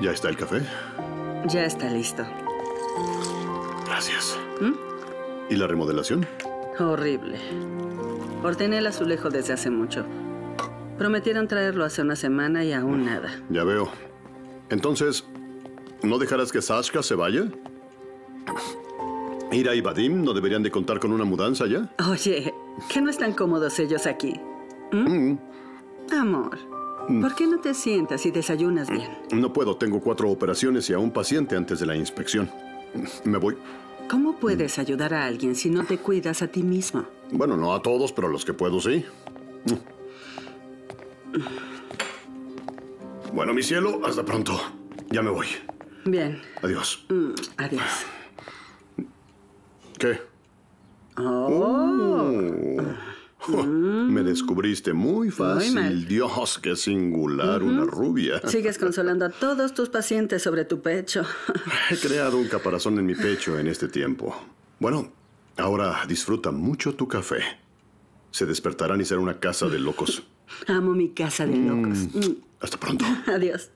¿Ya está el café? Ya está listo. Gracias. ¿Y la remodelación? Horrible. Ordené el azulejo desde hace mucho. Prometieron traerlo hace una semana y aún nada. Ya veo. Entonces, ¿no dejarás que Sashka se vaya? ¿Ira y Vadim no deberían de contar con una mudanza ya? Oye, ¿que no están cómodos ellos aquí? ¿Mm? Amor, ¿por qué no te sientas y desayunas bien? No puedo, tengo cuatro operaciones y a un paciente antes de la inspección. Me voy. ¿Cómo puedes ayudar a alguien si no te cuidas a ti mismo? Bueno, no a todos, pero a los que puedo, sí. Bueno, mi cielo, hasta pronto. Ya me voy. Bien. Adiós. Mm, adiós. ¿Qué? Oh. Me descubriste muy fácil. mal. Dios, qué singular, una rubia. Sigues consolando a todos tus pacientes sobre tu pecho. He creado un caparazón en mi pecho en este tiempo. Bueno, ahora disfruta mucho tu café. Se despertarán y será una casa de locos. Amo mi casa de locos. Mm. Hasta pronto. Adiós.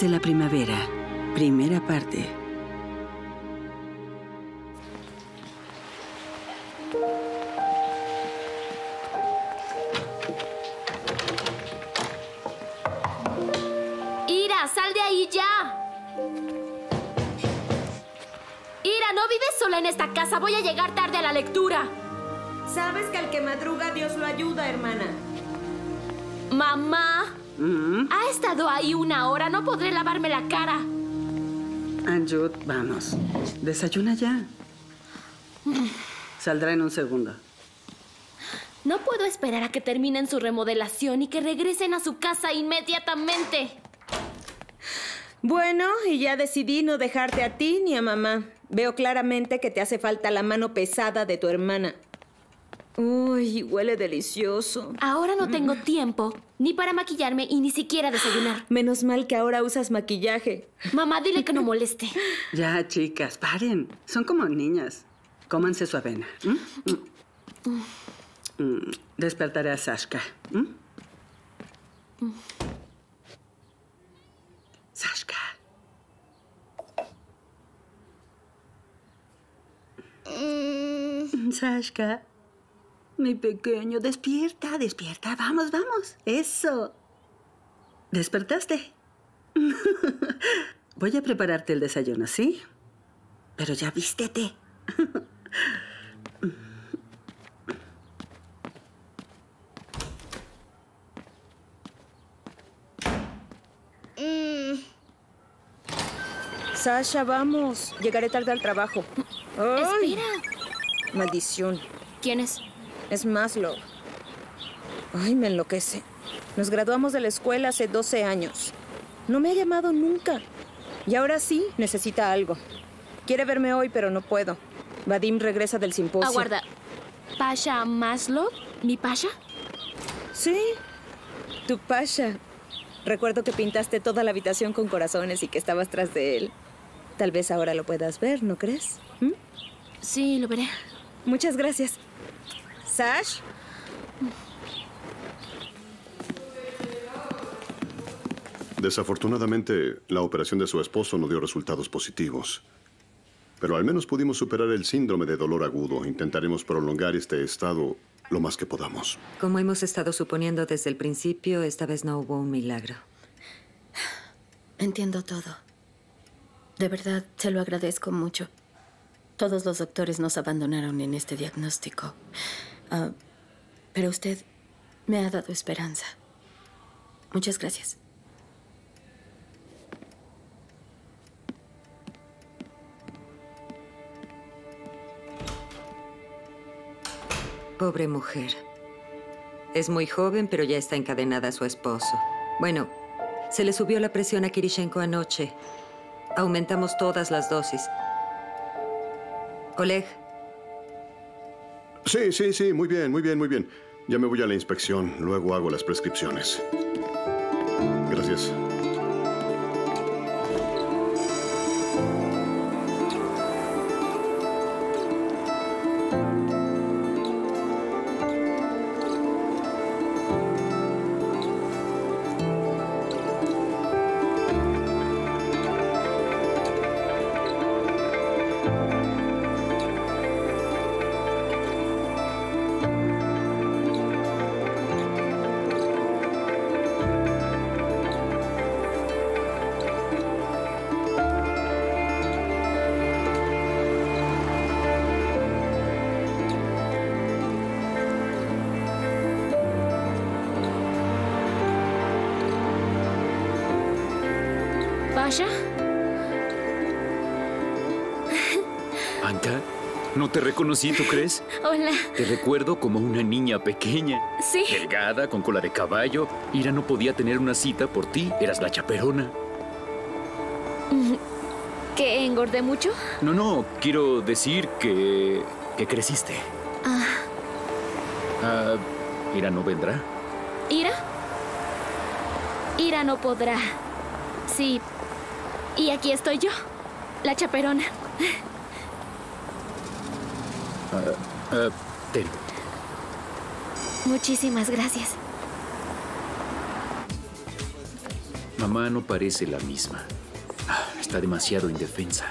De la primavera, primera parte. Ira, sal de ahí ya. Ira, no vives sola en esta casa. Voy a llegar tarde a la lectura. Sabes que al que madruga Dios lo ayuda, hermana. Mamá, ha estado ahí una hora. No podré lavarme la cara. Anjut, vamos. Desayuna ya. Saldrá en un segundo. No puedo esperar a que terminen su remodelación y que regresen a su casa inmediatamente. Bueno, y ya decidí no dejarte a ti ni a mamá. Veo claramente que te hace falta la mano pesada de tu hermana. Uy, huele delicioso. Ahora no tengo tiempo ni para maquillarme y ni siquiera desayunar. Menos mal que ahora usas maquillaje. Mamá, dile que no moleste. Ya, chicas, paren. Son como niñas. Cómanse su avena. Mm. Mm, Despertaré a Sashka. Sashka. Sashka. Mi pequeño, despierta, despierta. Vamos, vamos. Eso. ¿Despertaste? Voy a prepararte el desayuno, ¿sí? Pero ya vístete. Sasha, vamos. Llegaré tarde al trabajo. Ay, Espera. maldición. ¿Quién es? Es Maslow. Ay, me enloquece. Nos graduamos de la escuela hace 12 años. No me ha llamado nunca. Y ahora sí, necesita algo. Quiere verme hoy, pero no puedo. Vadim regresa del simposio. Aguarda. ¿Pasha Maslow? ¿Mi Pasha? Sí, tu Pasha. Recuerdo que pintaste toda la habitación con corazones y que estabas tras de él. Tal vez ahora lo puedas ver, ¿no crees? ¿Mm? Sí, lo veré. Muchas gracias. Sash, Desafortunadamente, la operación de su esposo no dio resultados positivos. Pero al menos pudimos superar el síndrome de dolor agudo. Intentaremos prolongar este estado lo más que podamos. Como hemos estado suponiendo desde el principio, esta vez no hubo un milagro. Entiendo todo. De verdad, se lo agradezco mucho. Todos los doctores nos abandonaron en este diagnóstico. Ah, pero usted me ha dado esperanza. Muchas gracias. Pobre mujer. Es muy joven, pero ya está encadenada a su esposo. Bueno, se le subió la presión a Kirishenko anoche. aumentamos todas las dosis. Oleg, Sí, sí, sí, muy bien, muy bien, muy bien. Ya me voy a la inspección, luego hago las prescripciones. Gracias. Anka, no te reconocí, ¿tú crees? Hola. Te recuerdo como una niña pequeña. Sí. Delgada, con cola de caballo. Ira no podía tener una cita por ti. Eras la chaperona. ¿Que engordé mucho? No, no, quiero decir que. que creciste. Ah, Ah, Ira no vendrá. ¿Ira? Ira no podrá. Sí. Y aquí estoy yo, la chaperona. Ah, ten. Muchísimas gracias. Mamá no parece la misma. Ah, Está demasiado indefensa.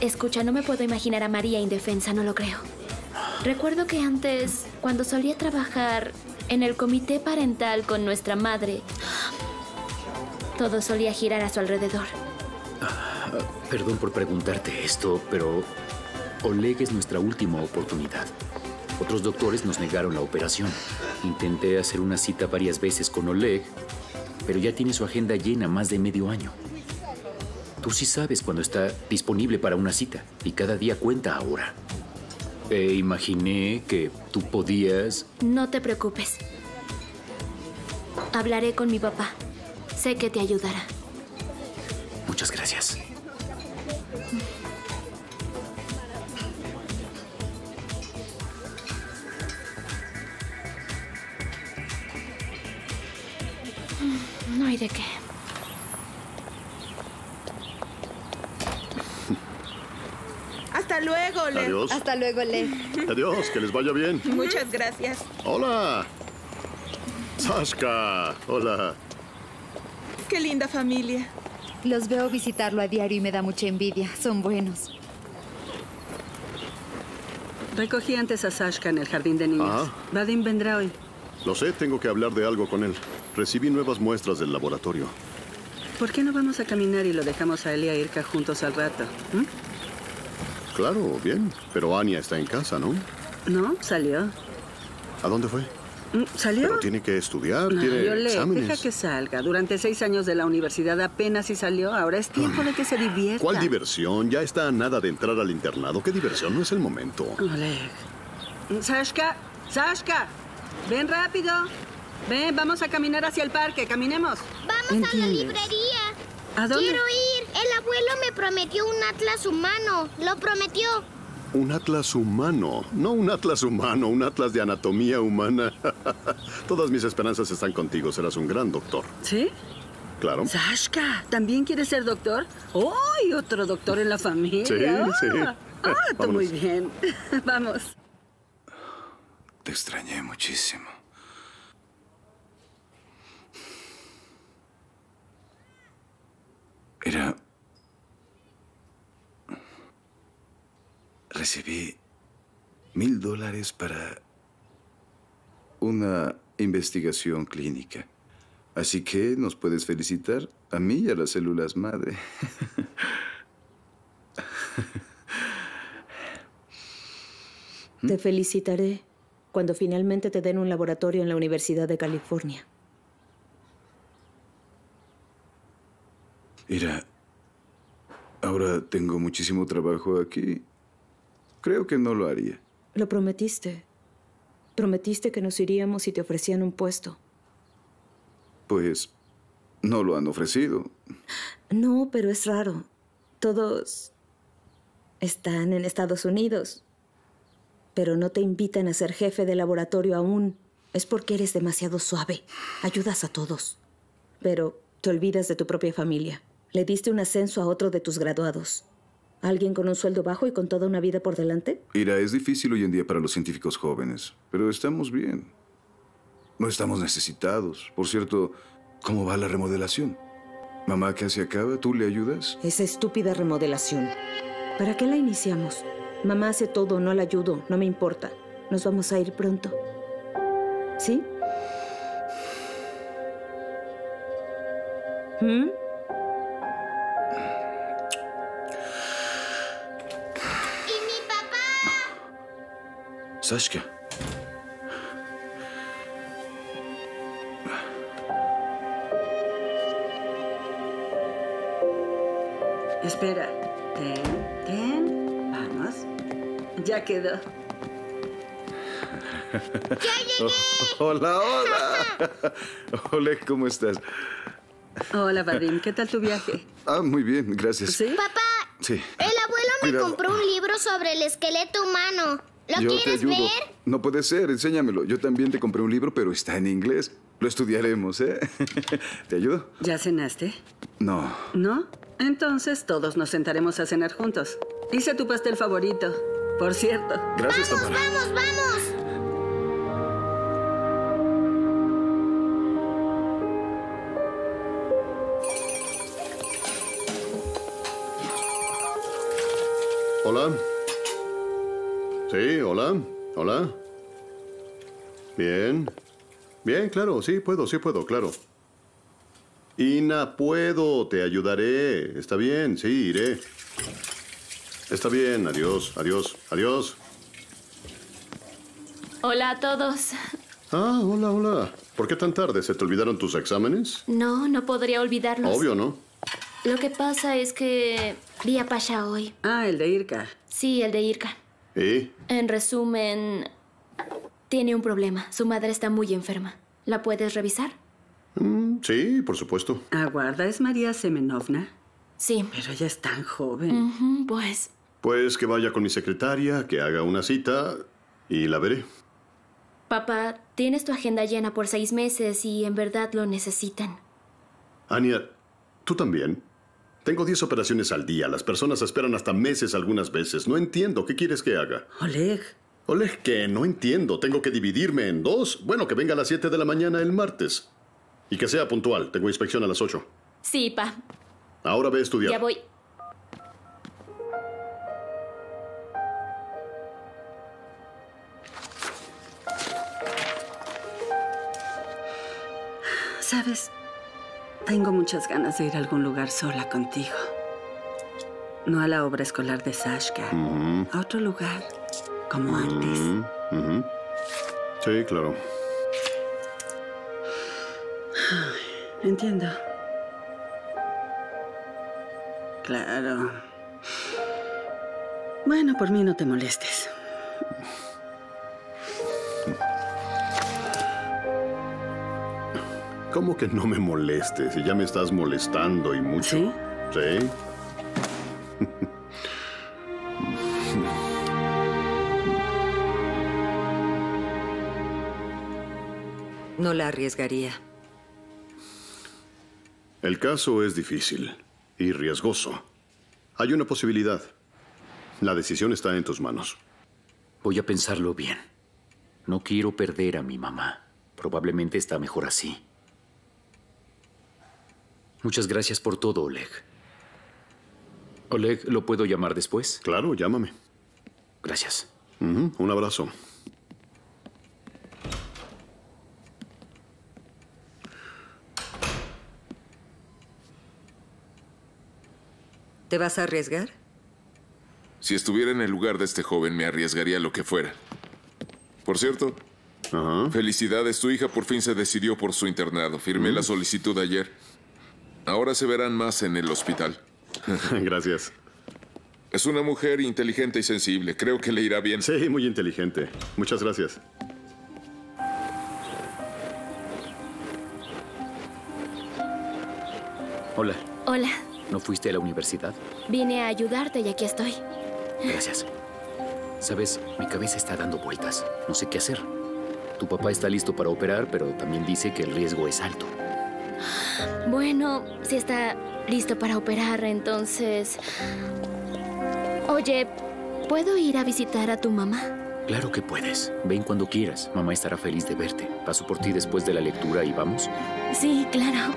Escucha, no me puedo imaginar a María indefensa, no lo creo. Recuerdo que antes, cuando solía trabajar en el comité parental con nuestra madre, todo solía girar a su alrededor. Ah, Perdón por preguntarte esto, pero Oleg es nuestra última oportunidad. Otros doctores nos negaron la operación. Intenté hacer una cita varias veces con Oleg, pero ya tiene su agenda llena más de medio año. Tú sí sabes cuándo está disponible para una cita y cada día cuenta ahora. E imaginé que tú podías... No te preocupes. Hablaré con mi papá. Sé que te ayudará. Muchas gracias. No hay de qué. Hasta luego, Len. Adiós. Hasta luego, Le. Adiós, que les vaya bien. Muchas gracias. Hola. Sashka. Hola. Qué linda familia. Los veo visitarlo a diario y me da mucha envidia. Son buenos. Recogí antes a Sashka en el jardín de niños. Ah. Vadim vendrá hoy. Lo sé, tengo que hablar de algo con él. Recibí nuevas muestras del laboratorio. ¿Por qué no vamos a caminar y lo dejamos a él y a Irka juntos al rato? ¿Mm? Claro, bien. Pero Anya está en casa, ¿no? ¿No? ¿Salió? ¿A dónde fue? Mm, ¿Salió? Pero tiene que estudiar, No, tiene yo le, exámenes. deja que salga. Durante seis años de la universidad apenas si salió. Ahora es tiempo de que se divierta. ¿Cuál diversión? Ya está a nada de entrar al internado. ¿Qué diversión? No es el momento. Oleg. Sashka, Sashka, ven rápido. Ven, vamos a caminar hacia el parque. Caminemos. Vamos a la librería. ¿A dónde? Quiero ir. El abuelo me prometió un atlas humano. Lo prometió. Un atlas humano. No un atlas humano, un atlas de anatomía humana. Todas mis esperanzas están contigo. Serás un gran doctor. ¿Sí? Claro. Sashka, ¿también quieres ser doctor? ¡Uy! otro doctor en la familia. Sí, sí. Ah, tú muy bien. Vamos. Te extrañé muchísimo. Era... Recibí mil dólares para una investigación clínica. Así que nos puedes felicitar a mí y a las células madre. Te felicitaré cuando finalmente te den un laboratorio en la Universidad de California. Mira, ahora tengo muchísimo trabajo aquí. Creo que no lo haría. Lo prometiste. Prometiste que nos iríamos y te ofrecían un puesto. Pues No lo han ofrecido. No, pero es raro. Todos están en Estados Unidos. Pero no te invitan a ser jefe de laboratorio aún. Es porque eres demasiado suave. Ayudas a todos. Pero te olvidas de tu propia familia. Le diste un ascenso a otro de tus graduados. ¿Alguien con un sueldo bajo y con toda una vida por delante? Ira, es difícil hoy en día para los científicos jóvenes, pero estamos bien. No estamos necesitados. Por cierto, ¿cómo va la remodelación? Mamá casi acaba, ¿tú le ayudas? Esa estúpida remodelación. ¿Para qué la iniciamos? Mamá hace todo, no la ayudo, no me importa. Nos vamos a ir pronto. ¿Sí? ¿Mm? Sashka. Espera. Ten, ten. Vamos. Ya quedó. Oh, hola, hola. Oleg, ¿cómo estás? Hola, Vadim. ¿Qué tal tu viaje? Ah, muy bien, gracias. ¿Sí? Papá, Sí. el abuelo me Cuidado. compró un libro sobre el esqueleto humano. ¿Lo Yo te quieres ayudo. ver? No puede ser, enséñamelo. Yo también te compré un libro, pero está en inglés. Lo estudiaremos, ¿eh? ¿Te ayudo? ¿Ya cenaste? No. ¿No? Entonces todos nos sentaremos a cenar juntos. Hice tu pastel favorito. Por cierto. Gracias, vamos, Tamara. vamos, vamos. Hola. Hola. Hola. Bien. Bien, claro, sí puedo, sí puedo, claro. Ina, puedo, te ayudaré. Está bien, sí, iré. Está bien, adiós, adiós, adiós. Hola a todos. Ah, hola, hola. ¿Por qué tan tarde? ¿Se te olvidaron tus exámenes? No, no podría olvidarlos. Obvio, ¿no? Lo que pasa es que vi a Pasha hoy. Ah, el de Irka. Sí, el de Irka. ¿Y? En resumen, tiene un problema. Su madre está muy enferma. ¿La puedes revisar? Mm, sí, por supuesto. Aguarda, ¿es María Semenovna? Sí. Pero ella es tan joven. Pues, Pues que vaya con mi secretaria, que haga una cita y la veré. papá, tienes tu agenda llena por seis meses y en verdad lo necesitan. Ania, ¿tú también? Tengo 10 operaciones al día. Las personas esperan hasta meses algunas veces. No entiendo. ¿Qué quieres que haga? Oleg. Oleg, ¿qué? No entiendo. ¿Tengo que dividirme en dos? Bueno, que venga a las 7 de la mañana el martes. Y que sea puntual. Tengo inspección a las 8. Sí, pa. Ahora ve a estudiar. Ya voy. ¿Sabes? Tengo muchas ganas de ir a algún lugar sola contigo. No a la obra escolar de Sashka. A otro lugar. Como antes. Sí, claro. Entiendo. Claro. Bueno, por mí no te molestes. ¿Cómo que no me molestes? Si ya me estás molestando y mucho. ¿Sí? Sí. No la arriesgaría. El caso es difícil y riesgoso. Hay una posibilidad. La decisión está en tus manos. Voy a pensarlo bien. No quiero perder a mi mamá. Probablemente está mejor así. Muchas gracias por todo, Oleg. Oleg, ¿lo puedo llamar después? Claro, llámame. Gracias. Un abrazo. ¿Te vas a arriesgar? Si estuviera en el lugar de este joven, me arriesgaría lo que fuera. Por cierto, felicidades, tu hija por fin se decidió por su internado. Firmé la solicitud ayer. Ahora se verán más en el hospital. Gracias. Es una mujer inteligente y sensible. Creo que le irá bien. Sí, muy inteligente. Muchas gracias. Hola. Hola. ¿No fuiste a la universidad? Vine a ayudarte y aquí estoy. Gracias. Sabes, mi cabeza está dando vueltas. No sé qué hacer. Tu papá está listo para operar, pero también dice que el riesgo es alto. Bueno, si está listo para operar, entonces... Oye, ¿puedo ir a visitar a tu mamá? Claro que puedes. Ven cuando quieras. Mamá estará feliz de verte. Paso por ti después de la lectura y vamos. Sí, claro.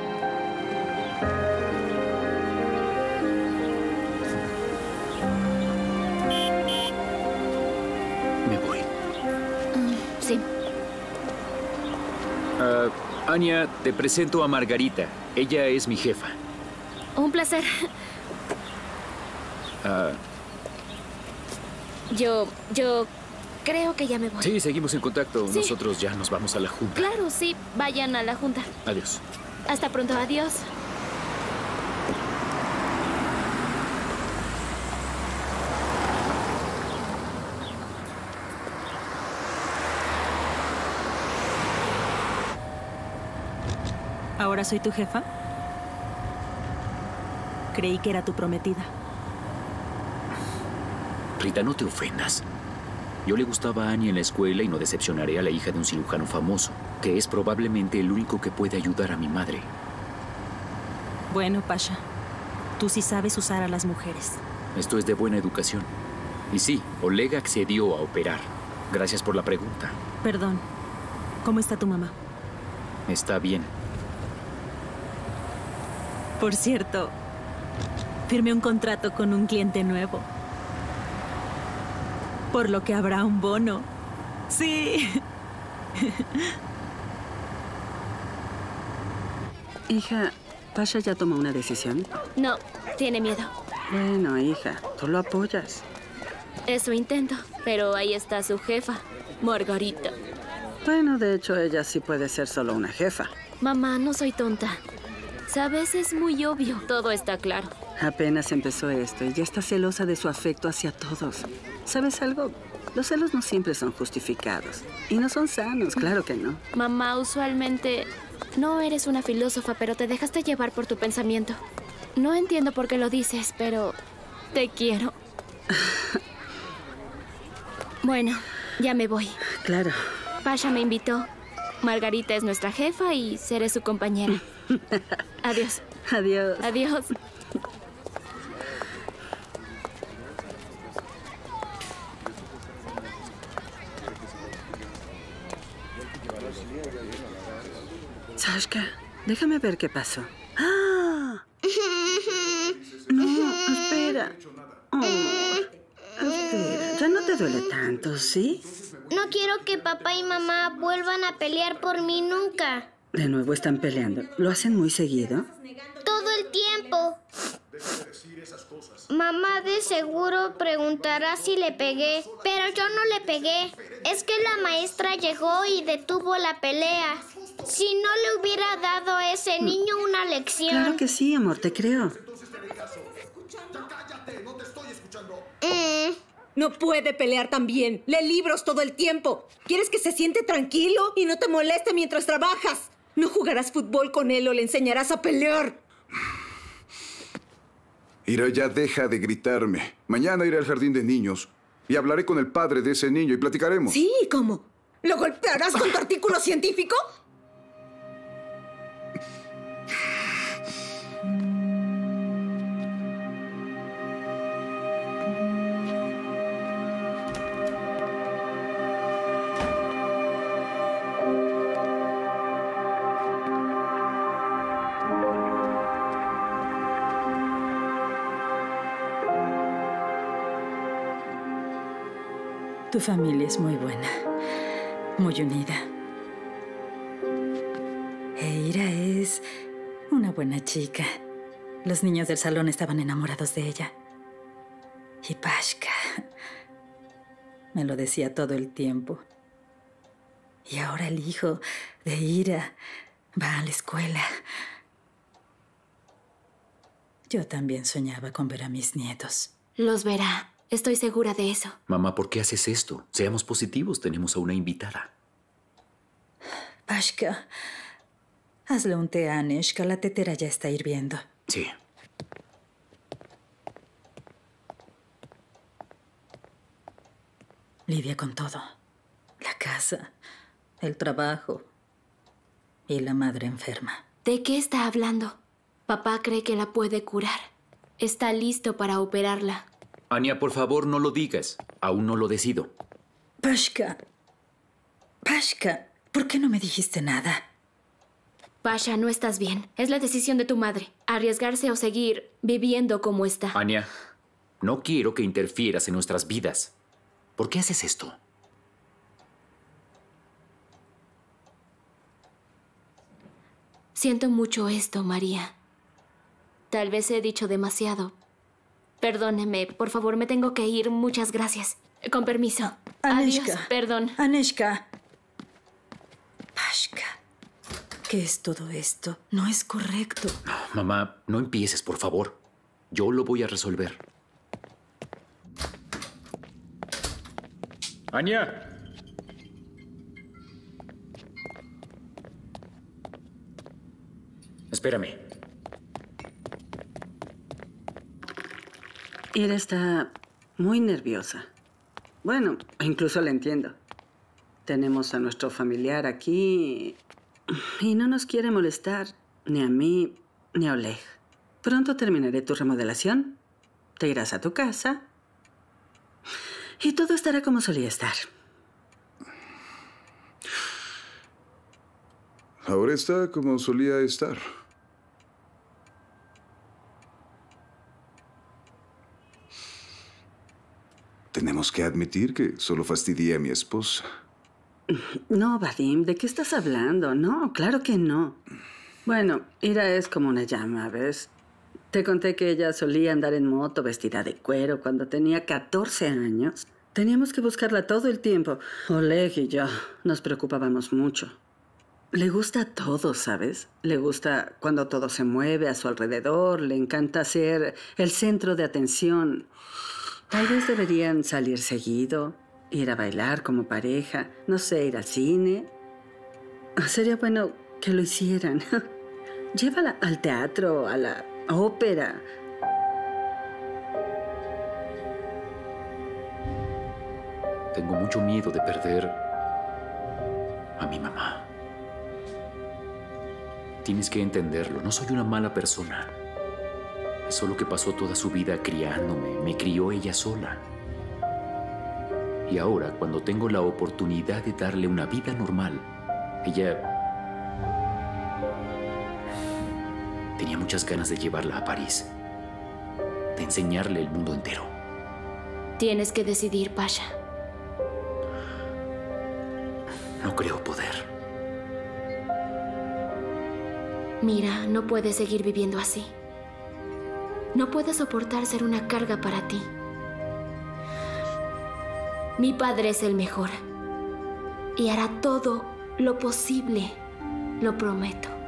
Anya, te presento a Margarita. Ella es mi jefa. Un placer. Ah, Yo, yo creo que ya me voy. sí, seguimos en contacto. Sí. Nosotros ya nos vamos a la junta. Claro, sí. Vayan a la junta. Adiós. Hasta pronto. Adiós. ¿Ahora soy tu jefa? Creí que era tu prometida. Rita, no te ofendas. Yo le gustaba a Anya en la escuela y no decepcionaré a la hija de un cirujano famoso, que es probablemente el único que puede ayudar a mi madre. Bueno, Pasha, tú sí sabes usar a las mujeres. Esto es de buena educación. Y sí, Oleg accedió a operar. Gracias por la pregunta. Perdón. ¿Cómo está tu mamá? Está bien. Por cierto, firmé un contrato con un cliente nuevo. Por lo que habrá un bono. Sí. Hija, ¿Pasha ya tomó una decisión? No, tiene miedo. Bueno, hija, tú lo apoyas. Es su intento, pero ahí está su jefa, Margarita. Bueno, de hecho, ella sí puede ser solo una jefa. Mamá, no soy tonta. Sabes, es muy obvio. Todo está claro. Apenas empezó esto y ya está celosa de su afecto hacia todos. ¿Sabes algo? Los celos no siempre son justificados. Y no son sanos, claro que no. Mamá, usualmente no eres una filósofa, pero te dejaste llevar por tu pensamiento. No entiendo por qué lo dices, pero te quiero. Bueno, ya me voy. Claro. Pasha me invitó. Margarita es nuestra jefa y seré su compañera. Adiós. Adiós. Adiós. Sashka, déjame ver qué pasó. ¡Ah! No, espera. Oh, espera, ya no te duele tanto, ¿sí? No quiero que papá y mamá vuelvan a pelear por mí nunca. De nuevo están peleando. ¿Lo hacen muy seguido? Todo el tiempo. Mamá de seguro preguntará si le pegué, pero yo no le pegué. Es que la maestra llegó y detuvo la pelea. Si no le hubiera dado a ese niño una lección. Claro que sí, amor, te creo. Mm. No puede pelear tan bien. Lee libros todo el tiempo. ¿Quieres que se siente tranquilo y no te moleste mientras trabajas? No jugarás fútbol con él o le enseñarás a pelear. Ira, ya deja de gritarme. Mañana iré al jardín de niños y hablaré con el padre de ese niño y platicaremos. Sí, ¿cómo? ¿Lo golpearás con tu artículo científico? Tu familia es muy buena, muy unida. Eira es una buena chica. Los niños del salón estaban enamorados de ella. Y Pashka me lo decía todo el tiempo. Y ahora el hijo de Ira va a la escuela. Yo también soñaba con ver a mis nietos. Los verá. Estoy segura de eso. Mamá, ¿por qué haces esto? Seamos positivos, tenemos a una invitada. Pashka, hazle un té a Anishka. La tetera ya está hirviendo. Sí. Lidia con todo. La casa, el trabajo y la madre enferma. ¿De qué está hablando? Papá cree que la puede curar. Está listo para operarla. Ania, por favor, no lo digas. Aún no lo decido. Pashka. Pashka, ¿por qué no me dijiste nada? Pasha, no estás bien. Es la decisión de tu madre. Arriesgarse o seguir viviendo como está. Ania, no quiero que interfieras en nuestras vidas. ¿Por qué haces esto? Siento mucho esto, María. Tal vez he dicho demasiado. Perdóneme, por favor, me tengo que ir. Muchas gracias. Con permiso. Aneshka. Adiós, perdón. Aneshka. Pashka. ¿Qué es todo esto? No es correcto. Mamá, no empieces, por favor. Yo lo voy a resolver. Ania. Espérame. Ira está muy nerviosa. Bueno, incluso la entiendo. Tenemos a nuestro familiar aquí y no nos quiere molestar, ni a mí ni a Oleg. Pronto terminaré tu remodelación, te irás a tu casa y todo estará como solía estar. Ahora está como solía estar. Tenemos que admitir que solo fastidié a mi esposa. No, Vadim, ¿de qué estás hablando? No, claro que no. Bueno, Ira es como una llama, ¿ves? Te conté que ella solía andar en moto vestida de cuero cuando tenía 14 años. Teníamos que buscarla todo el tiempo. Oleg y yo nos preocupábamos mucho. Le gusta todo, ¿sabes? Le gusta cuando todo se mueve a su alrededor, le encanta ser el centro de atención. Tal vez deberían salir seguido, ir a bailar como pareja, no sé, ir al cine. Sería bueno que lo hicieran. Llévala al teatro, a la ópera. Tengo mucho miedo de perder a mi mamá. Tienes que entenderlo, no soy una mala persona. Solo que pasó toda su vida criándome, me crió ella sola. Y ahora, cuando tengo la oportunidad de darle una vida normal, ella... Tenía muchas ganas de llevarla a París, de enseñarle el mundo entero. Tienes que decidir, Pasha. No creo poder. Mira, no puedes seguir viviendo así. No puedes soportar ser una carga para ti. Mi padre es el mejor. Y hará todo lo posible. Lo prometo.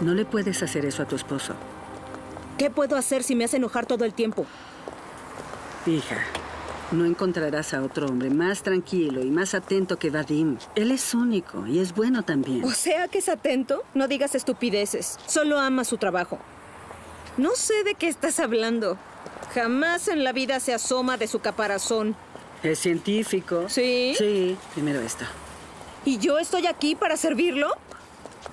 No le puedes hacer eso a tu esposo. ¿Qué puedo hacer si me hace enojar todo el tiempo? Hija, no encontrarás a otro hombre más tranquilo y más atento que Vadim. Él es único y es bueno también. O sea que es atento. No digas estupideces. Solo ama su trabajo. No sé de qué estás hablando. Jamás en la vida se asoma de su caparazón. ¿Es científico? Sí. Sí, primero esto. ¿Y yo estoy aquí para servirlo?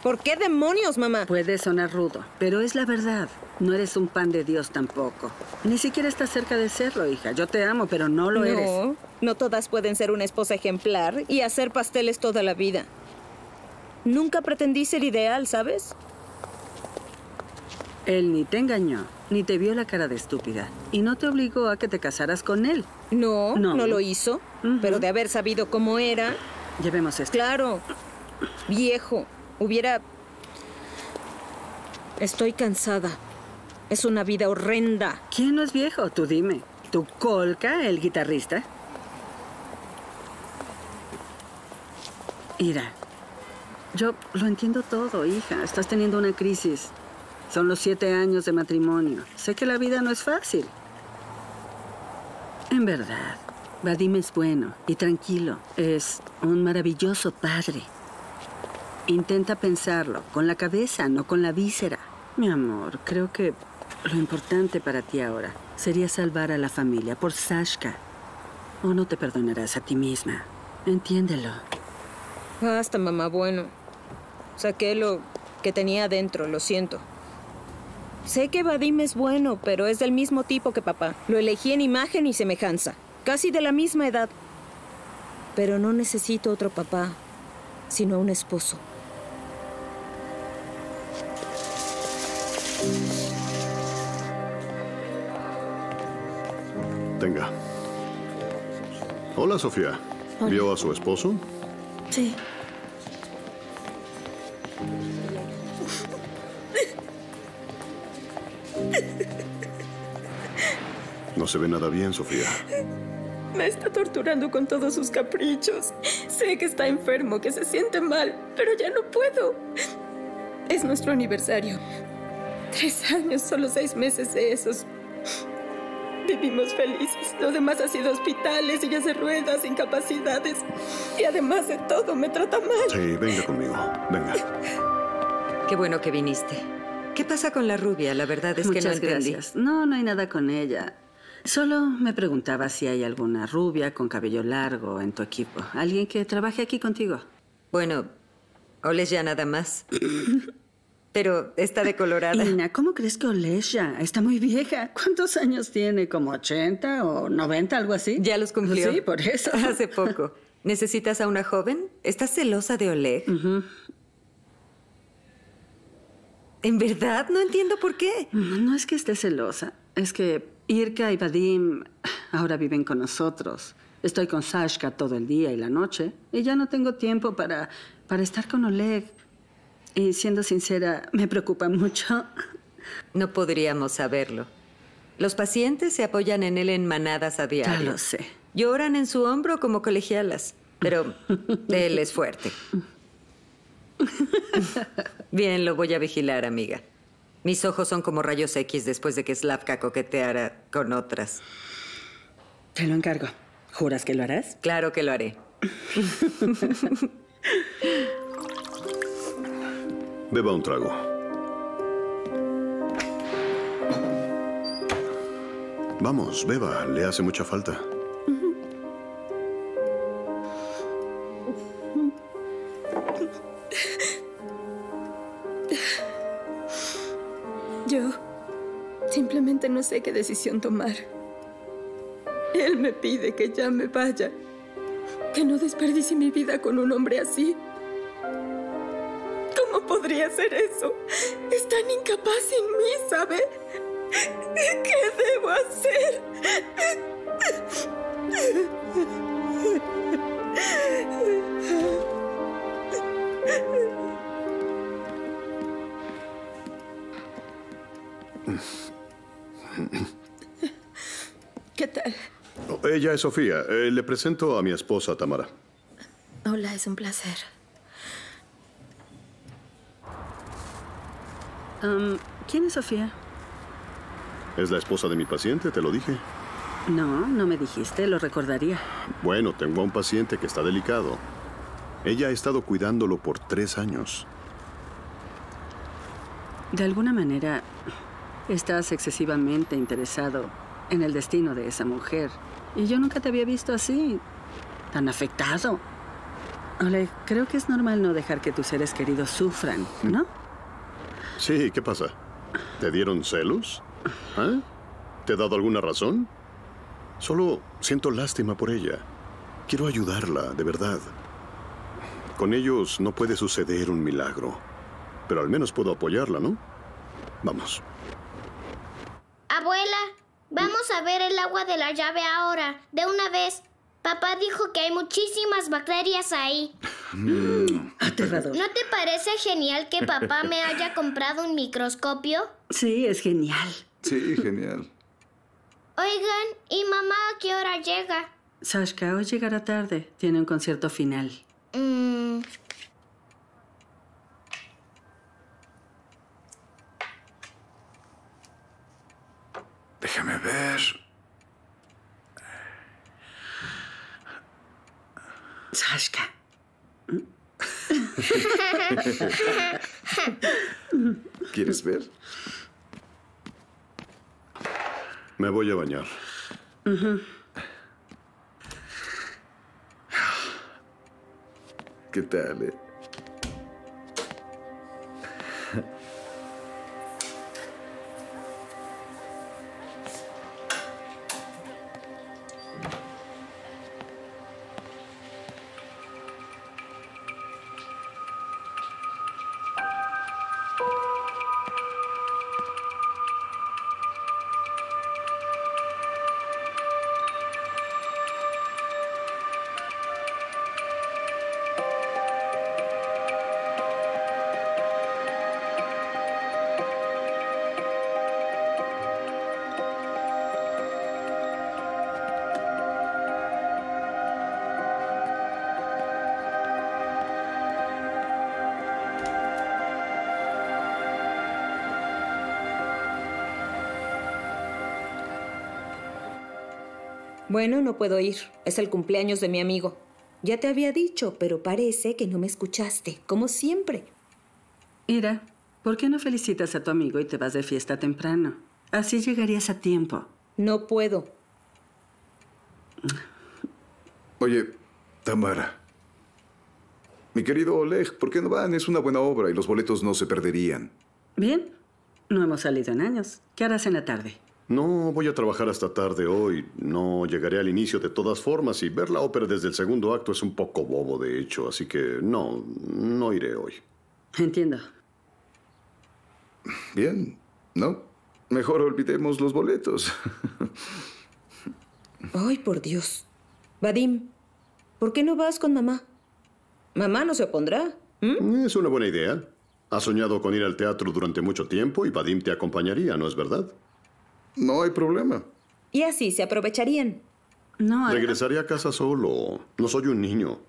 ¿Por qué demonios, mamá? Puede sonar rudo, pero es la verdad. No eres un pan de Dios tampoco. Ni siquiera estás cerca de serlo, hija. Yo te amo, pero no lo eres. No, no todas pueden ser una esposa ejemplar y hacer pasteles toda la vida. Nunca pretendí ser ideal, ¿sabes? Él ni te engañó, ni te vio la cara de estúpida. Y no te obligó a que te casaras con él. No, No. no, lo hizo. Pero de haber sabido cómo era, Llevemos esto. claro, viejo, Hubiera... Estoy cansada. Es una vida horrenda. ¿Quién no es viejo? Tú dime. ¿Tu Colca, el guitarrista? Ira, yo lo entiendo todo, hija. Estás teniendo una crisis. Son los siete años de matrimonio. Sé que la vida no es fácil. En verdad, Vadim es bueno y tranquilo. Es un maravilloso padre. Intenta pensarlo, con la cabeza, no con la víscera. Mi amor, creo que lo importante para ti ahora sería salvar a la familia por Sashka. O no te perdonarás a ti misma. Entiéndelo. Basta, mamá, bueno. Saqué lo que tenía adentro, lo siento. Sé que Vadim es bueno, pero es del mismo tipo que papá. Lo elegí en imagen y semejanza, casi de la misma edad. Pero no necesito otro papá, sino un esposo. Tenga. Hola, Sofía. ¿Vio a su esposo? Sí. No se ve nada bien, Sofía. Me está torturando con todos sus caprichos. Sé que está enfermo, que se siente mal, pero ya no puedo. Es nuestro aniversario. Tres años, solo seis meses de esos. Vivimos felices. Lo demás ha sido hospitales, sillas de ruedas, incapacidades. Y además de todo, me trata mal. Sí, venga conmigo. Venga. Qué bueno que viniste. ¿Qué pasa con la rubia? La verdad es que no Muchas entendí. gracias. No, no hay nada con ella. Solo me preguntaba si hay alguna rubia con cabello largo en tu equipo. Alguien que trabaje aquí contigo. Bueno, Olesya nada más. Pero está decolorada. Ina, ¿cómo crees que Olesha? Está muy vieja. ¿Cuántos años tiene? ¿Como 80 o 90, algo así? Ya los cumplió. Sí, por eso. Hace poco. ¿Necesitas a una joven? ¿Estás celosa de Oleg? ¿En verdad? No entiendo por qué. No, no es que esté celosa. Es que Irka y Vadim ahora viven con nosotros. Estoy con Sashka todo el día y la noche. Y ya no tengo tiempo para, para estar con Oleg. Y siendo sincera, me preocupa mucho. No podríamos saberlo. Los pacientes se apoyan en él en manadas a diario. Ya lo sé. Lloran en su hombro como colegialas. Pero él es fuerte. Bien, lo voy a vigilar, amiga. Mis ojos son como rayos X después de que Slavka coqueteara con otras. Te lo encargo. ¿Juras que lo harás? Claro que lo haré. Beba un trago. Vamos, beba. Le hace mucha falta. Yo simplemente no sé qué decisión tomar. Él me pide que ya me vaya, que no desperdicie mi vida con un hombre así. ¿Cómo podría hacer eso? Es tan incapaz sin mí, ¿sabe? ¿Qué debo hacer? ¿Qué tal? Ella es Sofía. Eh, le presento a mi esposa, Tamara. Hola, es un placer. Um, ¿Quién es Sofía? Es la esposa de mi paciente, te lo dije. No, no me dijiste, lo recordaría. Bueno, tengo a un paciente que está delicado. Ella ha estado cuidándolo por tres años. De alguna manera, estás excesivamente interesado en el destino de esa mujer. Y yo nunca te había visto así, tan afectado. Ole, creo que es normal no dejar que tus seres queridos sufran, ¿no? Sí, ¿qué pasa? ¿Te dieron celos? ¿Ah? ¿Te he dado alguna razón? Solo siento lástima por ella. Quiero ayudarla, de verdad. Con ellos no puede suceder un milagro. Pero al menos puedo apoyarla, ¿no? Vamos. Abuela, vamos a ver el agua de la llave ahora, de una vez. Papá dijo que hay muchísimas bacterias ahí. ¿A Aterrador. ¿No te parece genial que papá me haya comprado un microscopio? Sí, es genial. Sí, genial. Oigan, ¿y mamá a qué hora llega? Sashka, hoy llegará tarde. Tiene un concierto final. Mm, Déjame ver. Sashka. ¿Quieres ver? Me voy a bañar. ¿Qué tal, eh? Bueno, no puedo ir. Es el cumpleaños de mi amigo. Ya te había dicho, pero parece que no me escuchaste, como siempre. Ira, ¿por qué no felicitas a tu amigo y te vas de fiesta temprano? Así llegarías a tiempo. No puedo. Oye, Tamara. Mi querido Oleg, ¿por qué no van? Es una buena obra y los boletos no se perderían. Bien, no hemos salido en años. ¿Qué harás en la tarde? No voy a trabajar hasta tarde hoy. No llegaré al inicio de todas formas y ver la ópera desde el segundo acto es un poco bobo, de hecho. Así que no, no iré hoy. Entiendo. Bien, ¿no? Mejor olvidemos los boletos. Ay, por Dios. Vadim, ¿por qué no vas con mamá? Mamá no se opondrá. Es una buena idea. Has soñado con ir al teatro durante mucho tiempo y Vadim te acompañaría, ¿no es verdad? No hay problema. Y así se aprovecharían. No, Regresaré a casa solo. No soy un niño.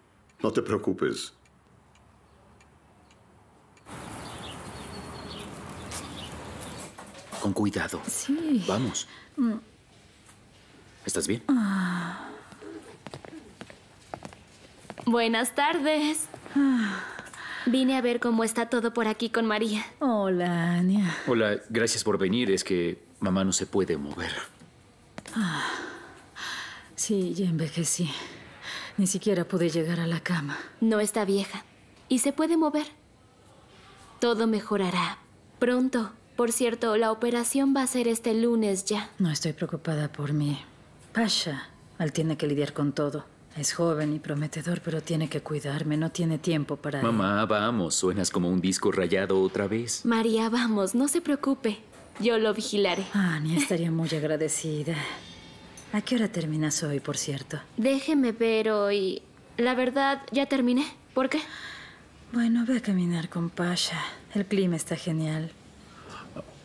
No te preocupes. Con cuidado. Sí. Vamos. ¿Estás bien? Ah. Buenas tardes. Vine a ver cómo está todo por aquí con María. Hola, Ania. Hola, gracias por venir. Es que mamá no se puede mover. Ah, sí, ya envejecí. Ni siquiera pude llegar a la cama. No está vieja. Y se puede mover. Todo mejorará. Pronto. Por cierto, la operación va a ser este lunes ya. No estoy preocupada por mí. Pasha, él tiene que lidiar con todo. Es joven y prometedor, pero tiene que cuidarme. No tiene tiempo para... Mamá, vamos. Suenas como un disco rayado otra vez. María, vamos, no se preocupe. Yo lo vigilaré. Ania, estaría muy agradecida. ¿A qué hora terminas hoy, por cierto? Déjeme ver hoy. La verdad, ya terminé. ¿Por qué? Bueno, ve a caminar con Pasha. El clima está genial.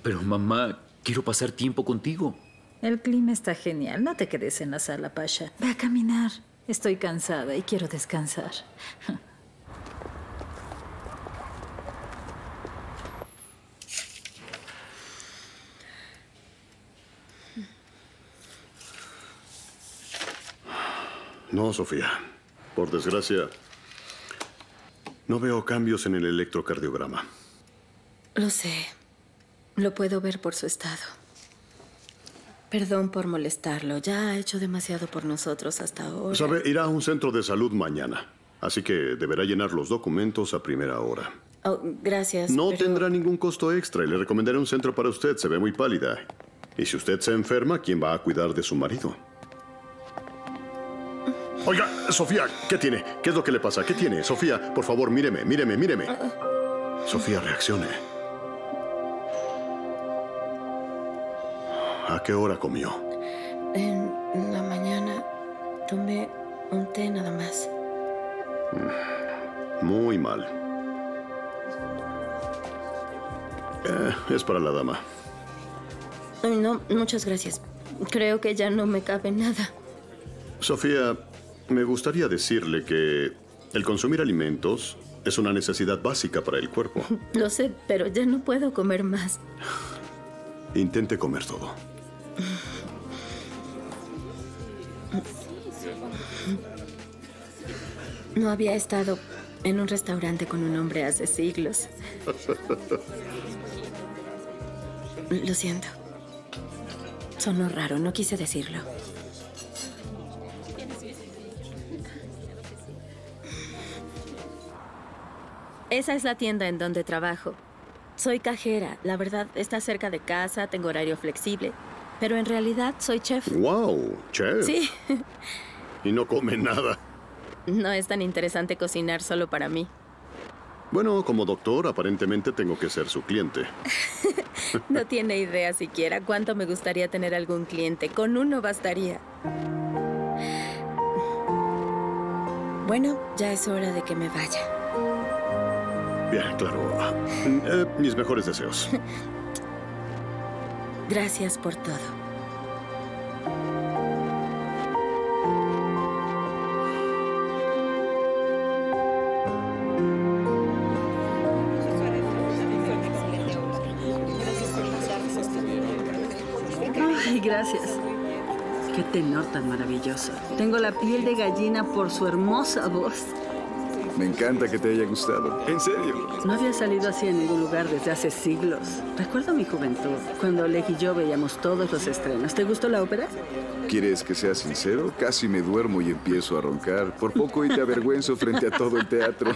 Pero mamá, quiero pasar tiempo contigo. El clima está genial. No te quedes en la sala, Pasha. Ve a caminar. Estoy cansada y quiero descansar. No, Sofía. Por desgracia, no veo cambios en el electrocardiograma. Lo sé. Lo puedo ver por su estado. Perdón por molestarlo. Ya ha hecho demasiado por nosotros hasta ahora. Sabe, irá a un centro de salud mañana. Así que deberá llenar los documentos a primera hora. Oh, gracias. No pero- tendrá ningún costo extra y le recomendaré un centro para usted. Se ve muy pálida. Y si usted se enferma, ¿quién va a cuidar de su marido? Oiga, Sofía, ¿qué tiene? ¿Qué es lo que le pasa? ¿Qué tiene? Sofía, por favor, míreme, míreme, míreme. Sofía, reaccione. ¿A qué hora comió? En la mañana tomé un té nada más. Mm, muy mal. Eh, es para la dama. No, muchas gracias. Creo que ya no me cabe nada. Sofía, me gustaría decirle que el consumir alimentos es una necesidad básica para el cuerpo. Lo sé, pero ya no puedo comer más. Intente comer todo. No había estado en un restaurante con un hombre hace siglos. Lo siento. Sonó raro, no quise decirlo. Esa es la tienda en donde trabajo. Soy cajera. La verdad, está cerca de casa, tengo horario flexible. Pero en realidad soy chef. ¡Wow! ¿Chef? Sí. Y no come nada. No es tan interesante cocinar solo para mí. Bueno, como doctor, aparentemente tengo que ser su cliente. No tiene idea siquiera cuánto me gustaría tener algún cliente. Con uno bastaría. Bueno, ya es hora de que me vaya. Bien, claro. Eh, mis mejores deseos. Gracias por todo. Ay, gracias. Qué tenor tan maravilloso. Tengo la piel de gallina por su hermosa voz. Me encanta que te haya gustado. En serio. No había salido así en ningún lugar desde hace siglos. Recuerdo mi juventud, cuando Oleg y yo veíamos todos los estrenos. ¿Te gustó la ópera? ¿Quieres que sea sincero? Casi me duermo y empiezo a roncar. Por poco y te avergüenzo frente a todo el teatro.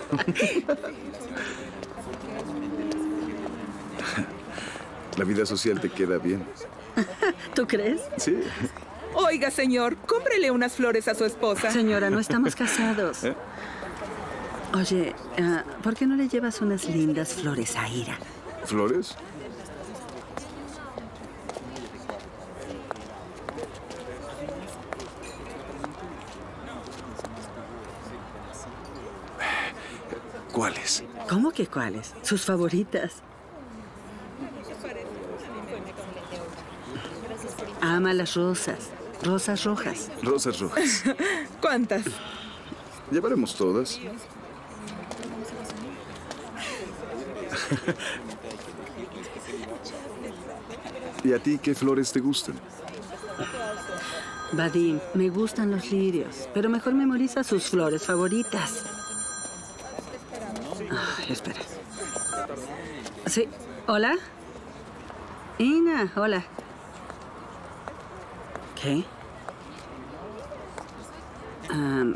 La vida social te queda bien. ¿Tú crees? Sí. Oiga, señor, cómprele unas flores a su esposa. Señora, no estamos casados. ¿Eh? Oye, ah, ¿por qué no le llevas unas lindas flores a Ira? ¿Flores? ¿Cuáles? ¿Cómo que cuáles? Sus favoritas. Ama las rosas. Rosas rojas. Rosas rojas. ¿Cuántas? Llevaremos todas. ¿Y a ti qué flores te gustan? Vadim, me gustan los lirios, pero mejor memoriza sus flores favoritas. Ay, espera. Sí, hola. Ina, hola. ¿Qué? Am,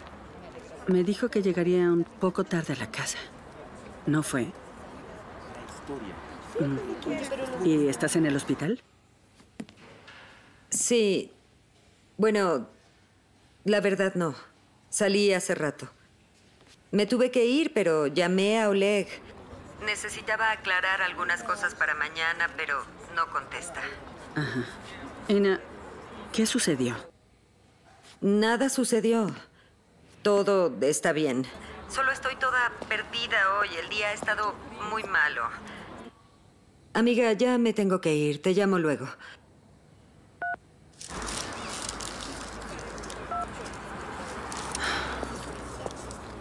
me dijo que llegaría un poco tarde a la casa. ¿No fue? ¿Y estás en el hospital? Sí. Bueno, la verdad no. Salí hace rato. Me tuve que ir, pero llamé a Oleg. Necesitaba aclarar algunas cosas para mañana, pero no contesta. Ajá. Ina, ¿qué sucedió? Nada sucedió. Todo está bien. Solo estoy toda perdida hoy. El día ha estado muy malo. Amiga, ya me tengo que ir. Te llamo luego.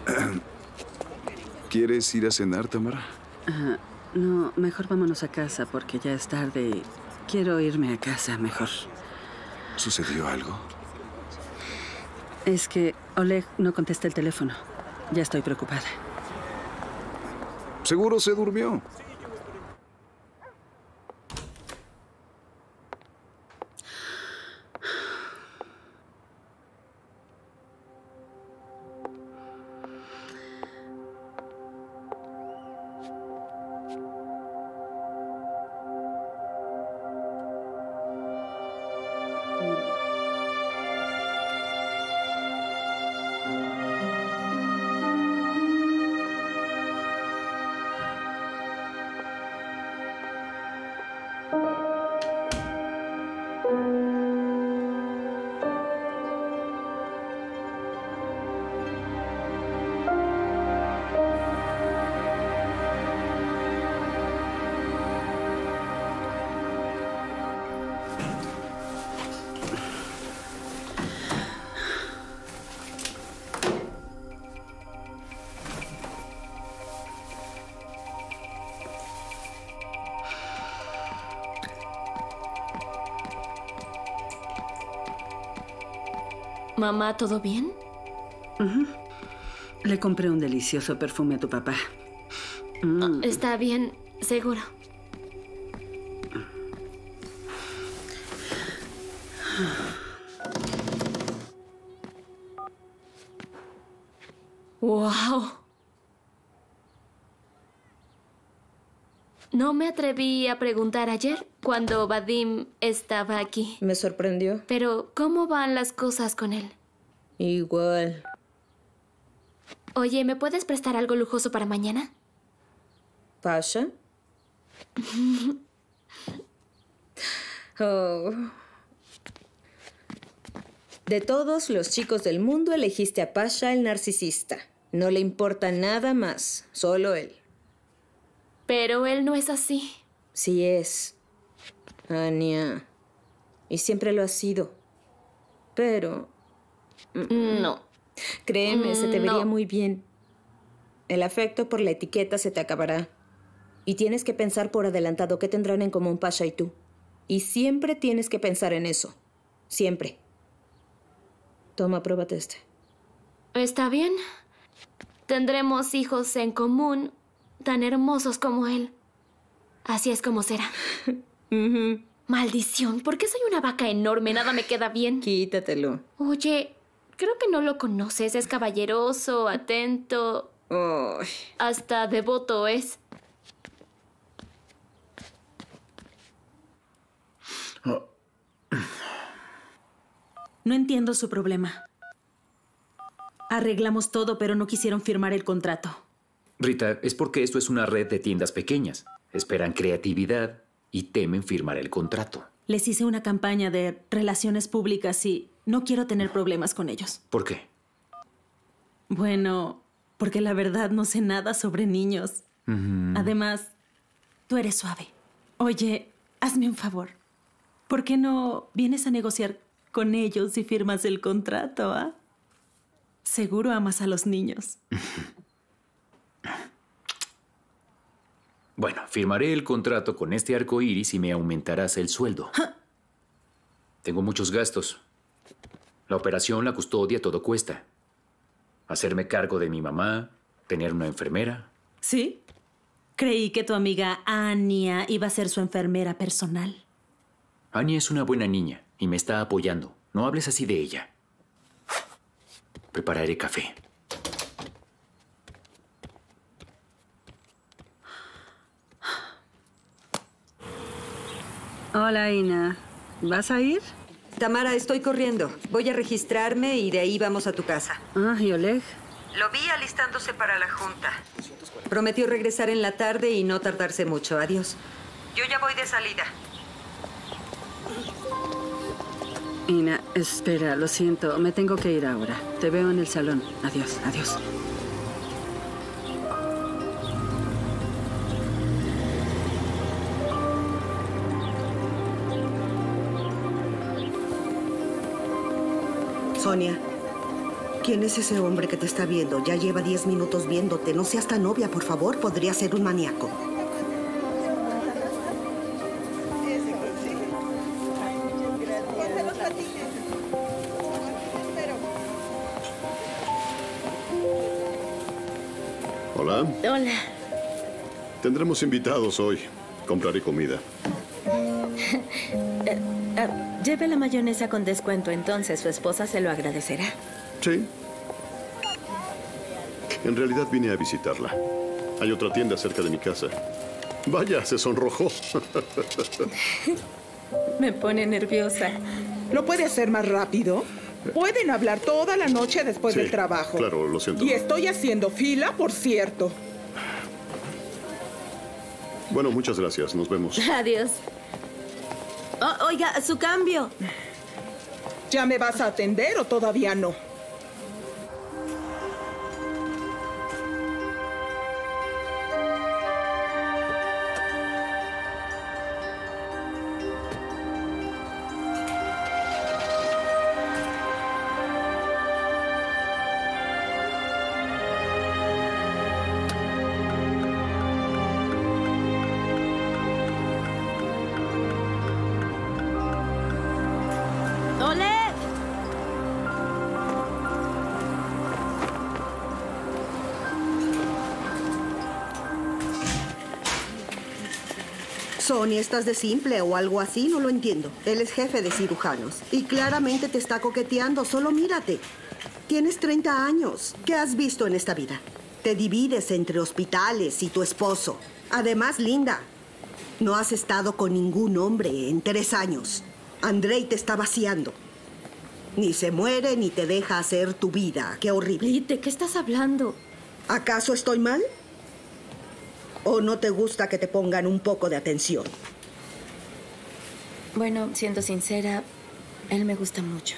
¿Quieres ir a cenar, Tamara? Ah, no, mejor vámonos a casa porque ya es tarde y quiero irme a casa mejor. ¿Sucedió algo? Es que Oleg no contesta el teléfono. Ya estoy preocupada. Seguro se durmió. Mamá, ¿todo bien? Le compré un delicioso perfume a tu papá. Mm. Está bien, seguro. ¡Wow! No me atreví a preguntar ayer cuando Vadim estaba aquí. Me sorprendió. Pero, ¿cómo van las cosas con él? Igual. Oye, ¿me puedes prestar algo lujoso para mañana? ¿Pasha? oh. De todos los chicos del mundo elegiste a Pasha el narcisista. No le importa nada más, solo él. Pero él no es así. Sí es. Anya. Y siempre lo ha sido. Pero... Mm, no. Créeme, se te vería muy bien. El afecto por la etiqueta se te acabará. Y tienes que pensar por adelantado qué tendrán en común Pasha y tú. Y siempre tienes que pensar en eso. Siempre. Toma, pruébate este. Está bien. Tendremos hijos en común tan hermosos como él. Así es como será. Maldición, ¿por qué soy una vaca enorme? Nada me queda bien. Quítatelo. Oye, creo que no lo conoces. Es caballeroso, atento. Hasta devoto es. No entiendo su problema. Arreglamos todo, pero no quisieron firmar el contrato. Rita, es porque esto es una red de tiendas pequeñas. Esperan creatividad y temen firmar el contrato. Les hice una campaña de relaciones públicas y no quiero tener problemas con ellos. ¿Por qué? Bueno, porque la verdad no sé nada sobre niños. Además, tú eres suave. Oye, hazme un favor. ¿Por qué no vienes a negociar con ellos y firmas el contrato, ah? Seguro amas a los niños. Bueno, firmaré el contrato con este arco iris y me aumentarás el sueldo. Tengo muchos gastos. La operación, la custodia, todo cuesta. Hacerme cargo de mi mamá, tener una enfermera. ¿Sí? Creí que tu amiga Ania iba a ser su enfermera personal. Ania es una buena niña y me está apoyando. No hables así de ella. Prepararé café. Hola, Ina. ¿Vas a ir? Tamara, estoy corriendo. Voy a registrarme y de ahí vamos a tu casa. Ah, ¿y Oleg? Lo vi alistándose para la junta. Prometió regresar en la tarde y no tardarse mucho. Adiós. Yo ya voy de salida. Ina, espera, lo siento. Me tengo que ir ahora. Te veo en el salón. Adiós, adiós. Sonia, ¿quién es ese hombre que te está viendo? Ya lleva 10 minutos viéndote. No seas tan novia, por favor. Podría ser un maníaco. Hola. Hola. Tendremos invitados hoy. Compraré comida. Ah, lleve la mayonesa con descuento, entonces su esposa se lo agradecerá. Sí. En realidad vine a visitarla. Hay otra tienda cerca de mi casa. Vaya, se sonrojó. Me pone nerviosa. ¿Lo puede hacer más rápido? Pueden hablar toda la noche después Sí, del trabajo. Claro, lo siento. Y estoy haciendo fila, por cierto. Bueno, muchas gracias. Nos vemos. Adiós. Oh, oiga, su cambio. ¿Ya me vas a atender o todavía no? Ronnie, estás de simple o algo así, no lo entiendo. Él es jefe de cirujanos y claramente te está coqueteando, solo mírate. Tienes 30 años. ¿Qué has visto en esta vida? Te divides entre hospitales y tu esposo. Además, Linda, no has estado con ningún hombre en tres años. Andrei te está vaciando. Ni se muere ni te deja hacer tu vida. Qué horrible. ¿De qué estás hablando? ¿Acaso estoy mal? ¿O no te gusta que te pongan un poco de atención? Bueno, siendo sincera, él me gusta mucho.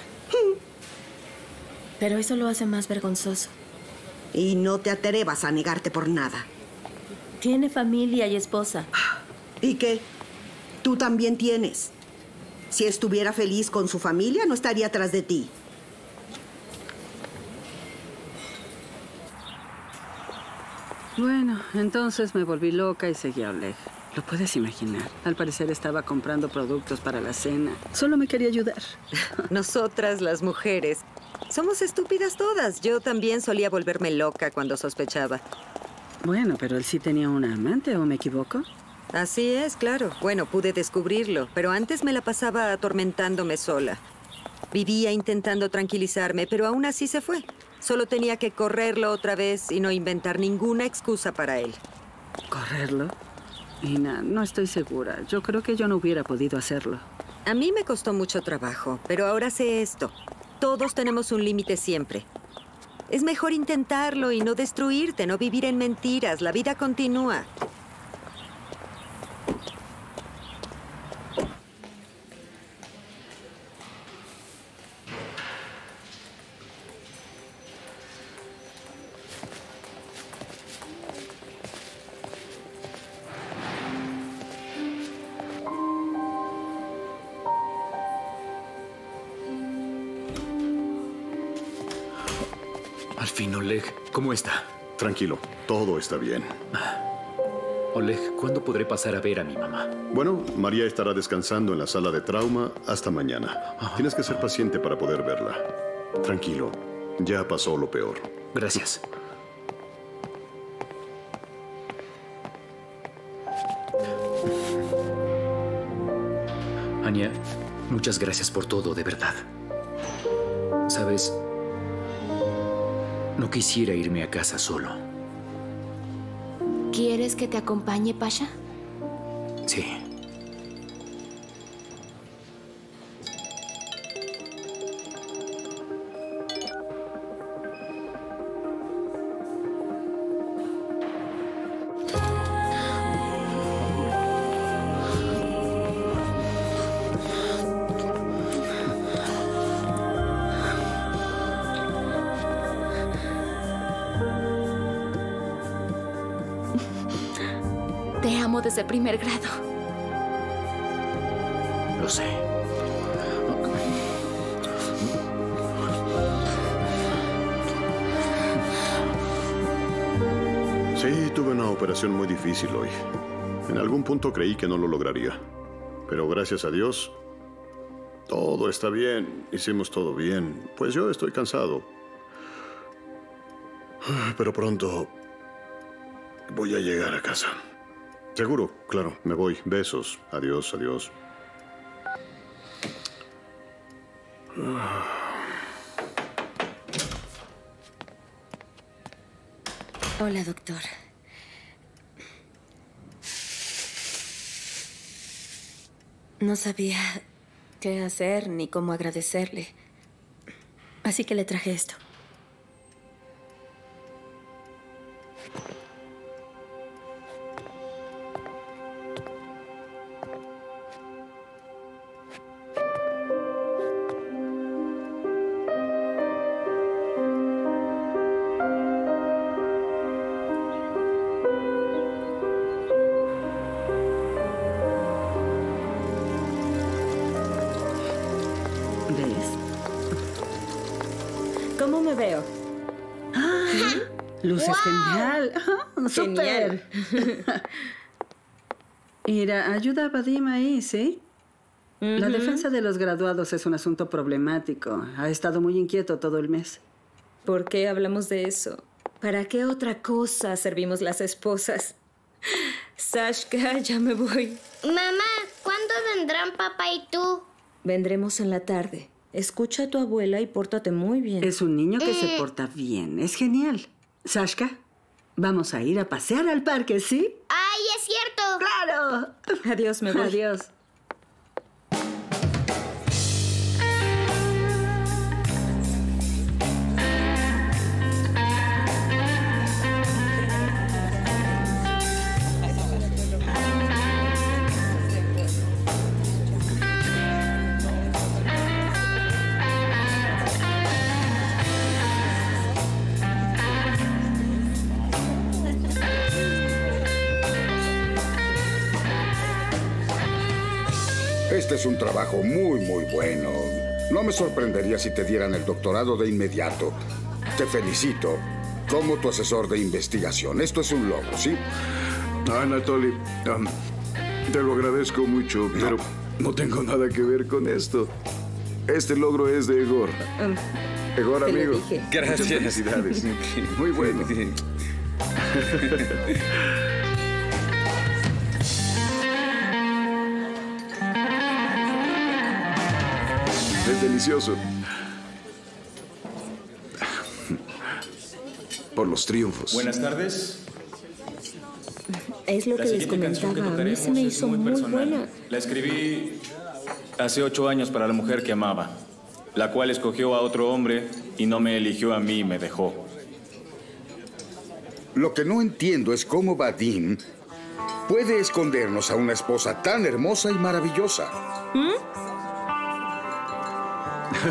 Pero eso lo hace más vergonzoso. Y no te atrevas a negarte por nada. Tiene familia y esposa. ¿Y qué? Tú también tienes. Si estuviera feliz con su familia, no estaría atrás de ti. Bueno, entonces me volví loca y seguí a Oleg. Lo puedes imaginar. Al parecer estaba comprando productos para la cena. Solo me quería ayudar. Nosotras, las mujeres, somos estúpidas todas. Yo también solía volverme loca cuando sospechaba. Bueno, pero él sí tenía una amante, ¿o me equivoco? Así es, claro. Bueno, pude descubrirlo, pero antes me la pasaba atormentándome sola. Vivía intentando tranquilizarme, pero aún así se fue. Solo tenía que correrlo otra vez y no inventar ninguna excusa para él. ¿Correrlo? Ina, no estoy segura. Yo creo que yo no hubiera podido hacerlo. A mí me costó mucho trabajo, pero ahora sé esto. Todos tenemos un límite siempre. Es mejor intentarlo y no destruirte, no vivir en mentiras. La vida continúa. ¿Cómo está? Tranquilo, todo está bien. Oleg, ¿cuándo podré pasar a ver a mi mamá? Bueno, María estará descansando en la sala de trauma hasta mañana. Tienes que ser paciente para poder verla. Tranquilo, ya pasó lo peor. Gracias. Anya, muchas gracias por todo, de verdad. Sabes, no quisiera irme a casa solo. ¿Quieres que te acompañe, Pasha? Sí. Desde primer grado. Lo sé. Sí, tuve una operación muy difícil hoy. En algún punto creí que no lo lograría. Pero gracias a Dios, todo está bien. Hicimos todo bien. Pues yo estoy cansado. Pero pronto voy a llegar a casa. Seguro, claro, me voy. Besos. Adiós, adiós. Hola, doctor. No sabía qué hacer ni cómo agradecerle. Así que le traje esto. Genial. ¡Súper! Ira, ayuda a Vadim ahí, ¿sí? La defensa de los graduados es un asunto problemático. Ha estado muy inquieto todo el mes. ¿Por qué hablamos de eso? ¿Para qué otra cosa servimos las esposas? Sashka, ya me voy. Mamá, ¿cuándo vendrán papá y tú? Vendremos en la tarde. Escucha a tu abuela y pórtate muy bien. Es un niño que se Mm. porta bien. Es genial. Sashka, vamos a ir a pasear al parque, ¿sí? ¡Ay, es cierto! ¡Claro! Adiós, me voy. Adiós. Este es un trabajo muy, muy bueno. No me sorprendería si te dieran el doctorado de inmediato. Te felicito como tu asesor de investigación. Esto es un logro, ¿sí? Anatoly, am, te lo agradezco mucho, pero no tengo nada que ver con esto. Este logro es de Egor. Egor, te lo amigo. dije. Muchas felicidades. Muy bueno. Es delicioso. Por los triunfos. Buenas tardes. Es lo La que les canción que comentaba. A mí se me es hizo muy muy personal. buena. La escribí hace ocho años para la mujer que amaba, la cual escogió a otro hombre y no me eligió a mí y me dejó. Lo que no entiendo es cómo Vadim puede escondernos a una esposa tan hermosa y maravillosa. В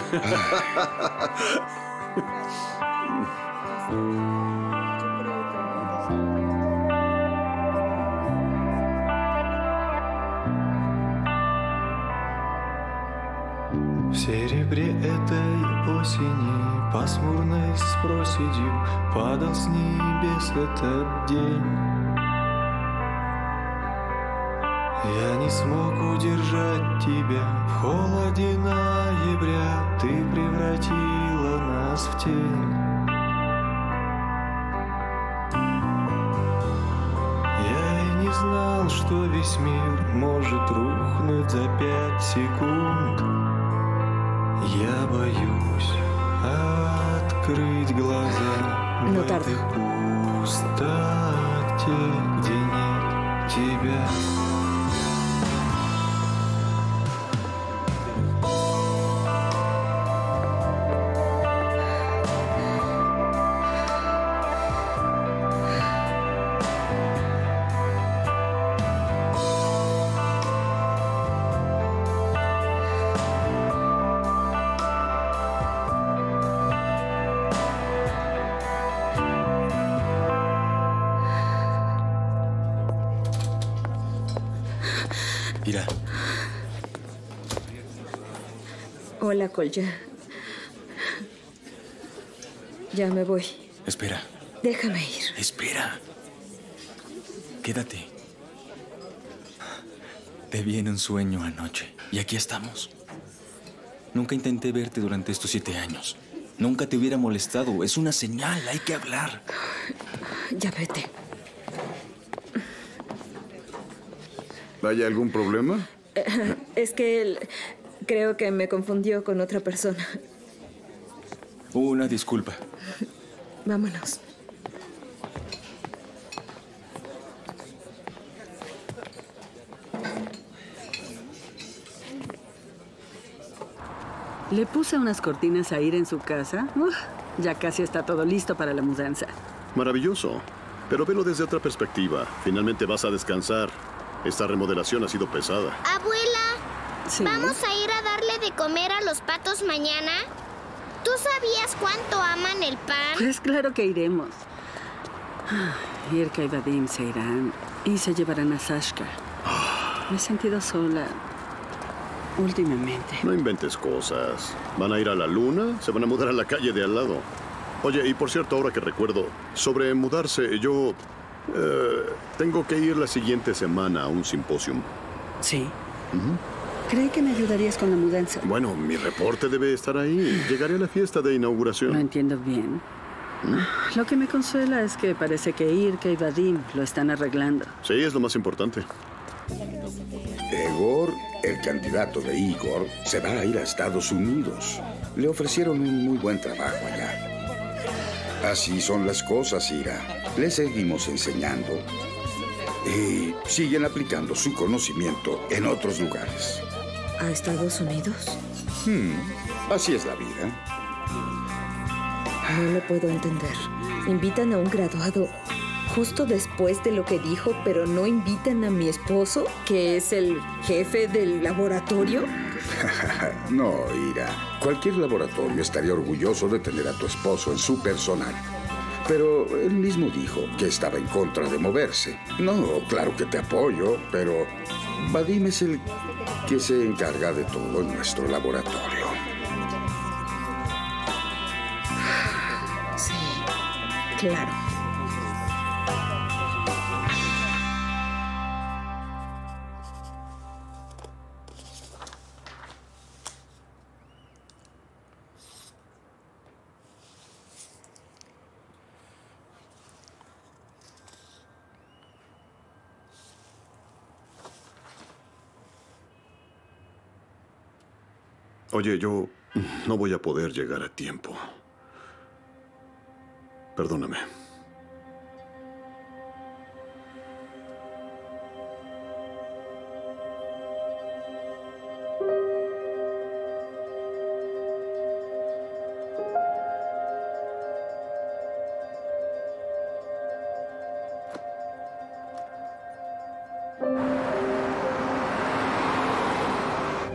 серебре этой осени, пасмурной с проседью, Падал с небес этот день. Я не смог удержать тебя в холоде ноября, Ты превратила нас в тень. Я и не знал, что весь мир может рухнуть за пять секунд. Я боюсь открыть глаза No в tardo. этой пустоте, где нет тебя. Kolya. Ya me voy. espera, Déjame ir. espera. Quédate. Te vi en un sueño anoche y aquí estamos. Nunca intenté verte durante estos siete años. Nunca te hubiera molestado. Es una señal, hay que hablar. Ya vete. ¿Hay algún problema? Eh, Es que él creo que me confundió con otra persona. Una disculpa. Vámonos. Le puse unas cortinas a ir en su casa. Uf, ya casi está todo listo para la mudanza. Maravilloso. Pero velo desde otra perspectiva. Finalmente vas a descansar. Esta remodelación ha sido pesada. Abuela, ¿vamos a ir a darle de comer a los patos mañana? ¿Tú sabías cuánto aman el pan? Pues claro que iremos. Ah, Irka y Vadim se irán y se llevarán a Sashka. Me he sentido sola últimamente. No inventes cosas. ¿Van a ir a la luna? ¿Se van a mudar a la calle de al lado? Oye, y por cierto, ahora que recuerdo, sobre mudarse, yo... eh, tengo que ir la siguiente semana a un simposium. Sí. Creí que me ayudarías con la mudanza. Bueno, mi reporte debe estar ahí. Llegaré a la fiesta de inauguración. No entiendo bien. Lo que me consuela es que parece que Irka y Vadim lo están arreglando. Sí, es lo más importante. Egor, el candidato de Igor, se va a ir a Estados Unidos. Le ofrecieron un muy buen trabajo allá. Así son las cosas, Ira. Le seguimos enseñando. Y siguen aplicando su conocimiento en otros lugares. ¿A Estados Unidos? Hmm, así es la vida. No lo puedo entender. Invitan a un graduado justo después de lo que dijo, pero no invitan a mi esposo, que es el jefe del laboratorio. no, Ira. Cualquier laboratorio estaría orgulloso de tener a tu esposo en su personal. Pero él mismo dijo que estaba en contra de moverse. No, claro que te apoyo, pero Vadim es el que se encarga de todo en nuestro laboratorio. Sí, claro. Oye, yo no voy a poder llegar a tiempo. Perdóname.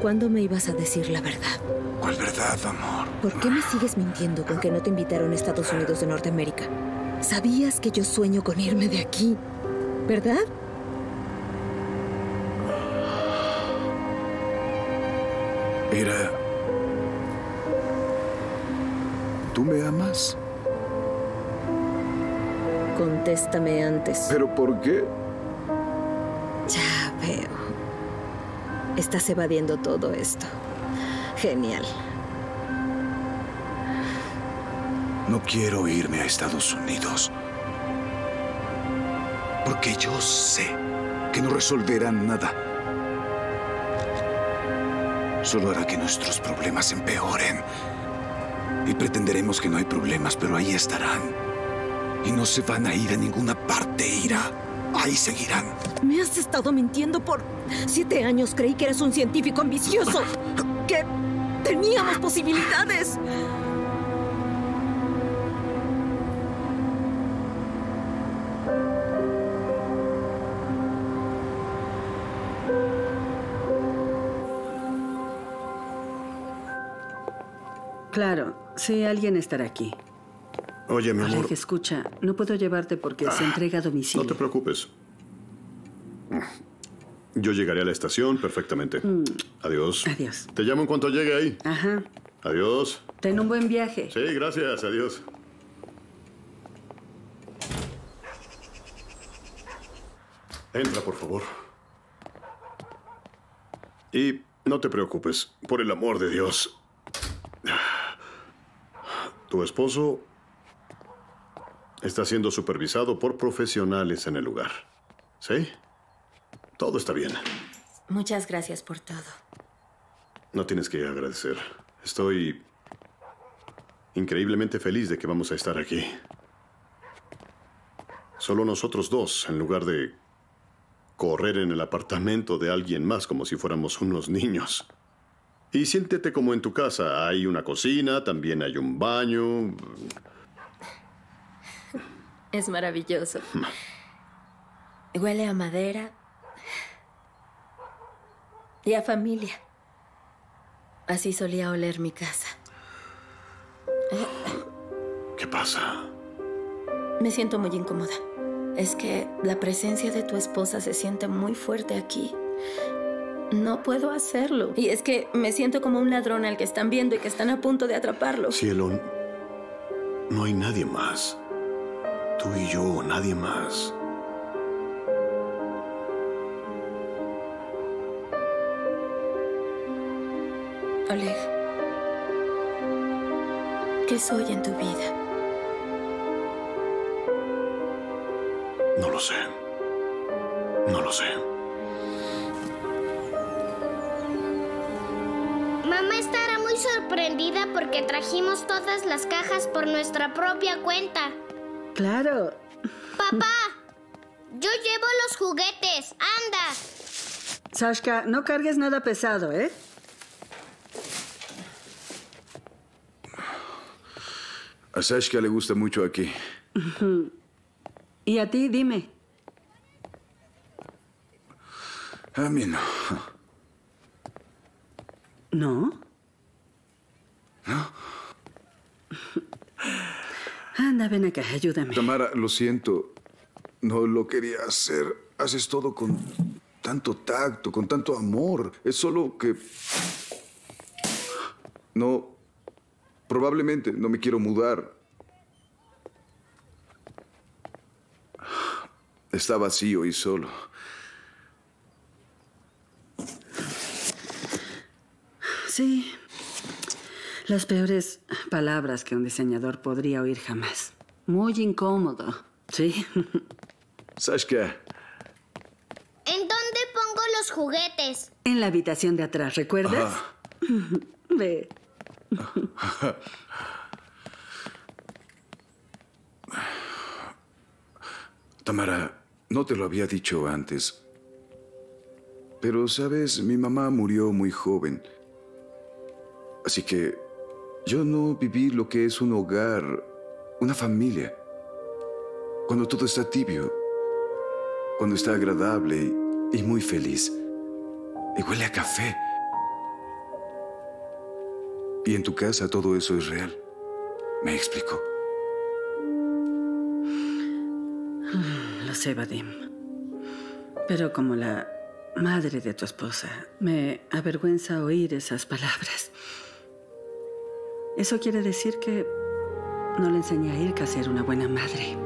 ¿Cuándo me ibas a decir la verdad? ¿Cuál verdad, amor? ¿Por qué me sigues mintiendo con que no te invitaron a Estados Unidos de Norteamérica? Sabías que yo sueño con irme de aquí, ¿verdad? Mira. ¿Tú me amas? Contéstame antes. ¿Pero por qué? Ya veo. Estás evadiendo todo esto. Genial. No quiero irme a Estados Unidos. Porque yo sé que no resolverán nada. Solo hará que nuestros problemas empeoren. Y pretenderemos que no hay problemas, pero ahí estarán. Y no se van a ir a ninguna parte, Ira. Ahí seguirán. Me has estado mintiendo por siete años. Creí que eres un científico ambicioso. Que teníamos posibilidades. Claro, sí, alguien estará aquí. Oye, mi amor. Oleg, escucha, no puedo llevarte porque se entrega a domicilio. No te preocupes. Yo llegaré a la estación perfectamente. Mm. Adiós. Adiós. Te llamo en cuanto llegue ahí. Ajá. Adiós. Ten un buen viaje. Sí, gracias. Adiós. Entra, por favor. Y no te preocupes, por el amor de Dios. Tu esposo está siendo supervisado por profesionales en el lugar. ¿Sí? Todo está bien. Muchas gracias por todo. No tienes que agradecer. Estoy increíblemente feliz de que vamos a estar aquí. Solo nosotros dos, en lugar de correr en el apartamento de alguien más como si fuéramos unos niños. Y siéntete como en tu casa. Hay una cocina, también hay un baño. Es maravilloso. Huele a madera y a familia. Así solía oler mi casa. ¿Qué pasa? Me siento muy incómoda. Es que la presencia de tu esposa se siente muy fuerte aquí. No puedo hacerlo. Y es que me siento como un ladrón al que están viendo y que están a punto de atraparlo. Cielo, no hay nadie más. Tú y yo, nadie más. Oleg, ¿qué soy en tu vida? No lo sé. No lo sé. Mamá estará muy sorprendida porque trajimos todas las cajas por nuestra propia cuenta. Claro. Papá, yo llevo los juguetes. Anda. Sashka, no cargues nada pesado, ¿eh? A Sashka le gusta mucho aquí. Y a ti, dime. A mí no. ¿No? ¿No? Anda, ven acá, ayúdame. Tamara, lo siento. No lo quería hacer. Haces todo con tanto tacto, con tanto amor. Es solo que... No... Probablemente no me quiero mudar. Está vacío y solo. Sí. Las peores palabras que un diseñador podría oír jamás. Muy incómodo. Sí. Sashka, ¿En dónde pongo los juguetes? En la habitación de atrás, ¿recuerdas? Ve. Tamara, no te lo había dicho antes. Pero, sabes, mi mamá murió muy joven. Así que yo no viví lo que es un hogar, una familia. Cuando todo está tibio, cuando está agradable y muy feliz, y huele a café. Y en tu casa todo eso es real. ¿Me explico? Lo sé, Vadim. Pero como la madre de tu esposa, me avergüenza oír esas palabras. Eso quiere decir que no le enseñé a Irka a ser una buena madre.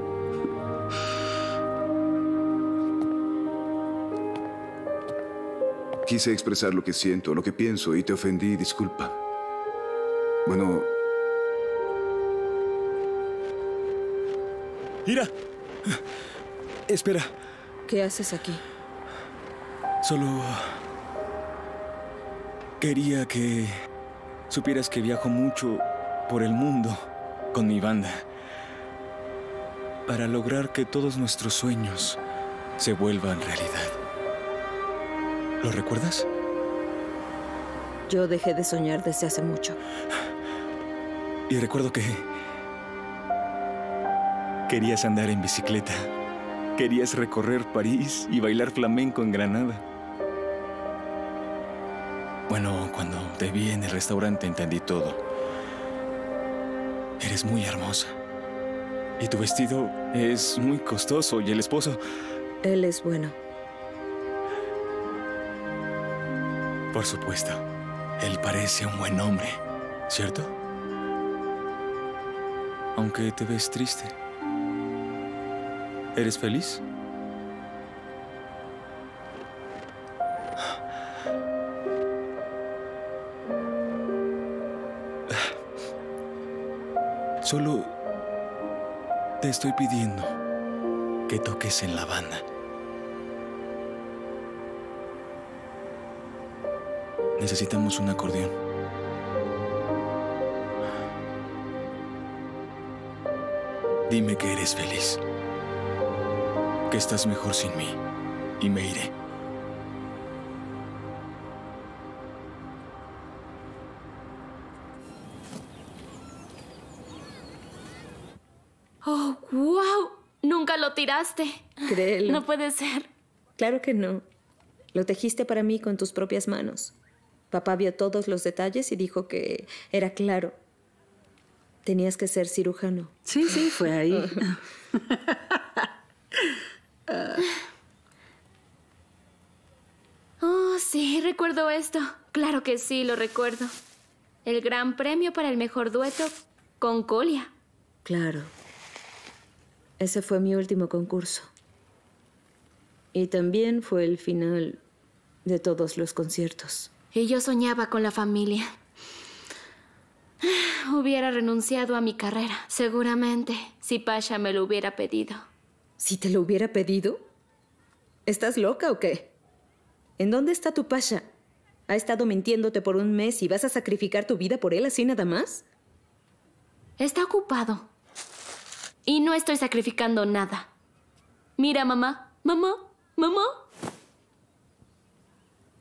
Quise expresar lo que siento, lo que pienso y te ofendí, disculpa. Bueno, Ira. Espera, ¿Qué haces aquí? solo... Quería que supieras que viajo mucho por el mundo con mi banda para lograr que todos nuestros sueños se vuelvan realidad. ¿Lo recuerdas? Yo dejé de soñar desde hace mucho. Y recuerdo que querías andar en bicicleta, querías recorrer París y bailar flamenco en Granada. Bueno, cuando te vi en el restaurante entendí todo. Eres muy hermosa. Y tu vestido es muy costoso y el esposo, Él es bueno. por supuesto, él parece un buen hombre, ¿cierto? Aunque te ves triste. ¿Eres feliz? Solo te estoy pidiendo que toques en la banda. Necesitamos un acordeón. Dime que eres feliz. Que estás mejor sin mí. Y me iré. Tiraste. Créelo. No puede ser. Claro que no. Lo tejiste para mí con tus propias manos. Papá vio todos los detalles y dijo que era claro. Tenías que ser cirujano. Sí, sí, fue ahí. Oh, sí, recuerdo esto. Claro que sí, lo recuerdo. El gran premio para el mejor dueto con Colia. Claro. Ese fue mi último concurso. Y también fue el final de todos los conciertos. Y yo soñaba con la familia. Hubiera renunciado a mi carrera, seguramente, si Pasha me lo hubiera pedido. ¿Si te lo hubiera pedido? ¿Estás loca o qué? ¿En dónde está tu pasha? Ha estado mintiéndote por un mes y vas a sacrificar tu vida por él así nada más. Está ocupado. Y no estoy sacrificando nada. Mira, mamá, mamá, mamá.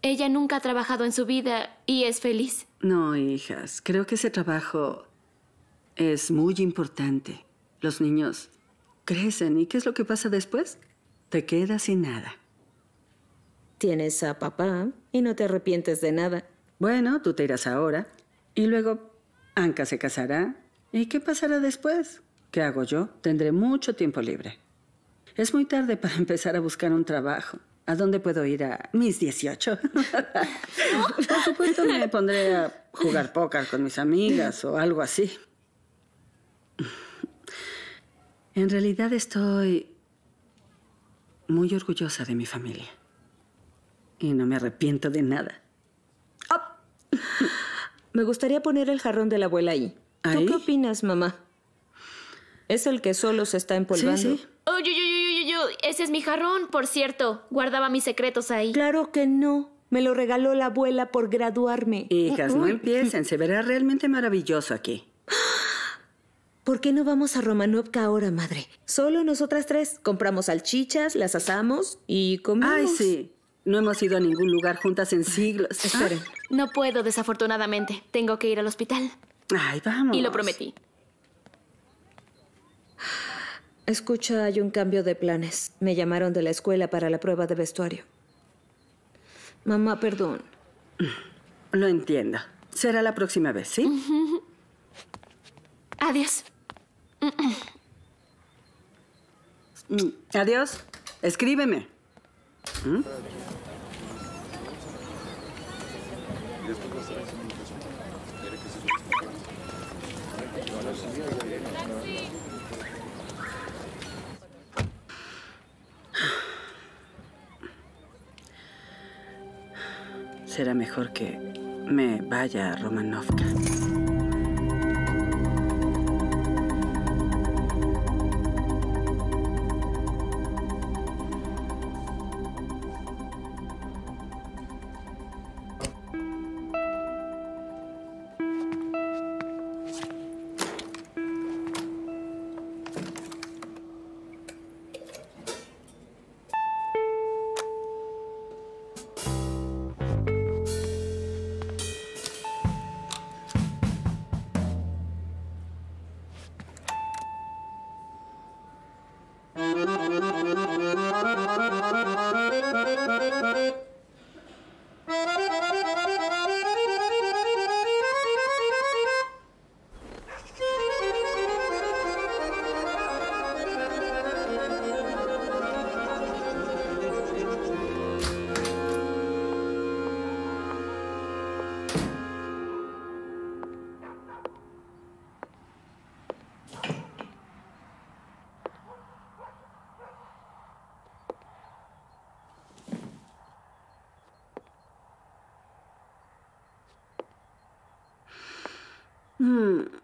Ella nunca ha trabajado en su vida y es feliz. No, hijas, creo que ese trabajo es muy importante. Los niños crecen y ¿qué es lo que pasa después? Te quedas sin nada. Tienes a papá y no te arrepientes de nada. Bueno, tú te irás ahora y luego Anka se casará. ¿Y qué pasará después? ¿Qué hago yo? Tendré mucho tiempo libre. Es muy tarde para empezar a buscar un trabajo. ¿A dónde puedo ir a mis 18? Por supuesto me pondré a jugar póker con mis amigas o algo así. En realidad estoy muy orgullosa de mi familia. Y no me arrepiento de nada. Me gustaría poner el jarrón de la abuela ahí. ¿Tú ¿Ahí? qué opinas, mamá? Es el que solo se está empolvando. Sí, sí. Uy, uy, uy, uy, uy, uy, ese es mi jarrón, por cierto. Guardaba mis secretos ahí. Claro que no. Me lo regaló la abuela por graduarme. Hijas, no empiecen. Se verá realmente maravilloso aquí. ¿Por qué no vamos a Romanovka ahora, madre? Solo nosotras tres. Compramos salchichas, las asamos y comemos. Ay, sí. No hemos ido a ningún lugar juntas en siglos. Esperen. No puedo, desafortunadamente. Tengo que ir al hospital. Ay, vamos. Y lo prometí. Escucha, hay un cambio de planes. Me llamaron de la escuela para la prueba de vestuario. Mamá, perdón. Lo entiendo. Será la próxima vez, ¿sí? Adiós. Mm, Adiós. Escríbeme. ¿Mm? Será mejor que me vaya a Romanovka. Mm.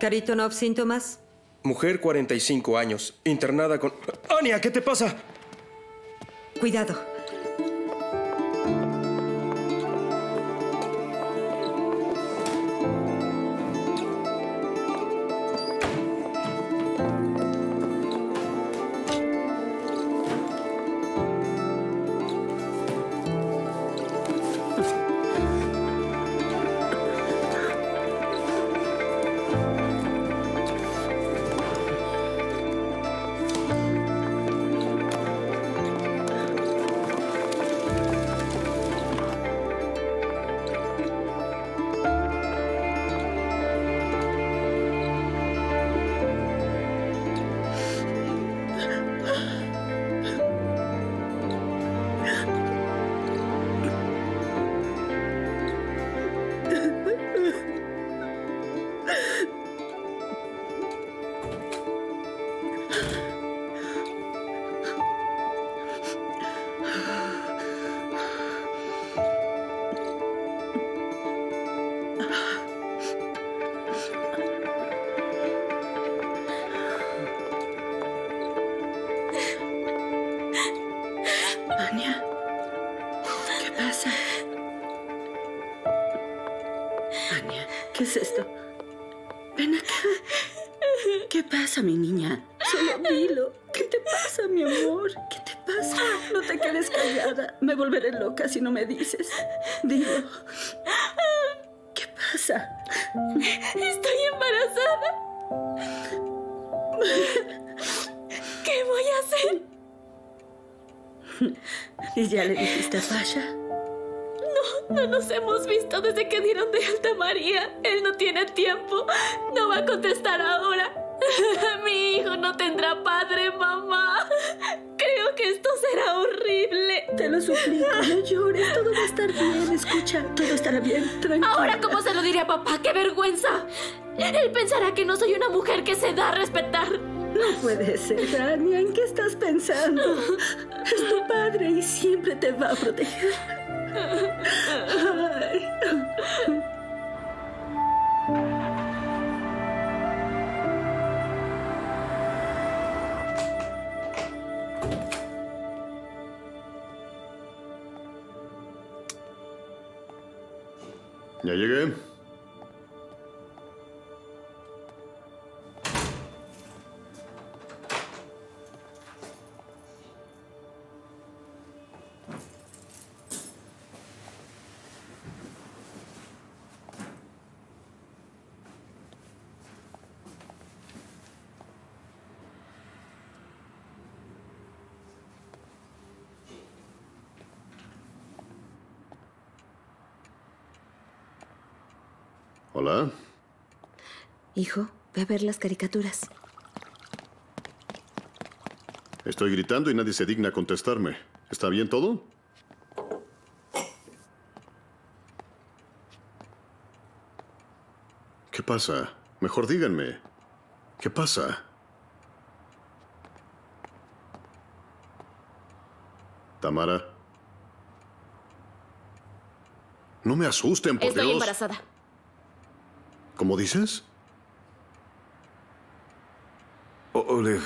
Caritonov, síntomas. Mujer, 45 años, internada con... ¡Ania, ¿qué te pasa? Cuidado. ¿Y ya le dijiste a Pasha? No, no nos hemos visto desde que dieron de alta María. Él no tiene tiempo. No va a contestar ahora. Mi hijo no tendrá padre, mamá. Creo que esto será horrible. Te lo suplico, no llores. Todo va a estar bien. Escucha, todo estará bien. Tranquila. Ahora, ¿cómo se lo diré a papá? ¡Qué vergüenza! Él pensará que no soy una mujer que se da a respetar. No puede ser, Anya. ¿En qué estás pensando? Es tu padre y siempre te va a proteger. Ya llegué. Hola. Hijo, ve a ver las caricaturas. Estoy gritando y nadie se digna contestarme. ¿Está bien todo? ¿Qué pasa? Mejor díganme. ¿Qué pasa? Tamara. No me asusten, por Estoy Dios. embarazada. ¿Cómo dices? Oleg,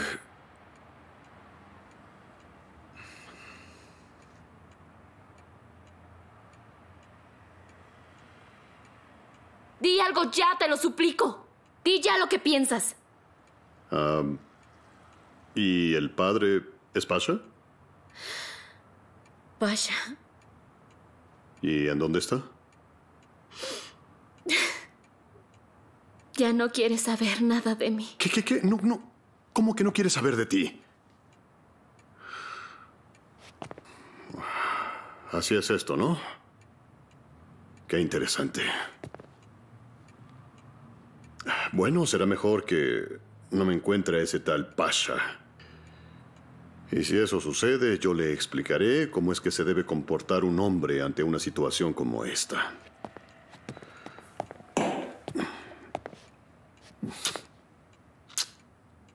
Di algo ya, te lo suplico. Di ya lo que piensas. ¿Y el padre es Pasha? Vaya. ¿Y en dónde está? Ya no quieres saber nada de mí. ¿Qué, qué, qué? No, no. ¿Cómo que no quieres saber de ti? Así es esto, ¿no? Qué interesante. Bueno, será mejor que no me encuentre ese tal Pasha. Y si eso sucede, yo le explicaré cómo es que se debe comportar un hombre ante una situación como esta.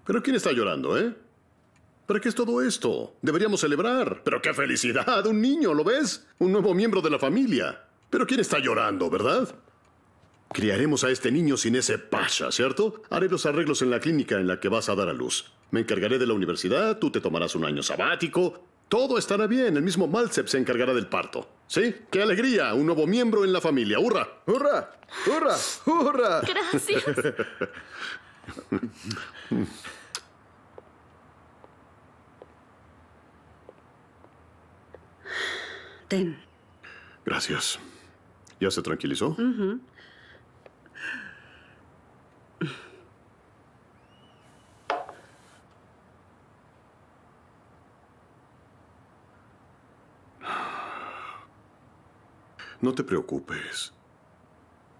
¿Pero quién está llorando, eh? ¿Para qué es todo esto? Deberíamos celebrar. ¡Pero qué felicidad! Un niño, ¿lo ves? Un nuevo miembro de la familia. ¿Pero quién está llorando, verdad? Criaremos a este niño sin ese pasha, ¿cierto? Haré los arreglos en la clínica en la que vas a dar a luz. Me encargaré de la universidad, tú te tomarás un año sabático. Todo estará bien, el mismo Malsep se encargará del parto. ¿Sí? ¡Qué alegría! Un nuevo miembro en la familia. ¡Hurra! ¡Hurra! ¡Hurra! ¡Hurra! Gracias. Ten. Gracias. ¿Ya se tranquilizó? No te preocupes.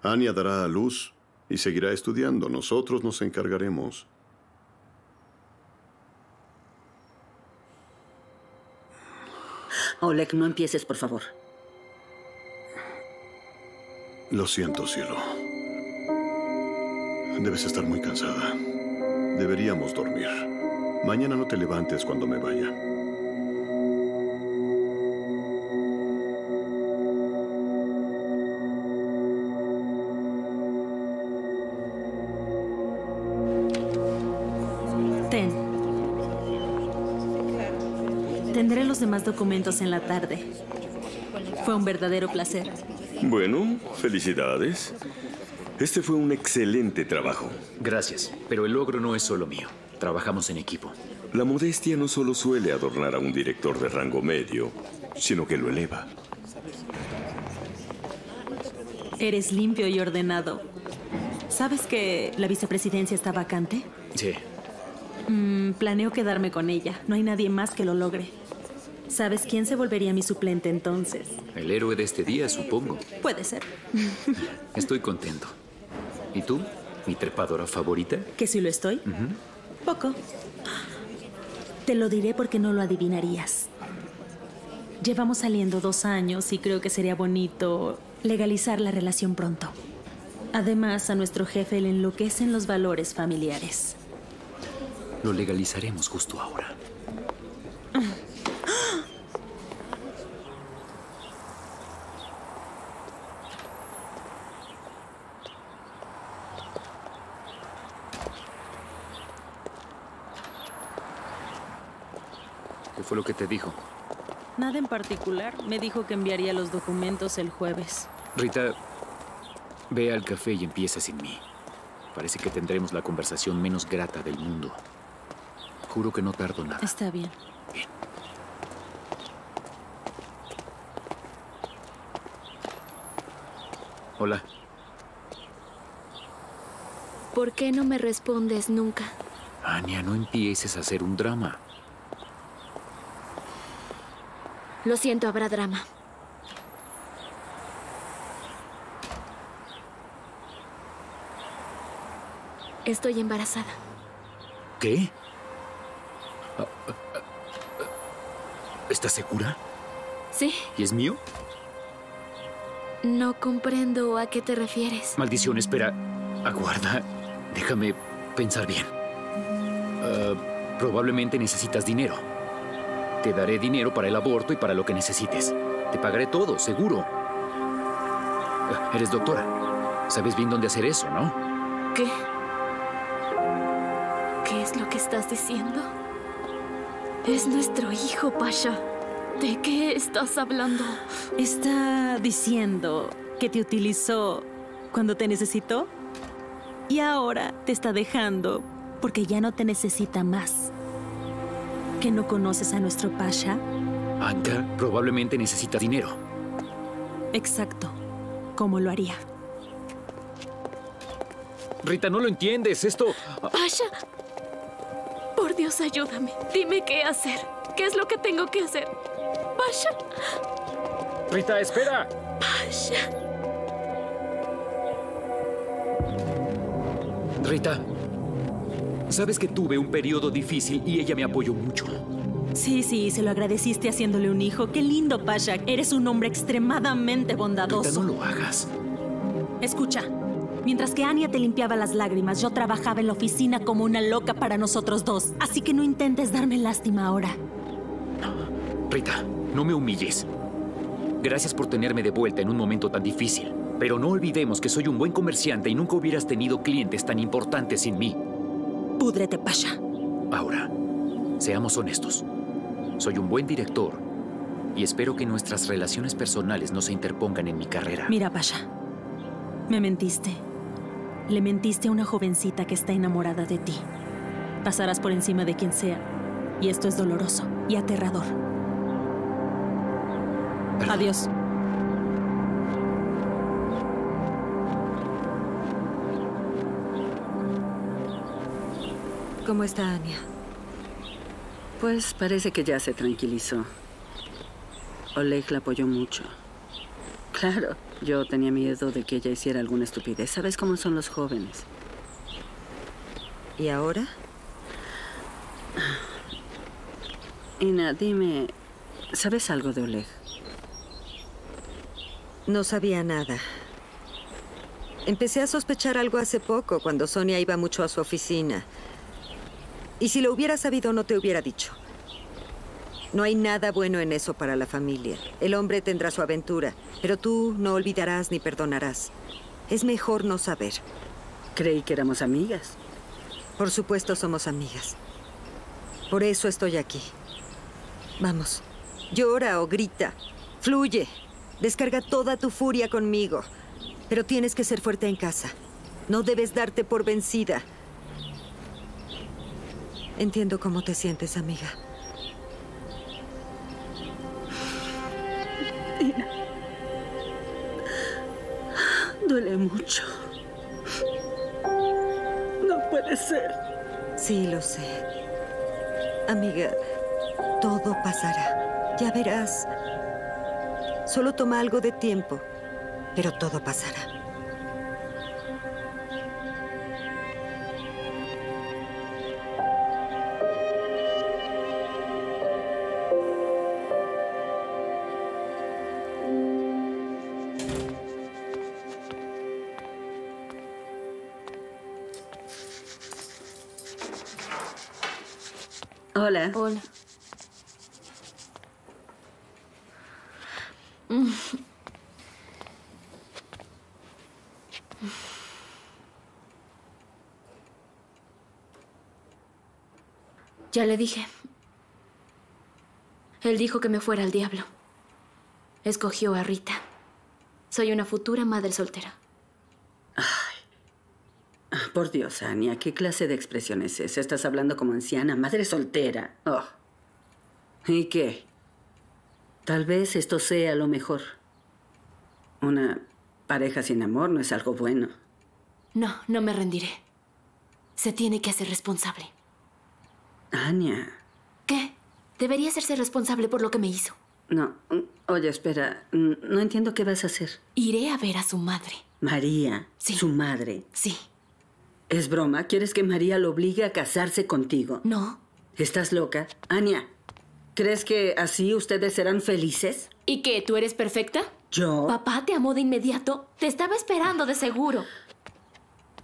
Anya dará a luz y seguirá estudiando. Nosotros nos encargaremos. Oleg, no empieces, por favor. Lo siento, cielo. Debes estar muy cansada. Deberíamos dormir. Mañana no te levantes cuando me vaya. Documentos en la tarde. Fue un verdadero placer. Bueno, felicidades. Este fue un excelente trabajo. Gracias, pero el logro no es solo mío. Trabajamos en equipo. La modestia no solo suele adornar a un director de rango medio, sino que lo eleva. Eres limpio y ordenado. ¿Sabes que la vicepresidencia está vacante? Sí. Mm, planeo quedarme con ella. No hay nadie más que lo logre. ¿Sabes quién se volvería mi suplente entonces? El héroe de este día, supongo. Puede ser. Estoy contento. ¿Y tú? ¿Mi trepadora favorita? ¿Que si lo estoy? Poco. Te lo diré porque no lo adivinarías. Llevamos saliendo dos años y creo que sería bonito legalizar la relación pronto. Además, a nuestro jefe le enloquecen los valores familiares. Lo legalizaremos justo ahora. Lo que te dijo? Nada en particular. Me dijo que enviaría los documentos el jueves. Rita, ve al café y empieza sin mí. Parece que tendremos la conversación menos grata del mundo. Juro que no tardo nada. Está bien. Hola. ¿Por qué no me respondes nunca? Anya, no empieces a hacer un drama. Lo siento, habrá drama. Estoy embarazada. ¿Qué? Ah, ah, ah, ¿Estás segura? ¿Sí? ¿Y es mío? No comprendo a qué te refieres. Maldición, espera. Aguarda. Déjame pensar bien. Probablemente necesitas dinero. Te daré dinero para el aborto y para lo que necesites. Te pagaré todo, seguro. Eres doctora. Sabes bien dónde hacer eso, ¿no? ¿Qué? ¿Qué es lo que estás diciendo? Es nuestro hijo, Pasha. ¿De qué estás hablando? Está diciendo que te utilizó cuando te necesitó y ahora te está dejando porque ya no te necesita más. ¿Que no conoces a nuestro Pasha? Anka, probablemente necesitas dinero. Exacto. ¿Cómo lo haría? Rita, no lo entiendes. Esto... Pasha. Por Dios, ayúdame. Dime qué hacer. ¿Qué es lo que tengo que hacer? Pasha. Rita, espera. Pasha. Rita, sabes que tuve un periodo difícil y ella me apoyó mucho. Sí, sí, se lo agradeciste haciéndole un hijo. Qué lindo, Pasha. Eres un hombre extremadamente bondadoso. Rita, no lo hagas. Escucha. Mientras que Anya te limpiaba las lágrimas, yo trabajaba en la oficina como una loca para nosotros dos. Así que no intentes darme lástima ahora. Rita, no me humilles. Gracias por tenerme de vuelta en un momento tan difícil. Pero no olvidemos que soy un buen comerciante y nunca hubieras tenido clientes tan importantes sin mí. Púdrete, Pasha. Ahora, seamos honestos. Soy un buen director y espero que nuestras relaciones personales no se interpongan en mi carrera. Mira, Pasha. Me mentiste. Le mentiste a una jovencita que está enamorada de ti. Pasarás por encima de quien sea. Y esto es doloroso y aterrador. Adiós. ¿Cómo está Anya? Pues parece que ya se tranquilizó. Oleg la apoyó mucho. Claro, yo tenía miedo de que ella hiciera alguna estupidez. ¿Sabes cómo son los jóvenes? ¿Y ahora? Ina, dime, ¿sabes algo de Oleg? No sabía nada. Empecé a sospechar algo hace poco, cuando Sonia iba mucho a su oficina. Y si lo hubiera sabido, no te hubiera dicho. No hay nada bueno en eso para la familia. El hombre tendrá su aventura, pero tú no olvidarás ni perdonarás. Es mejor no saber. Creí que éramos amigas. Por supuesto somos amigas. Por eso estoy aquí. Vamos, llora o grita. Fluye. Descarga toda tu furia conmigo. Pero tienes que ser fuerte en casa. No debes darte por vencida. Entiendo cómo te sientes, amiga. Duele mucho. No puede ser. Sí, lo sé. Amiga, todo pasará. Ya verás. Solo toma algo de tiempo, pero todo pasará. Hola. Hola. Ya le dije. Él dijo que me fuera al diablo. Escogió a Rita. Soy una futura madre soltera. Por Dios, Ania, ¿qué clase de expresión es esa? Estás hablando como anciana, madre soltera. Oh. ¿Y qué? Tal vez esto sea lo mejor. Una pareja sin amor no es algo bueno. No, no me rendiré. Se tiene que hacer responsable. Ania. ¿Qué? Debería hacerse responsable por lo que me hizo. No. mm, Oye, espera. mm, No entiendo qué vas a hacer. Iré a ver a su madre. María. Su madre. Sí. ¿Es broma? ¿Quieres que María lo obligue a casarse contigo? No. ¿Estás loca? Ania, ¿crees que así ustedes serán felices? ¿Y qué? ¿Tú eres perfecta? ¿Yo? Papá te amó de inmediato. Te estaba esperando de seguro.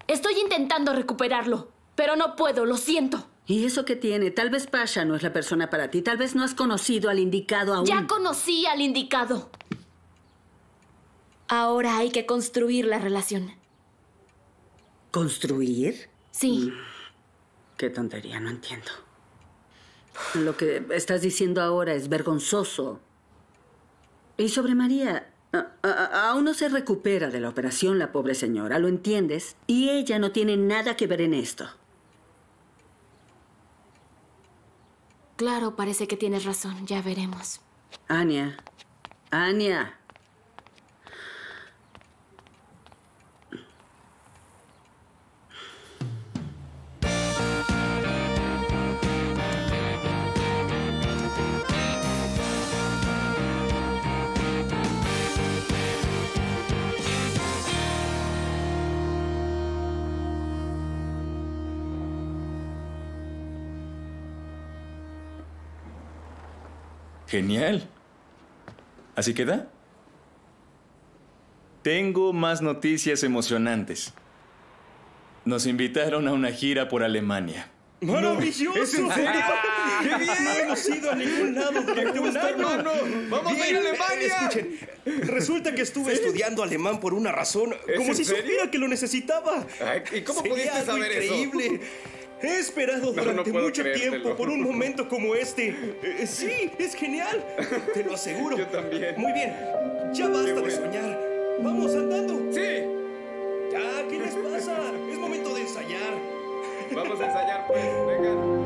Estoy intentando recuperarlo, pero no puedo, lo siento. ¿Y eso qué tiene? Tal vez Pasha no es la persona para ti. Tal vez no has conocido al indicado aún. Ya conocí al indicado. Ahora hay que construir la relación. ¿Construir? Sí. Qué tontería, no entiendo. Lo que estás diciendo ahora es vergonzoso. Y sobre María, a- a- aún no se recupera de la operación la pobre señora, ¿lo entiendes? Y ella no tiene nada que ver en esto. Claro, parece que tienes razón. Ya veremos. Ania, Ania. Genial. ¿Así queda? Tengo más noticias emocionantes. Nos invitaron a una gira por Alemania. ¡Maravilloso! ¿Es en serio? ¡Qué bien! No hemos ido a ningún lado durante un año. hermano! ¡Vamos a ir a Alemania! Escuchen, resulta que estuve estudiando alemán por una razón, ¿Es como en si serio? supiera que lo necesitaba. ¿y cómo Sería pudiste algo saber eso? He esperado No, no durante mucho creértelo. tiempo por un momento como este. Eh, sí, es genial. Te lo aseguro. Yo también. Muy bien. Ya basta de soñar. Vamos andando. Sí. Ya, ¿qué les pasa? Es momento de ensayar. Vamos a ensayar, pues. Vengan.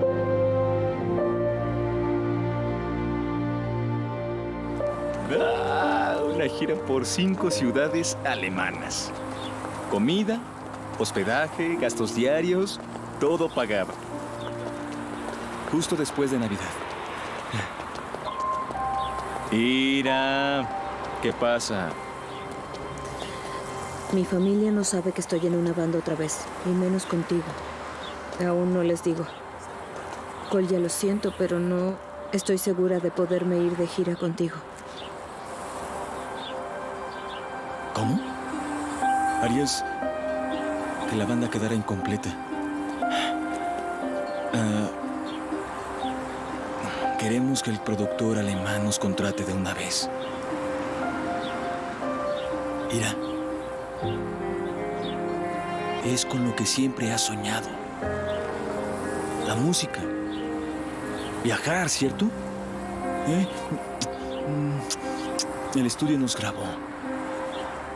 Ah, una gira por cinco ciudades alemanas. Comida, hospedaje, gastos diarios, todo pagado. Justo después de Navidad. Ira, ¿qué pasa? Mi familia no sabe que estoy en una banda otra vez, y menos contigo. Aún no les digo. Cole, ya lo siento, pero no estoy segura de poderme ir de gira contigo. ¿Cómo? Harías que la banda quedara incompleta. Ah, queremos que el productor alemán nos contrate de una vez. Ira, es con lo que siempre has soñado. La música. Viajar, ¿cierto? ¿Eh? El estudio nos grabó.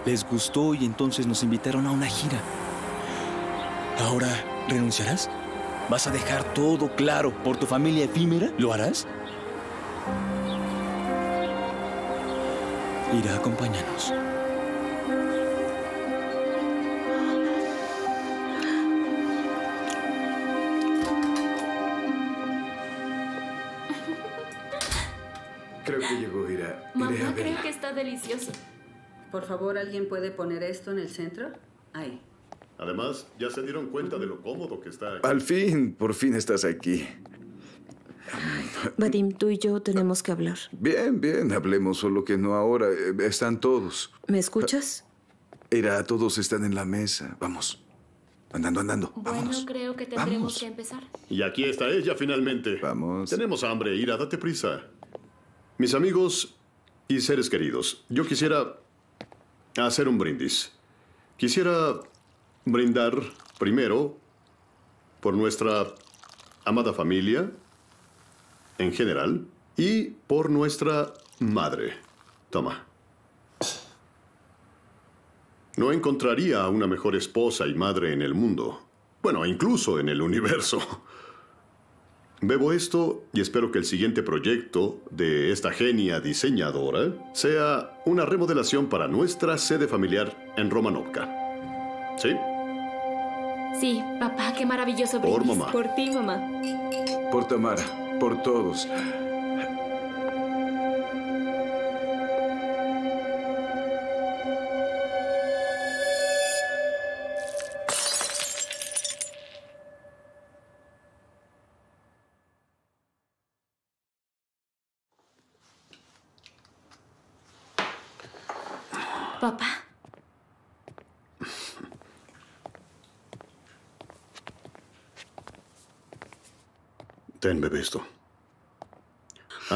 Les gustó y entonces nos invitaron a una gira. ¿Ahora renunciarás? ¿Vas a dejar todo claro por tu familia efímera? ¿Lo harás? Ira, acompáñanos. Creo que llegó, Ira. Mamá, creo que está delicioso. Por favor, ¿alguien puede poner esto en el centro? Ahí. Además, ya se dieron cuenta de lo cómodo que está. Al fin, por fin estás aquí. Vadim, tú y yo tenemos que hablar. Bien, bien, hablemos, solo que no ahora. Eh, Están todos. ¿Me escuchas? Ira, todos están en la mesa. Vamos. Andando, andando. Bueno, creo que tendremos Vamos. que empezar. Y aquí está ella finalmente. Vamos. Tenemos hambre, Ira, date prisa. Mis amigos y seres queridos, yo quisiera hacer un brindis. Quisiera brindar primero por nuestra amada familia en general y por nuestra madre. Toma. No encontraría una mejor esposa y madre en el mundo. Bueno, incluso en el universo. Bebo esto y espero que el siguiente proyecto de esta genia diseñadora sea una remodelación para nuestra sede familiar en Romanovka. ¿Sí? Sí, papá, qué maravilloso Por mamá. Por ti, mamá. Por Tamara, por todos.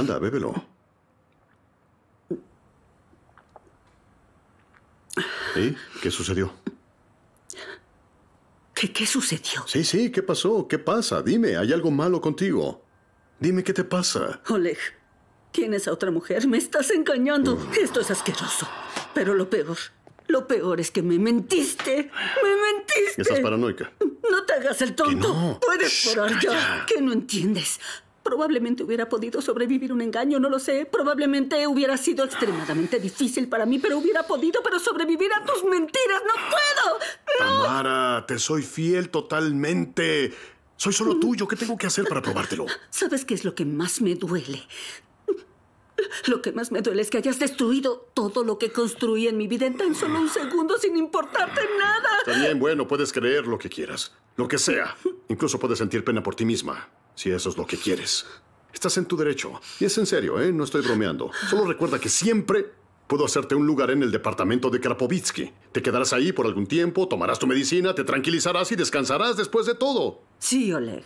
Anda, bébelo. ¿Y qué sucedió? ¿Qué, qué sucedió? Sí, sí, ¿qué pasó? ¿Qué pasa? Dime, ¿hay algo malo contigo? Dime qué te pasa. Oleg, tienes a otra mujer. Me estás engañando. Esto es asqueroso. Pero lo peor, lo peor es que me mentiste. Me mentiste. ¿Estás paranoica? No te hagas el tonto. no. Puedes Shh, parar ya. Que no entiendes. Probablemente hubiera podido sobrevivir un engaño, no lo sé. Probablemente hubiera sido extremadamente difícil para mí, pero hubiera podido, pero sobrevivir a tus mentiras. ¡No puedo! Tamara, te soy fiel totalmente. Soy solo tuyo. ¿Qué tengo que hacer para probártelo? ¿Sabes qué es lo que más me duele? Lo que más me duele es que hayas destruido todo lo que construí en mi vida en tan solo un segundo sin importarte nada. Está bien, bueno, puedes creer lo que quieras. Lo que sea. Incluso puedes sentir pena por ti misma, si eso es lo que quieres. Estás en tu derecho. Y es en serio, ¿eh? No estoy bromeando. Solo recuerda que siempre puedo hacerte un lugar en el departamento de Krapovitsky. Te quedarás ahí por algún tiempo, tomarás tu medicina, te tranquilizarás y descansarás después de todo. Sí, Oleg.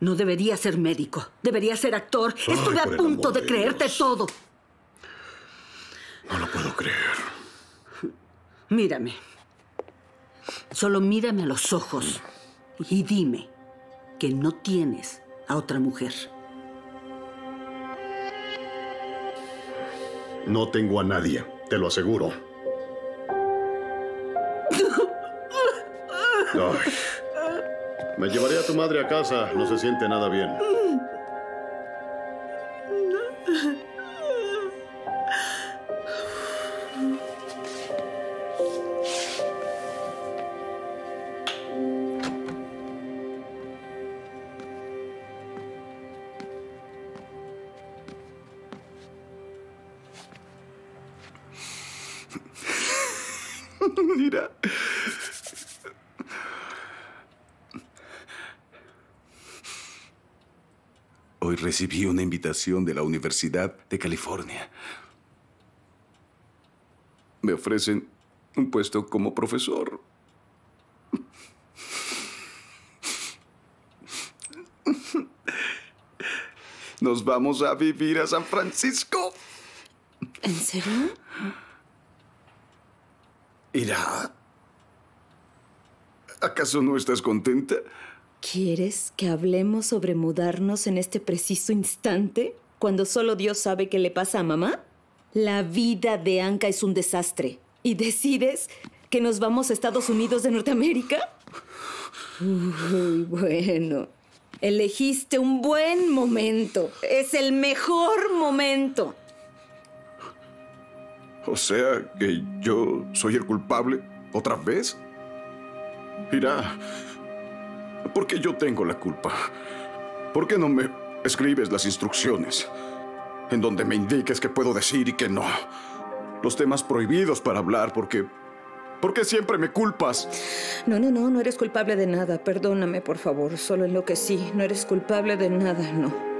No debería ser médico. Debería ser actor. Estuve a punto de de creerte todo. No lo puedo creer. Mírame. Solo mírame a los ojos y dime que no tienes a otra mujer. No tengo a nadie, te lo aseguro. Ay. Me llevaré a tu madre a casa, no se siente nada bien. Recibí una invitación de la Universidad de California. Me ofrecen un puesto como profesor. Nos vamos a vivir a San Francisco. ¿En serio? Irá. ¿Acaso no estás contenta? ¿Quieres que hablemos sobre mudarnos en este preciso instante? Cuando solo Dios sabe qué le pasa a mamá. La vida de Anka es un desastre. ¿Y decides que nos vamos a Estados Unidos de Norteamérica? Uy, bueno. Elegiste un buen momento. Es el mejor momento. O sea que yo soy el culpable otra vez. Irá. ¿Por qué yo tengo la culpa? ¿Por qué no me escribes las instrucciones? En donde me indiques qué puedo decir y qué no. Los temas prohibidos para hablar, porque. ¿Por qué siempre me culpas? No, no, no, no eres culpable de nada. Perdóname, por favor. Solo en lo que sí. No eres culpable de nada, no.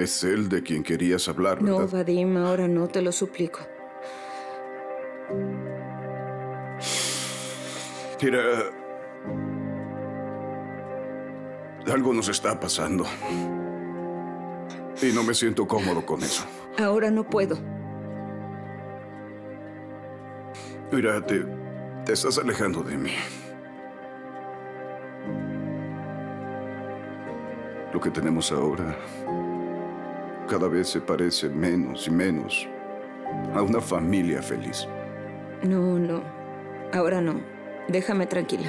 Es él de quien querías hablar, No. Vadim, ahora no, te lo suplico. Mira. Algo nos está pasando. Y no me siento cómodo con eso. Ahora no puedo. Mira, te, te estás alejando de mí. Lo que tenemos ahora cada vez se parece menos y menos a una familia feliz. No, no. Ahora no. Déjame tranquila.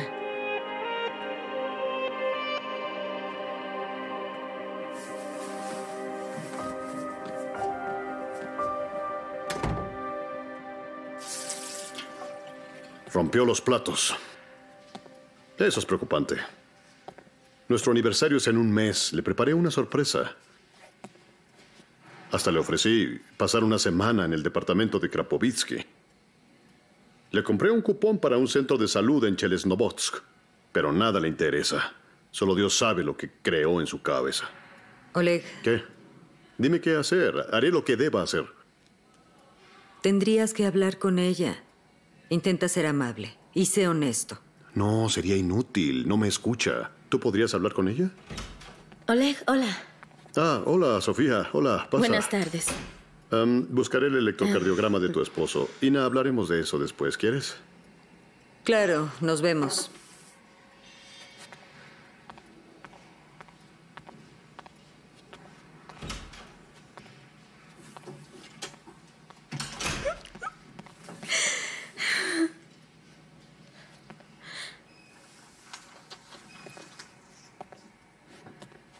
Rompió los platos. Eso es preocupante. Nuestro aniversario es en un mes. Le preparé una sorpresa. Hasta le ofrecí pasar una semana en el departamento de Krapovitsky. Le compré un cupón para un centro de salud en Chelesnobotsk, pero nada le interesa. Solo Dios sabe lo que creó en su cabeza. Oleg, ¿Qué? Dime qué hacer. Haré lo que deba hacer. tendrías que hablar con ella. Intenta ser amable y sé honesto. No, sería inútil. No me escucha. ¿Tú podrías hablar con ella? Oleg, hola. Ah, hola, Sofía. Hola, pasa. Buenas tardes. Am, buscaré el electrocardiograma de tu esposo. Ina, hablaremos de eso después. ¿Quieres? Claro, nos vemos.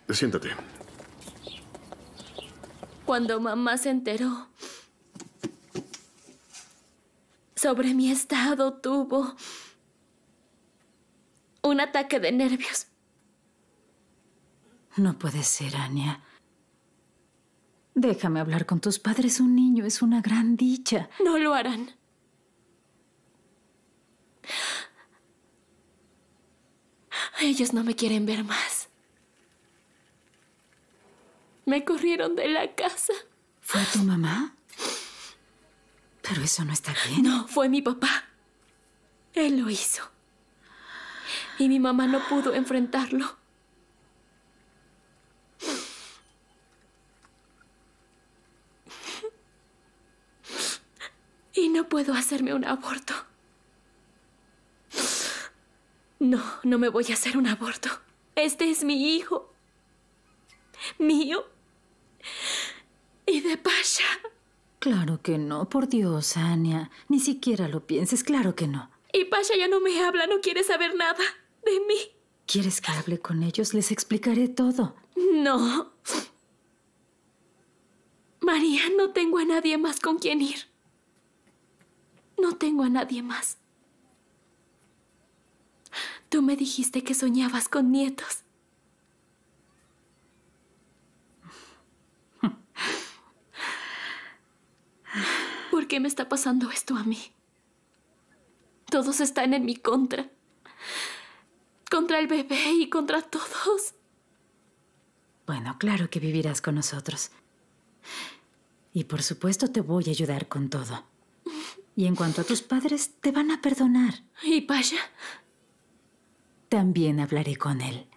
Siéntate. Cuando mamá se enteró sobre mi estado, tuvo un ataque de nervios. No puede ser, Anya. Déjame hablar con tus padres. Un niño es una gran dicha. No lo harán. Ellos no me quieren ver más. Me corrieron de la casa. ¿Fue tu mamá? Pero eso no está bien. No, fue mi papá. Él lo hizo. Y mi mamá no pudo enfrentarlo. Y no puedo hacerme un aborto. No, no me voy a hacer un aborto. Este es mi hijo. Mío. Y de Pasha. Claro que no, por Dios, Anya. Ni siquiera lo pienses, claro que no. Y Pasha ya no me habla, no quiere saber nada de mí. ¿Quieres que hable con ellos? Les explicaré todo. No. María, no tengo a nadie más con quien ir. No tengo a nadie más. Tú me dijiste que soñabas con nietos. ¿Por qué me está pasando esto a mí? Todos están en mi contra. Contra el bebé y contra todos. Bueno, claro que vivirás con nosotros. Y por supuesto te voy a ayudar con todo. Y en cuanto a tus padres, te van a perdonar. ¿Y Pasha? También hablaré con él.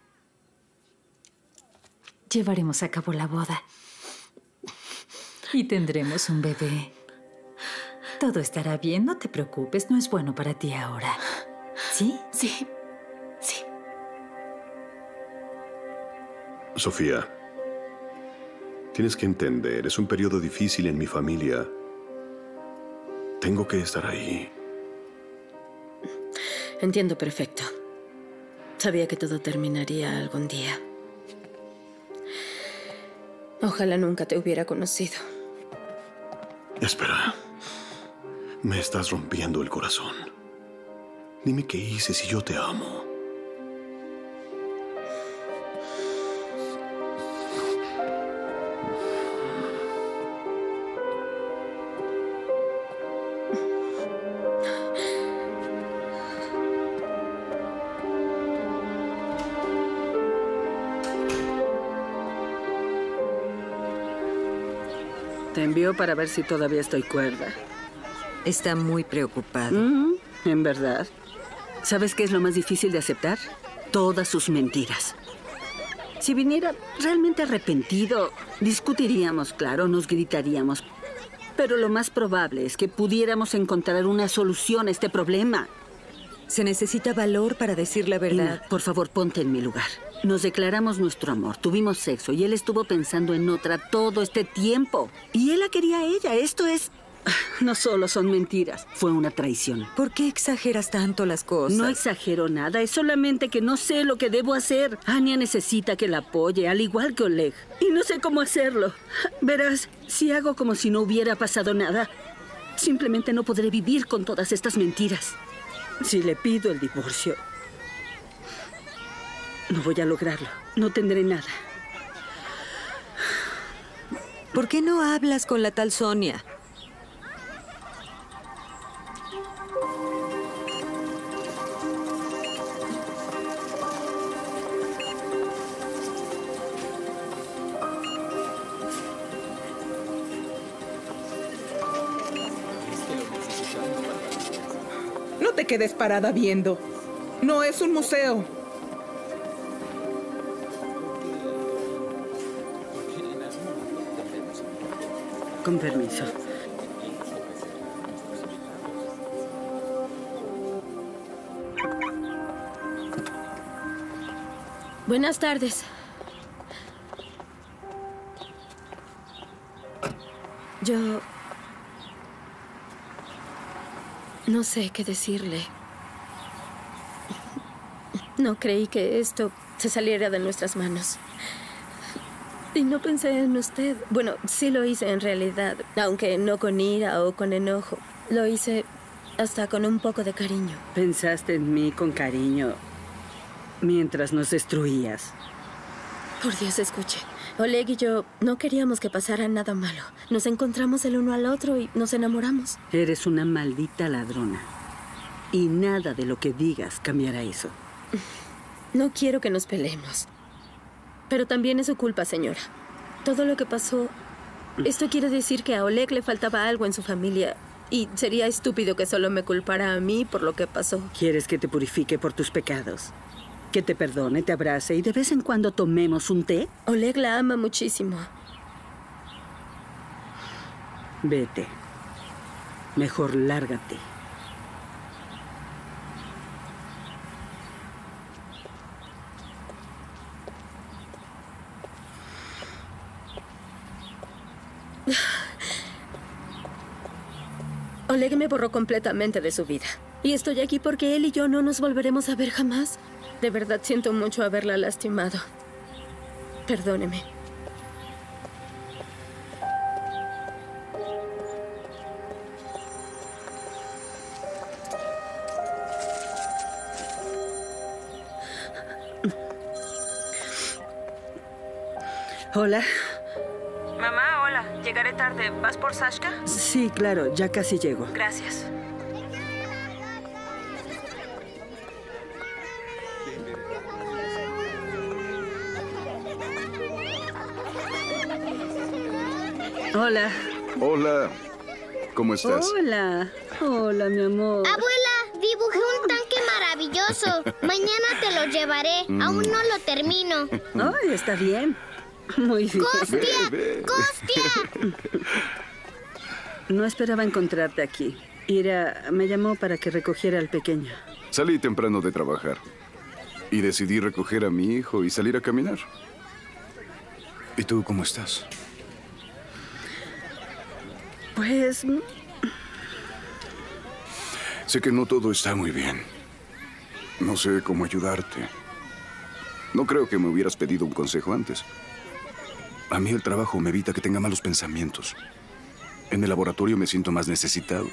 Llevaremos a cabo la boda. Y tendremos un bebé. Todo estará bien, no te preocupes, no es bueno para ti ahora. ¿Sí? Sí. Sí. Sofía, tienes que entender, es un periodo difícil en mi familia. Tengo que estar ahí. Entiendo perfecto. Sabía que todo terminaría algún día. Ojalá nunca te hubiera conocido. Espera. Me estás rompiendo el corazón. Dime qué hice si yo te amo. Para ver si todavía estoy cuerda. Está muy preocupado. Mm, en verdad. ¿Sabes qué es lo más difícil de aceptar? Todas sus mentiras. Si viniera realmente arrepentido, discutiríamos, claro, nos gritaríamos. Pero lo más probable es que pudiéramos encontrar una solución a este problema. Se necesita valor para decir la verdad. Ina, por favor, ponte en mi lugar. Nos declaramos nuestro amor, tuvimos sexo y él estuvo pensando en otra todo este tiempo. Y él la quería a ella. Esto es... No solo son mentiras, fue una traición. ¿Por qué exageras tanto las cosas? No exagero nada, es solamente que no sé lo que debo hacer. Anya necesita que la apoye, al igual que Oleg. Y no sé cómo hacerlo. Verás, si hago como si no hubiera pasado nada, simplemente no podré vivir con todas estas mentiras. Si le pido el divorcio, no voy a lograrlo. No tendré nada. ¿Por qué no hablas con la tal Sonia? No te quedes parada viendo. No es un museo. Con permiso. Buenas tardes. Yo... No sé qué decirle. No creí que esto se saliera de nuestras manos. Y no pensé en usted. Bueno, sí lo hice en realidad, aunque no con ira o con enojo. Lo hice hasta con un poco de cariño. Pensaste en mí con cariño mientras nos destruías. Por Dios, escuche. Oleg y yo no queríamos que pasara nada malo. Nos encontramos el uno al otro y nos enamoramos. Eres una maldita ladrona. Y nada de lo que digas cambiará eso. No quiero que nos peleemos. Pero también es su culpa, señora. Todo lo que pasó Esto quiere decir que a Oleg le faltaba algo en su familia. Y sería estúpido que solo me culpara a mí por lo que pasó. ¿Quieres que te purifique por tus pecados? Que te perdone, te abrace y de vez en cuando tomemos un té? Oleg la ama muchísimo. Vete. Mejor lárgate. Oleg me borró completamente de su vida. Y estoy aquí porque él y yo no nos volveremos a ver jamás. De verdad siento mucho haberla lastimado. Perdóneme. Hola. Mamá. Llegaré tarde. ¿Vas por Sashka? Sí, claro, ya casi llego. Gracias. Hola. Hola. ¿Cómo estás? Hola. Hola, mi amor. Abuela, dibujé un tanque maravilloso. Mañana te lo llevaré. Mm. Aún no lo termino. Ay, está bien. Muy bien. ¡Costia! ¡Costia! No esperaba encontrarte aquí. Ira me llamó para que recogiera al pequeño. Salí temprano de trabajar y decidí recoger a mi hijo y salir a caminar. ¿Y tú cómo estás? Pues mm, Sé que no todo está muy bien. No sé cómo ayudarte. No creo que me hubieras pedido un consejo antes. A mí el trabajo me evita que tenga malos pensamientos. En el laboratorio me siento más necesitado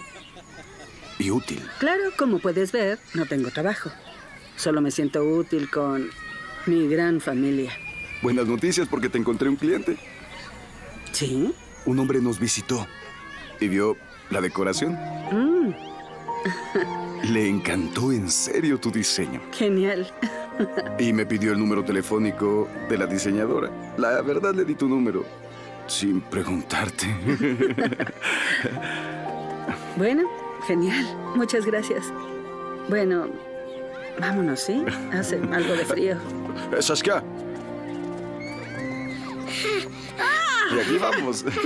y útil. claro, como puedes ver, no tengo trabajo. Solo me siento útil con mi gran familia. Buenas noticias porque te encontré un cliente. ¿Sí? Un hombre nos visitó y vio la decoración. Mm, Le encantó en serio tu diseño genial. Y me pidió el número telefónico de la diseñadora. La verdad le di tu número sin preguntarte. Bueno, genial. Muchas gracias. Bueno, vámonos, ¿sí? Hace algo de frío. Sashka. Y aquí vamos. ¡Eso!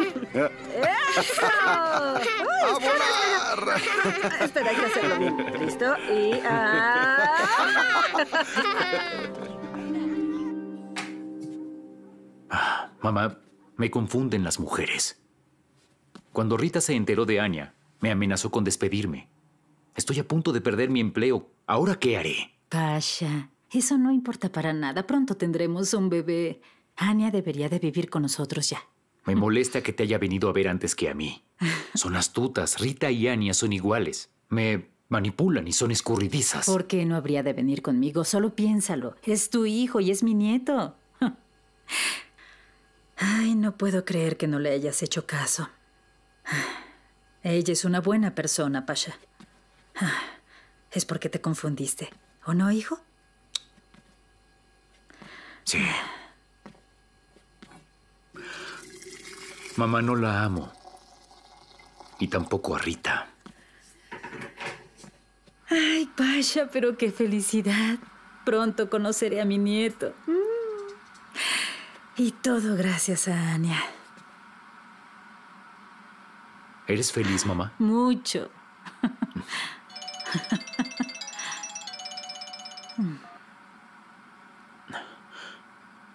¡Ay, espera, espera! Espera, hay que hacerlo bien. ¿Listo? Y... ah. Mamá, me confunden las mujeres. Cuando Rita se enteró de Anya, me amenazó con despedirme. Estoy a punto de perder mi empleo. ¿Ahora qué haré? Pasha, eso no importa para nada. Pronto tendremos un bebé. Anya debería de vivir con nosotros ya. Me molesta que te haya venido a ver antes que a mí. Son astutas. Rita y Anya son iguales. Me manipulan y son escurridizas. ¿Por qué no habría de venir conmigo? Solo piénsalo. Es tu hijo y es mi nieto. Ay, no puedo creer que no le hayas hecho caso. Ella es una buena persona, Pasha. Es porque te confundiste. ¿O no, hijo? Sí. Mamá, no la amo. Y tampoco a Rita. Ay, Pasha, pero qué felicidad. Pronto conoceré a mi nieto. Mm. Y todo gracias a Anya. ¿Eres feliz, mamá? Mucho.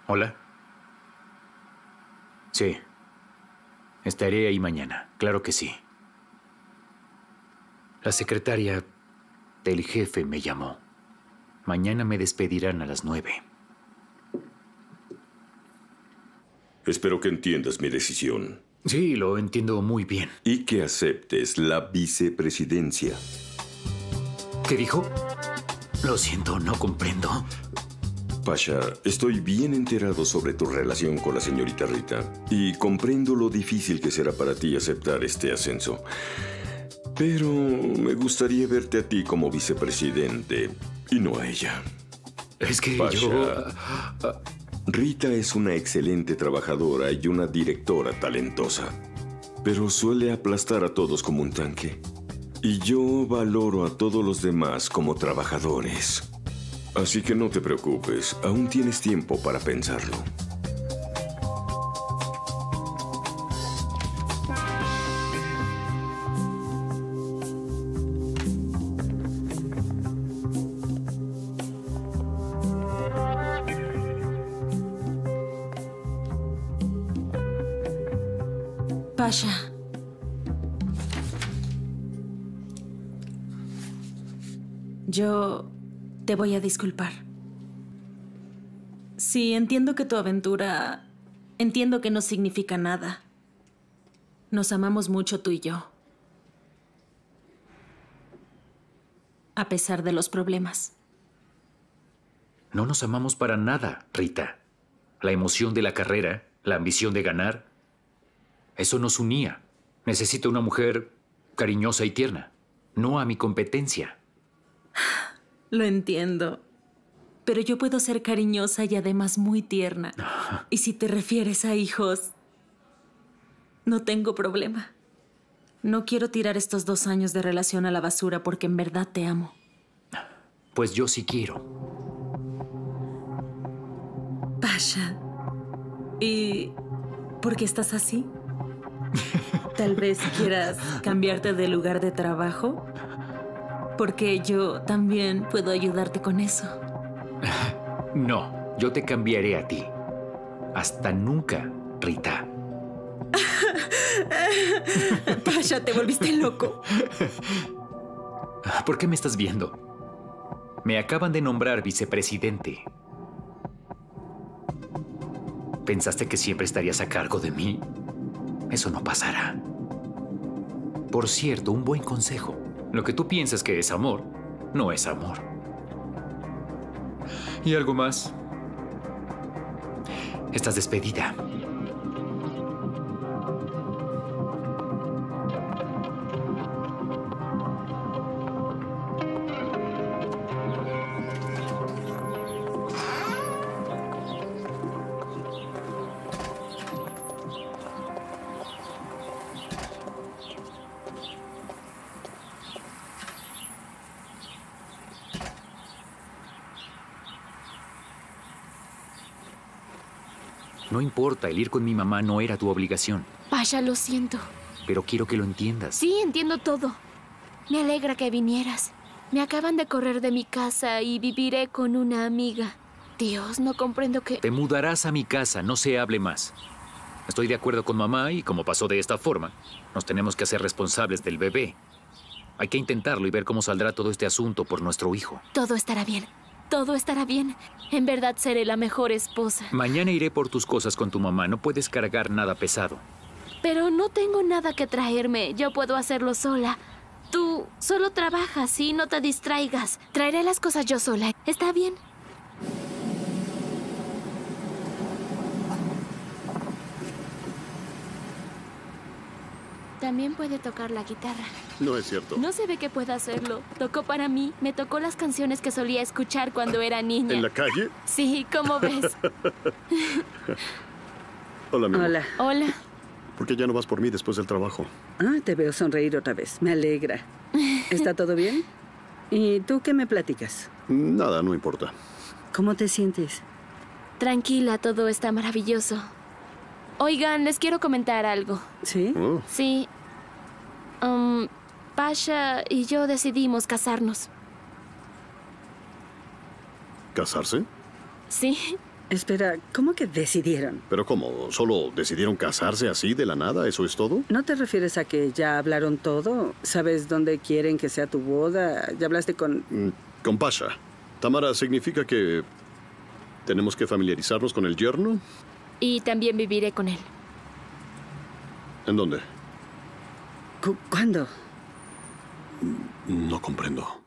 ¿Hola? Sí. Estaré ahí mañana. Claro que sí. La secretaria del jefe me llamó. Mañana me despedirán a las nueve. Espero que entiendas mi decisión. Sí, lo entiendo muy bien. Y que aceptes la vicepresidencia. ¿Qué dijo? Lo siento, no comprendo. Pasha, estoy bien enterado sobre tu relación con la señorita Rita y comprendo lo difícil que será para ti aceptar este ascenso. Pero me gustaría verte a ti como vicepresidente y no a ella. Es que Pasha, yo... Rita es una excelente trabajadora y una directora talentosa, pero suele aplastar a todos como un tanque. Y yo valoro a todos los demás como trabajadores. Así que no te preocupes, aún tienes tiempo para pensarlo. Te voy a disculpar. Sí, entiendo que tu aventura... Entiendo que no significa nada. Nos amamos mucho tú y yo. A pesar de los problemas. No nos amamos para nada, Rita. La emoción de la carrera, la ambición de ganar, eso nos unía. Necesito una mujer cariñosa y tierna, no a mi competencia. Lo entiendo. Pero yo puedo ser cariñosa y además muy tierna. Y si te refieres a hijos, no tengo problema. No quiero tirar estos dos años de relación a la basura porque en verdad te amo. Pues yo sí quiero. Pasha. ¿Y por qué estás así? Tal vez quieras cambiarte de lugar de trabajo. Porque yo también puedo ayudarte con eso. No, yo te cambiaré a ti. Hasta nunca, Rita. Pasha, te volviste loco. ¿Por qué me estás viendo? Me acaban de nombrar vicepresidente. ¿Pensaste que siempre estarías a cargo de mí? Eso no pasará. Por cierto, un buen consejo. Lo que tú piensas que es amor, no es amor. ¿Y algo más? Estás despedida. Importa, el ir con mi mamá no era tu obligación. Pasha, lo siento. Pero quiero que lo entiendas. Sí, entiendo todo. Me alegra que vinieras. Me acaban de correr de mi casa y viviré con una amiga. Dios, no comprendo que... Te mudarás a mi casa, no se hable más. Estoy de acuerdo con mamá y como pasó de esta forma, nos tenemos que hacer responsables del bebé. Hay que intentarlo y ver cómo saldrá todo este asunto por nuestro hijo. Todo estará bien. Todo estará bien. En verdad seré la mejor esposa. Mañana iré por tus cosas con tu mamá. No puedes cargar nada pesado. Pero no tengo nada que traerme. Yo puedo hacerlo sola. Tú solo trabajas y no te distraigas. Traeré las cosas yo sola. ¿Está bien? También puede tocar la guitarra. No es cierto. No se ve que pueda hacerlo. Tocó para mí. Me tocó las canciones que solía escuchar cuando era niña. ¿En la calle? Sí, ¿cómo ves? Hola, mi amor. Hola. Hola. ¿Por qué ya no vas por mí después del trabajo? Ah, te veo sonreír otra vez. Me alegra. ¿Está todo bien? ¿Y tú qué me platicas? Nada, no importa. ¿Cómo te sientes? Tranquila, todo está maravilloso. Oigan, les quiero comentar algo. ¿Sí? Oh. Sí. Um, Pasha y yo decidimos casarnos. ¿Casarse? Sí. Espera, ¿cómo que decidieron? ¿Pero cómo? ¿Solo decidieron casarse así de la nada? ¿Eso es todo? ¿No te refieres a que ya hablaron todo? ¿Sabes dónde quieren que sea tu boda? ¿Ya hablaste con...? Mm, Con Pasha. Tamara, ¿significa que tenemos que familiarizarnos con el yerno? Y también viviré con él. ¿En dónde? Cu- ¿Cuándo? No comprendo.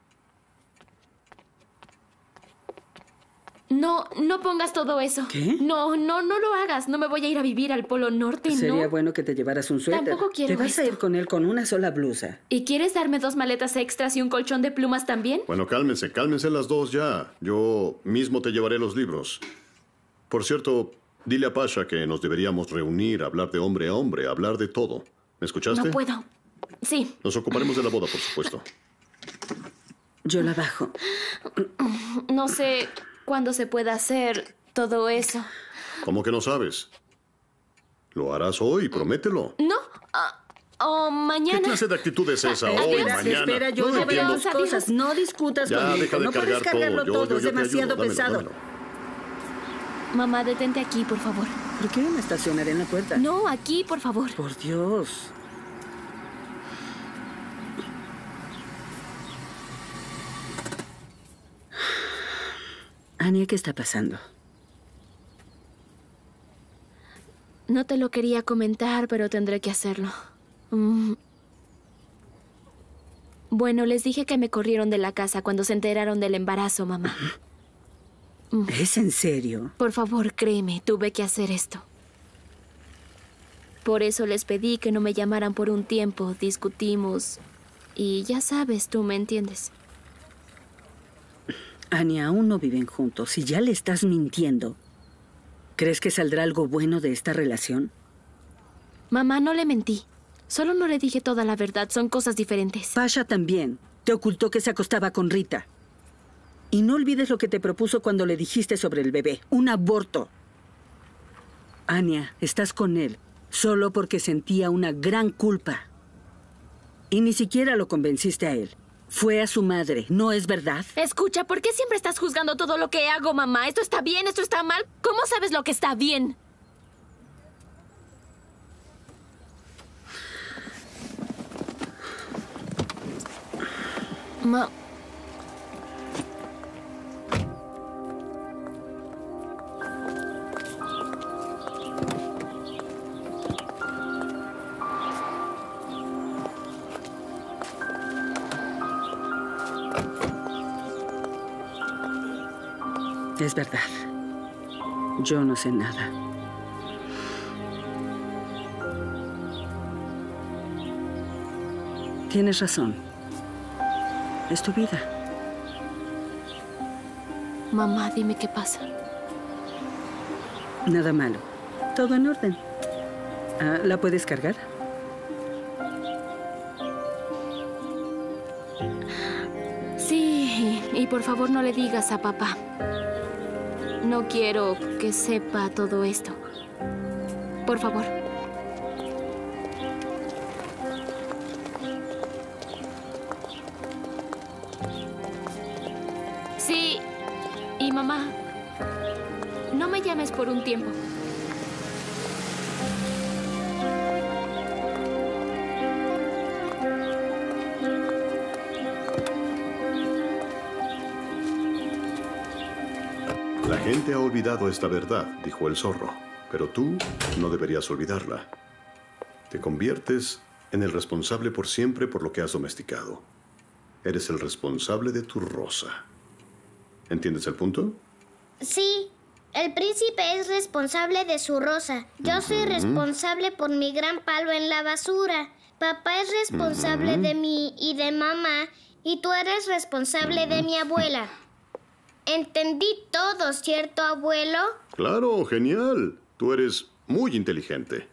No, no pongas todo eso. ¿Qué? No, no, no lo hagas. No me voy a ir a vivir al Polo Norte, Sería ¿no? bueno que te llevaras un suéter. Tampoco quiero Te vas a ir con él con una sola blusa. ¿Y quieres darme dos maletas extras y un colchón de plumas también? Bueno, cálmense, cálmense las dos ya. Yo mismo te llevaré los libros. Por cierto, dile a Pasha que nos deberíamos reunir, hablar de hombre a hombre, hablar de todo. ¿Me escuchaste? No puedo. Sí. Nos ocuparemos de la boda, por supuesto. Yo la bajo. No sé cuándo se pueda hacer todo eso. ¿Cómo que no sabes? Lo harás hoy, promételo. ¿No? Ah, ¿O mañana? ¿Qué clase de actitud es esa? Hoy, espera, mañana. Espera, yo no dos cosas. No discutas Ya, conmigo. deja de no puedes cargar cargarlo todo. Yo- todo. yo- es demasiado ayudo. Dámelo, pesado. dámelo. Mamá, detente aquí, por favor. ¿Por qué me estacionaré en la puerta? No, aquí, por favor. Por Dios. Ania, ¿qué está pasando? No te lo quería comentar, pero tendré que hacerlo. Mm. Bueno, les dije que me corrieron de la casa cuando se enteraron del embarazo, mamá. ¿Es en serio? Por favor, créeme, tuve que hacer esto. Por eso les pedí que no me llamaran por un tiempo, discutimos. Y ya sabes, tú me entiendes. Ania, aún no viven juntos y ya le estás mintiendo. ¿Crees que saldrá algo bueno de esta relación? Mamá, no le mentí. Solo no le dije toda la verdad, son cosas diferentes. Pasha también. Te ocultó que se acostaba con Rita. Y no olvides lo que te propuso cuando le dijiste sobre el bebé, un aborto. Ania, estás con él solo porque sentía una gran culpa. Y ni siquiera lo convenciste a él. Fue a su madre, ¿no es verdad? Escucha, ¿por qué siempre estás juzgando todo lo que hago, mamá? ¿Esto está bien? ¿Esto está mal? ¿Cómo sabes lo que está bien? Ma... Es verdad. Yo no sé nada. Tienes razón. Es tu vida. Mamá, dime qué pasa. Nada malo. Todo en orden. Ah, ¿La puedes cargar? Sí, y por favor no le digas a papá. No quiero que sepa todo esto. Por favor. Sí, y mamá, no me llames por un tiempo. Ha olvidado esta verdad, dijo el zorro, pero tú no deberías olvidarla. Te conviertes en el responsable por siempre por lo que has domesticado. Eres el responsable de tu rosa. ¿Entiendes el punto? Sí, el príncipe es responsable de su rosa. Yo soy responsable por mi gran palo en la basura. Papá es responsable de mí y de mamá. Y tú eres responsable de mi abuela. Entendí todo, ¿cierto, abuelo? Claro, genial. Tú eres muy inteligente.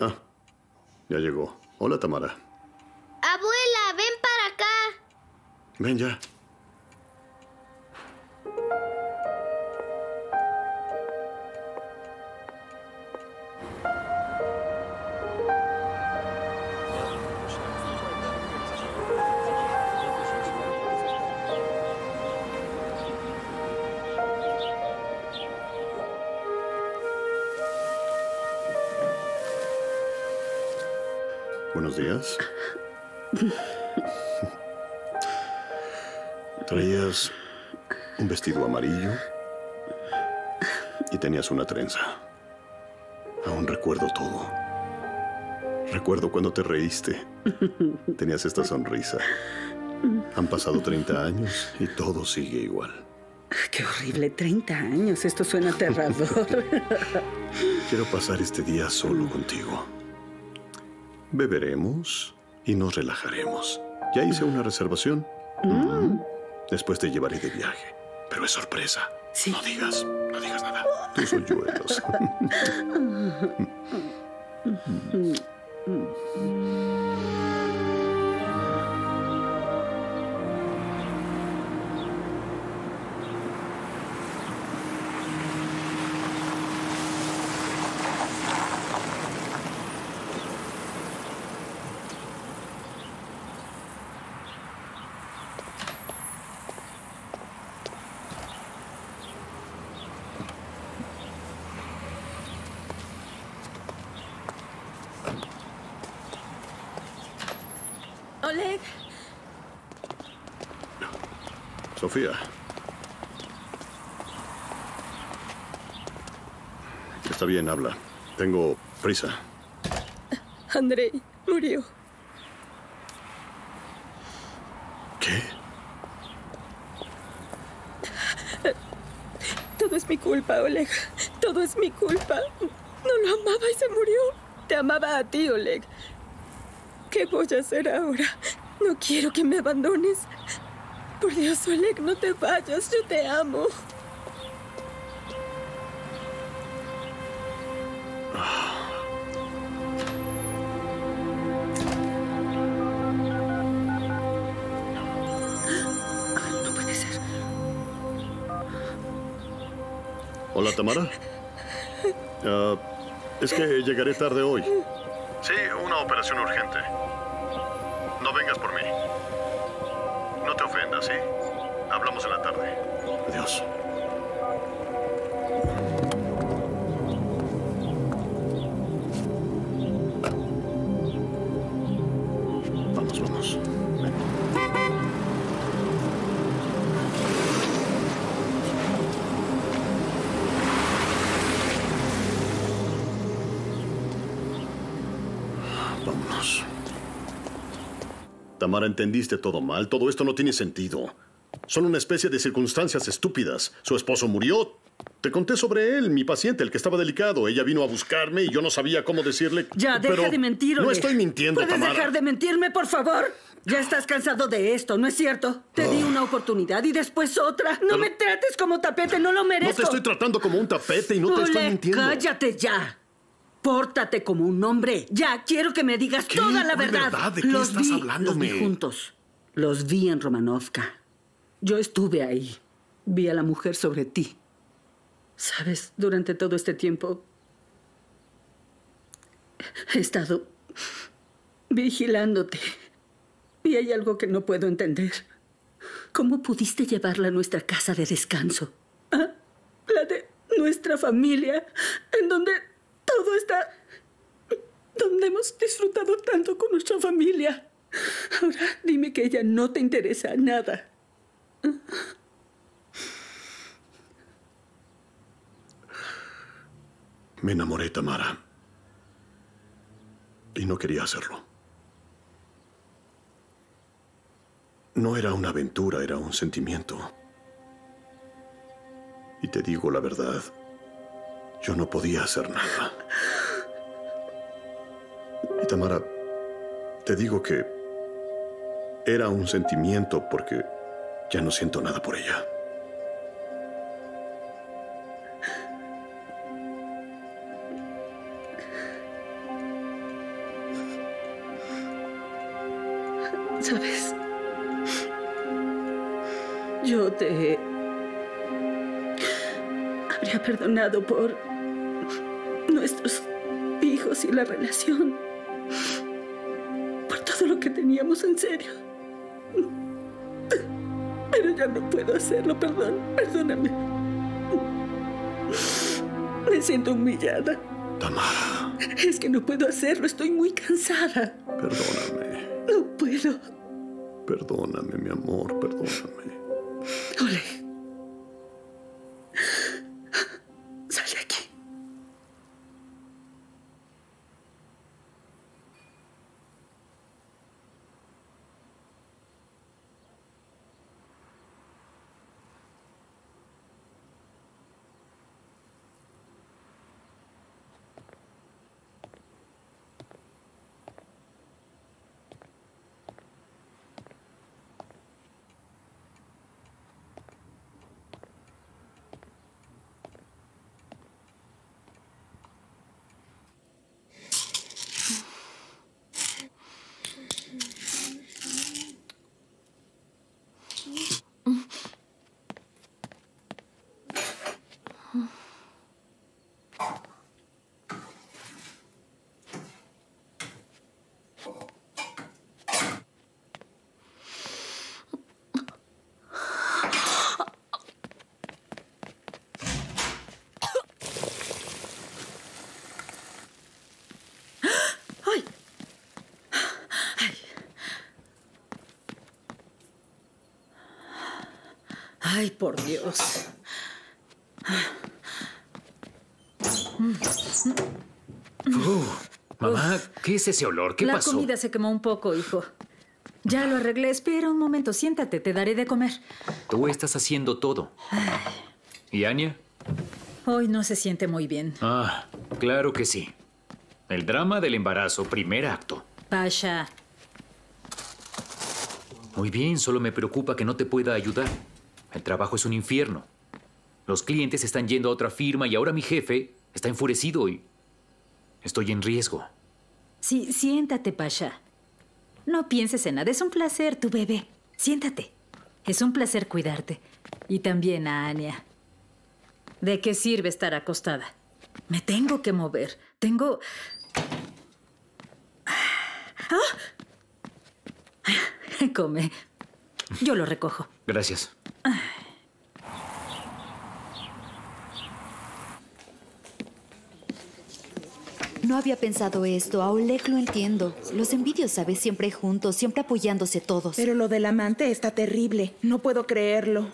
Ah, ya llegó. Hola, Tamara. Abuela, ven para acá. Ven ya. Buenos días. Traías un vestido amarillo y tenías una trenza. Aún recuerdo todo. Recuerdo cuando te reíste. Tenías esta sonrisa. Han pasado 30 años y todo sigue igual. Qué horrible, 30 años. Esto suena aterrador. Quiero pasar este día solo contigo. Beberemos y nos relajaremos. Ya hice una reservación. Ujú. Después te llevaré de viaje. Pero es sorpresa. No digas, no digas nada. Tus hoyuelos. Oleg, Sofía. Está bien, habla. Tengo prisa. Andrei murió. ¿Qué? Todo es mi culpa, Oleg. Todo es mi culpa. No lo amaba y se murió. Te amaba a ti, Oleg. ¿Qué voy a hacer ahora? No quiero que me abandones. Por Dios, Oleg, no te vayas. Yo te amo. No puede ser. Hola, Tamara. Ah, es que llegaré tarde hoy. Sí, una operación urgente. Hablamos en la tarde. Adiós. Vamos, vamos. Vámonos. Tamara, entendiste todo mal. Todo esto no tiene sentido. Son una especie de circunstancias estúpidas. Su esposo murió. Te conté sobre él, mi paciente, el que estaba delicado. Ella vino a buscarme y yo no sabía cómo decirle. Ya, deja pero de mentir, No estoy mintiendo, ¿Puedes Tamara. dejar de mentirme, por favor? Ya estás cansado de esto, ¿no es cierto? Te di Oh. una oportunidad y después otra. No me trates como tapete, no lo merezco. No te estoy tratando como un tapete y no te estoy mintiendo. cállate ya. Pórtate como un hombre. Ya, quiero que me digas ¿Qué? toda la ¿Cuál verdad. verdad? ¿De qué los estás vi, hablándome? Los vi juntos. Los vi en Romanovka. Yo estuve ahí. Vi a la mujer sobre ti. Sabes, durante todo este tiempo he estado vigilándote. Y hay algo que no puedo entender. ¿Cómo pudiste llevarla a nuestra casa de descanso? ¿Ah? La de nuestra familia, en donde todo está... donde hemos disfrutado tanto con nuestra familia. Ahora dime que ella no te interesa nada. Me enamoré, Tamara. Y no quería hacerlo. No era una aventura, era un sentimiento. Y te digo la verdad, yo no podía hacer nada. Y Tamara, te digo que era un sentimiento porque ya no siento nada por ella. ¿Sabes? Yo te habría perdonado por nuestros hijos y la relación. Por todo lo que teníamos en serio. Ya no puedo hacerlo, perdón, perdóname. Me siento humillada. Tamara, Es que no puedo hacerlo, estoy muy cansada. perdóname. No puedo. Perdóname, mi amor, perdóname. Oleg. Ay, por Dios. Uh, mamá, ¿qué es ese olor? ¿Qué La pasó? comida se quemó un poco, hijo. Ya lo arreglé. Espera un momento, siéntate, te daré de comer. Tú estás haciendo todo. ¿Y Anya? Hoy no se siente muy bien. Ah, claro que sí. El drama del embarazo, primer acto. Pasha, Muy bien, solo me preocupa que no te pueda ayudar. El trabajo es un infierno. Los clientes están yendo a otra firma y ahora mi jefe está enfurecido y estoy en riesgo. sí, siéntate, Pasha. No pienses en nada. Es un placer, tu bebé. Siéntate. Es un placer cuidarte. Y también a Anya. ¿De qué sirve estar acostada? Me tengo que mover. Tengo... ¡Ah! Come. Yo lo recojo. Gracias. No había pensado esto. A Oleg lo entiendo. Los envidios, ¿sabes? Siempre juntos, siempre apoyándose todos. Pero lo del amante está terrible. No puedo creerlo.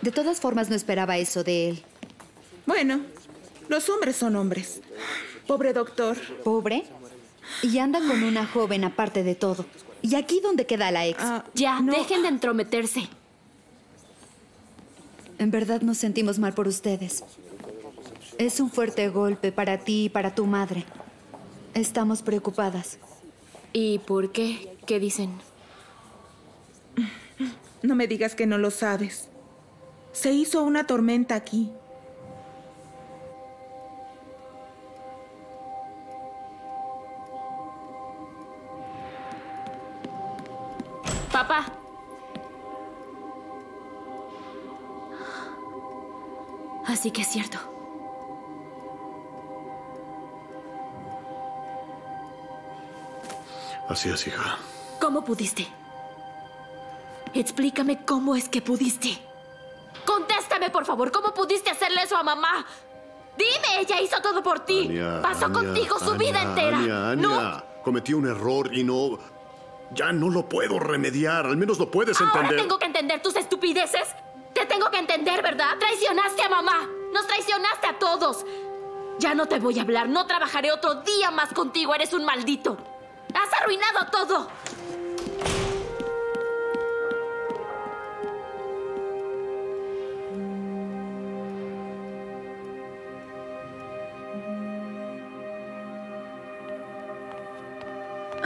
De todas formas, no esperaba eso de él. Bueno, los hombres son hombres. Pobre doctor. ¿Pobre? Y anda con una joven aparte de todo. ¿Y aquí dónde queda la ex? ya, dejen de entrometerse. En verdad nos sentimos mal por ustedes. Es un fuerte golpe para ti y para tu madre. Estamos preocupadas. ¿Y por qué? ¿Qué dicen? No me digas que no lo sabes. Se hizo una tormenta aquí. Papá. Así que es cierto. Así es, hija. ¿Cómo pudiste? Explícame cómo es que pudiste. Contéstame, por favor. ¿Cómo pudiste hacerle eso a mamá? Dime, ella hizo todo por ti. Pasó contigo su vida entera. No, cometí un error y no... Ya no lo puedo remediar. Al menos lo puedes ahora entender. tengo que entender tus estupideces. Te tengo que entender, ¿verdad? Traicionaste a mamá. Nos traicionaste a todos. Ya no te voy a hablar. No trabajaré otro día más contigo. Eres un maldito. Has arruinado todo.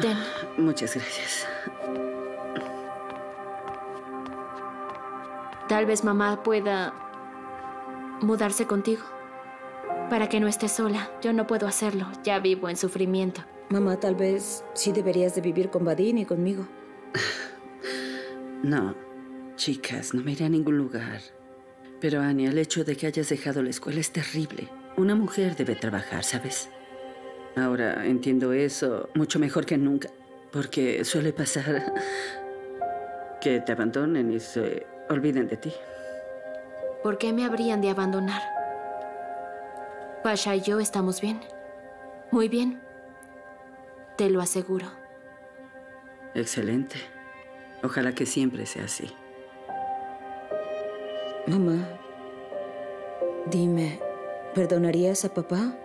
Ten. Muchas gracias. Tal vez mamá pueda mudarse contigo. Para que no estés sola. Yo no puedo hacerlo. Ya vivo en sufrimiento. Mamá, tal vez sí deberías de vivir con Vadim y conmigo. No, chicas, no me iré a ningún lugar. Pero, Anya, el hecho de que hayas dejado la escuela es terrible. Una mujer debe trabajar, ¿sabes? Ahora entiendo eso mucho mejor que nunca, porque suele pasar que te abandonen y se olviden de ti. ¿Por qué me habrían de abandonar? Pasha y yo estamos bien. Muy bien. Te lo aseguro. Excelente. Ojalá que siempre sea así. Mamá, dime, ¿perdonarías a papá?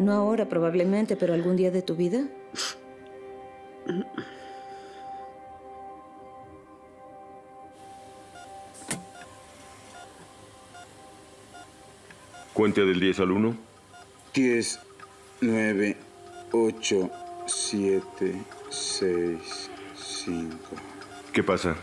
No ahora probablemente, pero algún día de tu vida. Cuente del 10 al 1. 10, 9, 8, 7, 6, 5. ¿Qué pasa?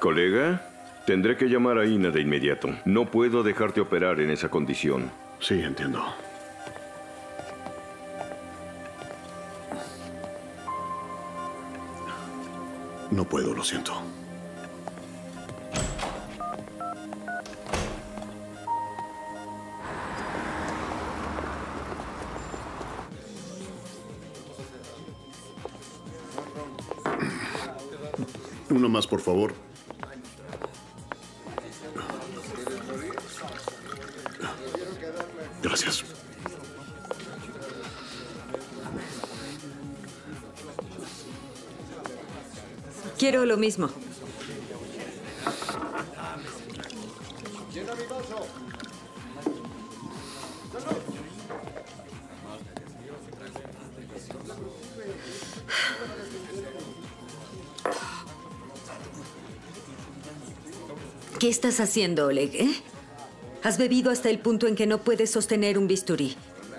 Colega, tendré que llamar a Ina de inmediato. No puedo dejarte operar en esa condición. Sí, entiendo. No puedo, lo siento. Una más, por favor. Lo mismo. ¿Qué estás haciendo, Oleg? eh? Has bebido hasta el punto en que no puedes sostener un bisturí.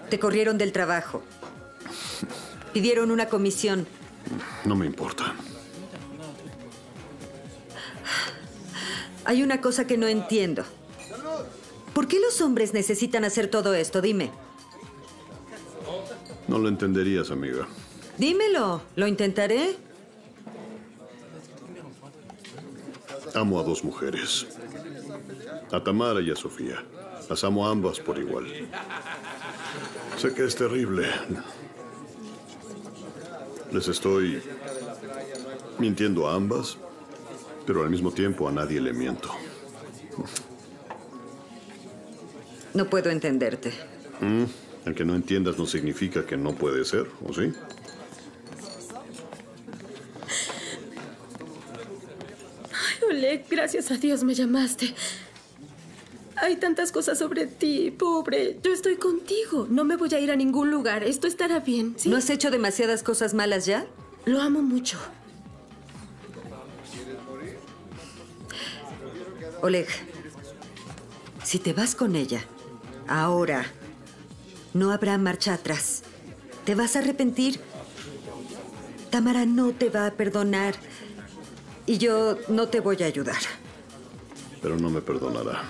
Te corrieron del trabajo. Pidieron una comisión. No me importa. Hay una cosa que no entiendo. ¿Por qué los hombres necesitan hacer todo esto? Dime. No lo entenderías, amiga. Dímelo. Lo intentaré. Amo a dos mujeres. A Tamara y a Sofía. Las amo a ambas por igual. Sé que es terrible. Les estoy mintiendo a ambas, pero al mismo tiempo a nadie le miento. No puedo entenderte. Mm, El que no entiendas no significa que no puede ser, ¿o sí? Ay, Oleg, gracias a Dios me llamaste. Hay tantas cosas sobre ti, pobre. Yo estoy contigo. No me voy a ir a ningún lugar. Esto estará bien, ¿sí? ¿No has hecho demasiadas cosas malas ya? Lo amo mucho. Oleg, si te vas con ella, ahora, no habrá marcha atrás. Te vas a arrepentir. Tamara no te va a perdonar. Y yo no te voy a ayudar. Pero no me perdonará.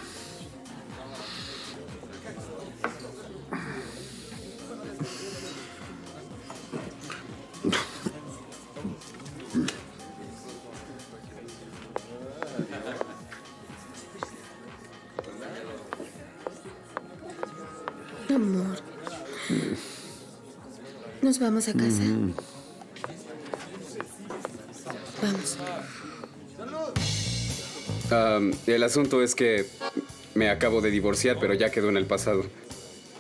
Vamos a casa. Mm. Vamos. Am, el asunto es que me acabo de divorciar, pero ya quedó en el pasado.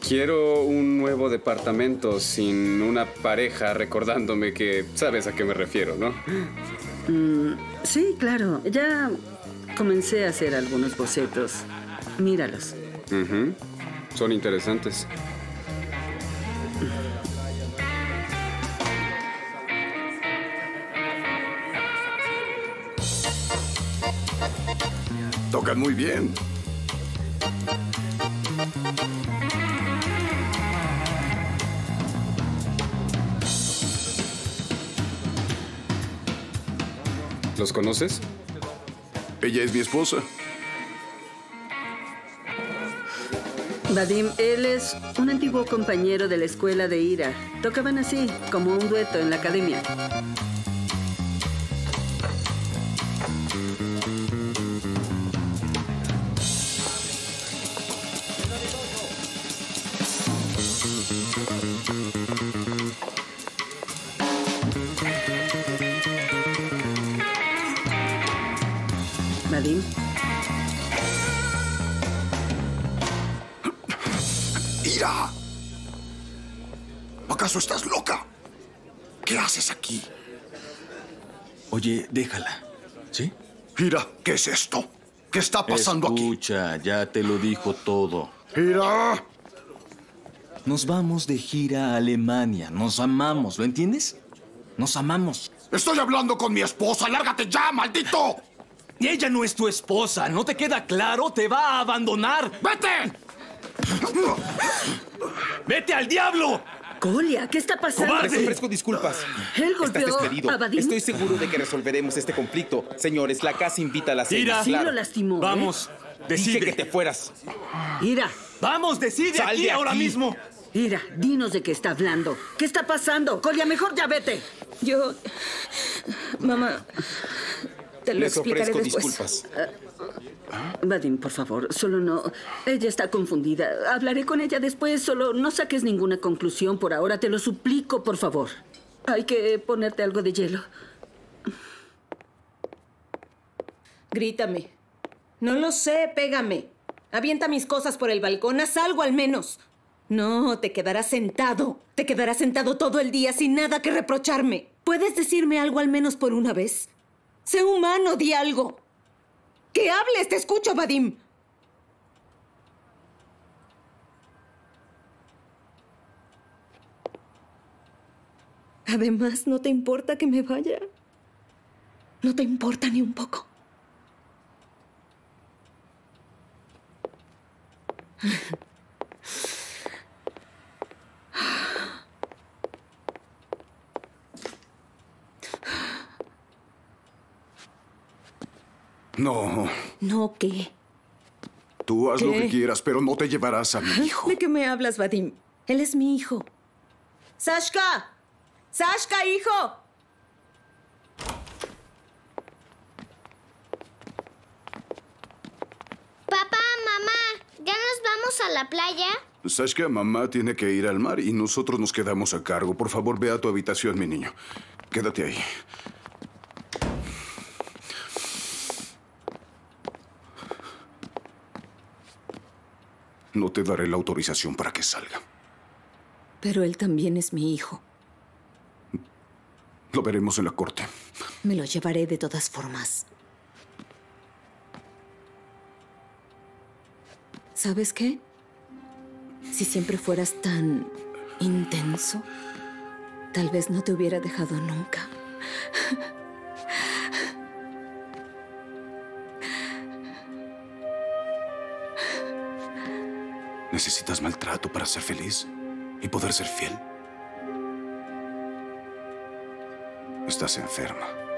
Quiero un nuevo departamento sin una pareja recordándome que sabes a qué me refiero, ¿no? Mm, sí, claro. Ya comencé a hacer algunos bocetos. Míralos. Ujú. Son interesantes. Muy bien. ¿Los conoces? Ella es mi esposa. Vadim, él es un antiguo compañero de la escuela de Ira. Tocaban así, como un dueto en la academia. Oye, déjala. ¿Sí? Ira, ¿qué es esto? ¿Qué está pasando aquí? Escucha, ya te lo dijo todo. ¡Ira! Nos vamos de gira a Alemania. Nos amamos, ¿lo entiendes? Nos amamos. Estoy hablando con mi esposa. ¡Lárgate ya, maldito! Y ella no es tu esposa. ¿No te queda claro? Te va a abandonar. ¡Vete! ¡Vete al diablo! Colia, ¿qué está pasando? Les ofrezco disculpas. Él Estás golpeó despedido. a Vadim. Estoy seguro de que resolveremos este conflicto. Señores, la casa invita a la cena. Ira. Sí lo lastimó. ¿eh? Vamos, decide. Dije que te fueras. Ira, Vamos, decide Sal aquí de ahora aquí. mismo. Ira, dinos de qué está hablando. ¿Qué está pasando? Colia, mejor ya vete. Yo. Mamá. Te lo Les explicaré ofrezco después. disculpas. Vadim, por favor, solo no. Ella está confundida. Hablaré con ella después, solo no saques ninguna conclusión por ahora. Te lo suplico, por favor. Hay que ponerte algo de hielo. Grítame. No lo sé, pégame. Avienta mis cosas por el balcón, haz algo al menos. No, te quedarás sentado. Te quedarás sentado todo el día sin nada que reprocharme. ¿Puedes decirme algo al menos por una vez? Sé humano, di algo. Que hables, te escucho, Vadim. Además, ¿no te importa que me vaya? ¿No te importa ni un poco? No, ¿No qué? tú haz lo que quieras, pero no te llevarás a mi hijo. ¿De qué me hablas, Vadim? Él es mi hijo. ¡Sashka! ¡Sashka, hijo! Papá, mamá, ¿ya nos vamos a la playa? ¿Sabes que mamá tiene que ir al mar y nosotros nos quedamos a cargo? Por favor, ve a tu habitación, mi niño. Quédate ahí. No te daré la autorización para que salga. Pero él también es mi hijo. Lo veremos en la corte. Me lo llevaré de todas formas. ¿Sabes qué? Si siempre fueras tan intenso, tal vez no te hubiera dejado nunca. ¿Necesitas maltrato para ser feliz y poder ser fiel? Estás enferma.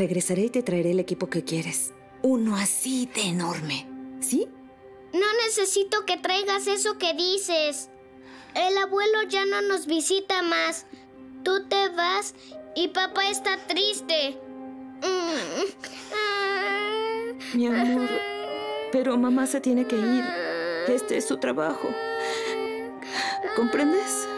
Regresaré y te traeré el equipo que quieres. Uno así de enorme. ¿Sí? No necesito que traigas eso que dices. El abuelo ya no nos visita más. Tú te vas y papá está triste. Mm. Mi amor, pero mamá se tiene que ir. Este es su trabajo. ¿Comprendes?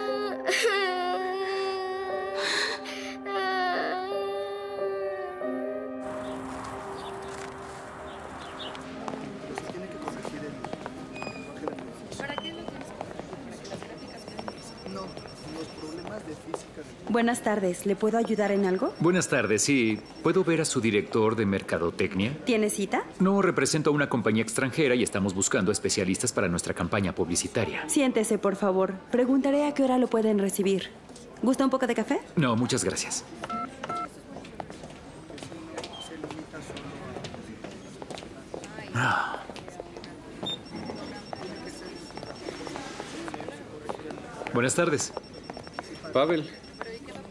Buenas tardes, ¿le puedo ayudar en algo? Buenas tardes, sí. ¿Puedo ver a su director de mercadotecnia? ¿Tiene cita? No, represento a una compañía extranjera y estamos buscando especialistas para nuestra campaña publicitaria. Siéntese, por favor. Preguntaré a qué hora lo pueden recibir. ¿Gusta un poco de café? No, muchas gracias. Ah. Buenas tardes. Pavel.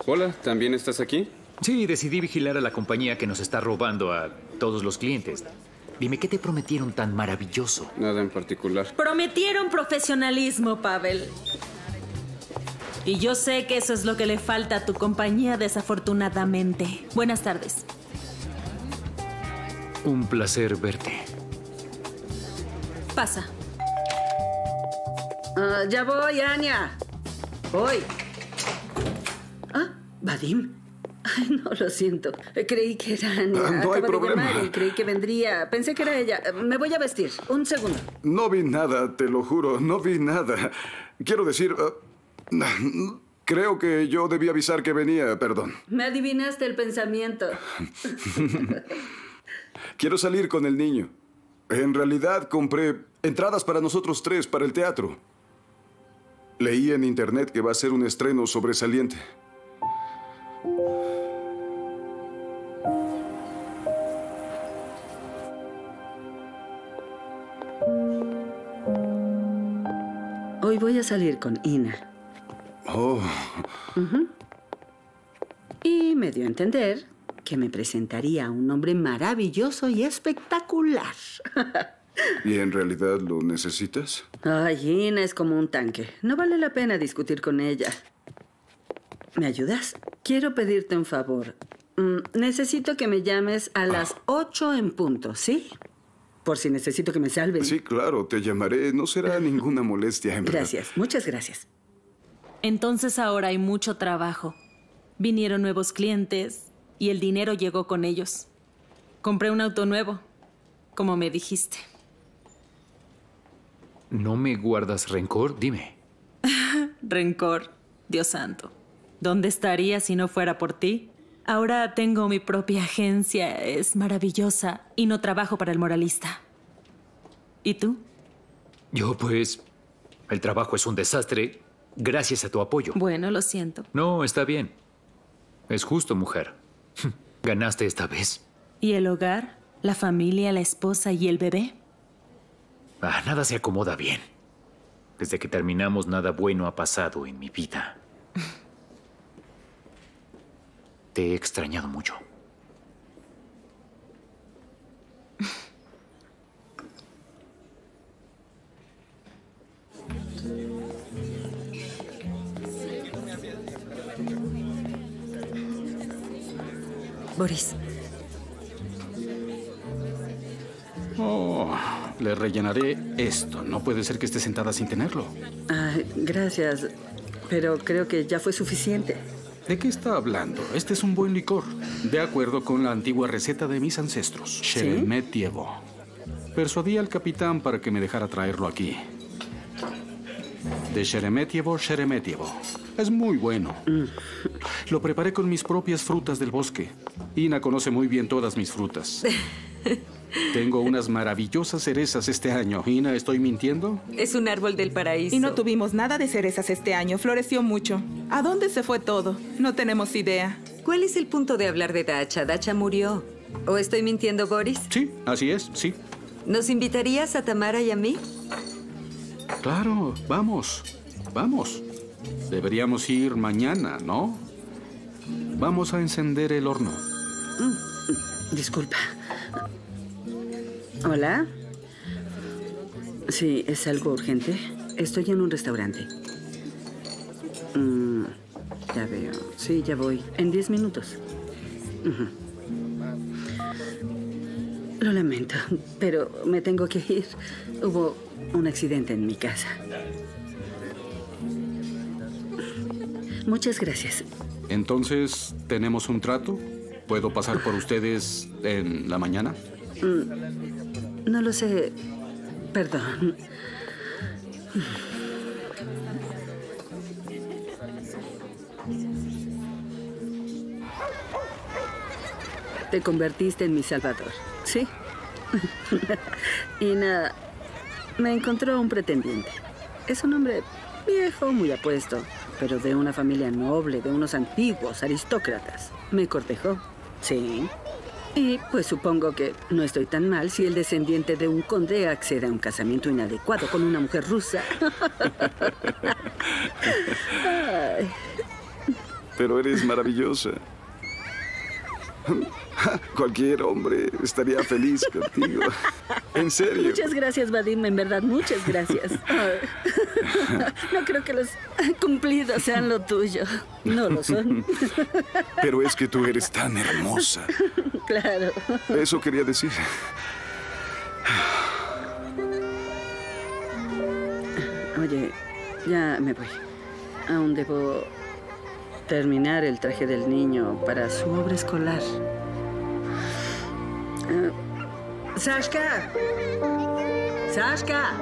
Hola, ¿también estás aquí? Sí, decidí vigilar a la compañía que nos está robando a todos los clientes. Dime, ¿qué te prometieron tan maravilloso? Nada en particular. Prometieron profesionalismo, Pavel. Y yo sé que eso es lo que le falta a tu compañía, desafortunadamente. Buenas tardes. Un placer verte. Pasa. Ah, ya voy, Anya. Voy. Vadim. Ay, no, lo siento. Creí que era Anya. Ah, no hay de problema. llamar y creí que vendría. Pensé que era ella. Me voy a vestir. Un segundo. No vi nada, te lo juro, no vi nada. Quiero decir, ah, creo que yo debí avisar que venía, perdón. Me adivinaste el pensamiento. Quiero salir con el niño. En realidad compré entradas para nosotros tres para el teatro. Leí en internet que va a ser un estreno sobresaliente. Hoy voy a salir con Ina. Oh. Y me dio a entender que me presentaría a un hombre maravilloso y espectacular. ¿y en realidad lo necesitas? Ay, Ina es como un tanque. No vale la pena discutir con ella. ¿Me ayudas? Quiero pedirte un favor. Mm, necesito que me llames a las 8 en punto, ¿sí? Por si necesito que me salven. Sí, claro, te llamaré. No será ninguna molestia, en verdad. Gracias, muchas gracias. Entonces ahora hay mucho trabajo. Vinieron nuevos clientes y el dinero llegó con ellos. Compré un auto nuevo, como me dijiste. ¿No me guardas rencor? Dime. Rencor, Dios santo. ¿Dónde estaría si no fuera por ti? Ahora tengo mi propia agencia, es maravillosa y no trabajo para el moralista. ¿Y tú? Yo pues... El trabajo es un desastre gracias a tu apoyo. Bueno, lo siento. No, está bien. Es justo, mujer. Ganaste esta vez. ¿Y el hogar? ¿La familia, la esposa y el bebé? Ah, nada se acomoda bien. Desde que terminamos, nada bueno ha pasado en mi vida. Te he extrañado mucho. Boris. Oh, le rellenaré esto. No puede ser que esté sentada sin tenerlo. Ay, gracias, pero creo que ya fue suficiente. ¿De qué está hablando? Este es un buen licor. De acuerdo con la antigua receta de mis ancestros, Sheremetyevo. Persuadí al capitán para que me dejara traerlo aquí. De Sheremetyevo, Sheremetyevo. Es muy bueno. Lo preparé con mis propias frutas del bosque. Ina conoce muy bien todas mis frutas. Tengo unas maravillosas cerezas este año. Ina, ¿estoy mintiendo? Es un árbol del paraíso. Y no tuvimos nada de cerezas este año. Floreció mucho. ¿A dónde se fue todo? No tenemos idea. ¿Cuál es el punto de hablar de Dacha? Dacha murió. ¿O estoy mintiendo, Boris? Sí, así es, sí. ¿Nos invitarías a Tamara y a mí? Claro, vamos. Vamos. Deberíamos ir mañana, ¿no? Vamos a encender el horno. Mm, disculpa. Hola. Sí, ¿es algo urgente? Estoy en un restaurante. Mm, ya veo. Sí, ya voy. En diez minutos. Ujú. Lo lamento, pero me tengo que ir. Hubo un accidente en mi casa. Muchas gracias. Entonces, ¿tenemos un trato? ¿Puedo pasar por ustedes en la mañana? Mm, No lo sé. Perdón. Te convertiste en mi salvador, ¿sí? y nada, me encontró un pretendiente. Es un hombre viejo, muy apuesto, pero de una familia noble, de unos antiguos aristócratas. Me cortejó, sí. Y pues supongo que no estoy tan mal si el descendiente de un conde accede a un casamiento inadecuado con una mujer rusa. Pero eres maravillosa. Cualquier hombre estaría feliz contigo. En serio. Muchas gracias, Vadim, en verdad, muchas gracias. No creo que los cumplidos sean lo tuyo. No lo son. Pero es que tú eres tan hermosa. Claro. Eso quería decir. Oye, ya me voy. Aún debo terminar el traje del niño para su obra escolar. ¡Sashka! ¡Sashka!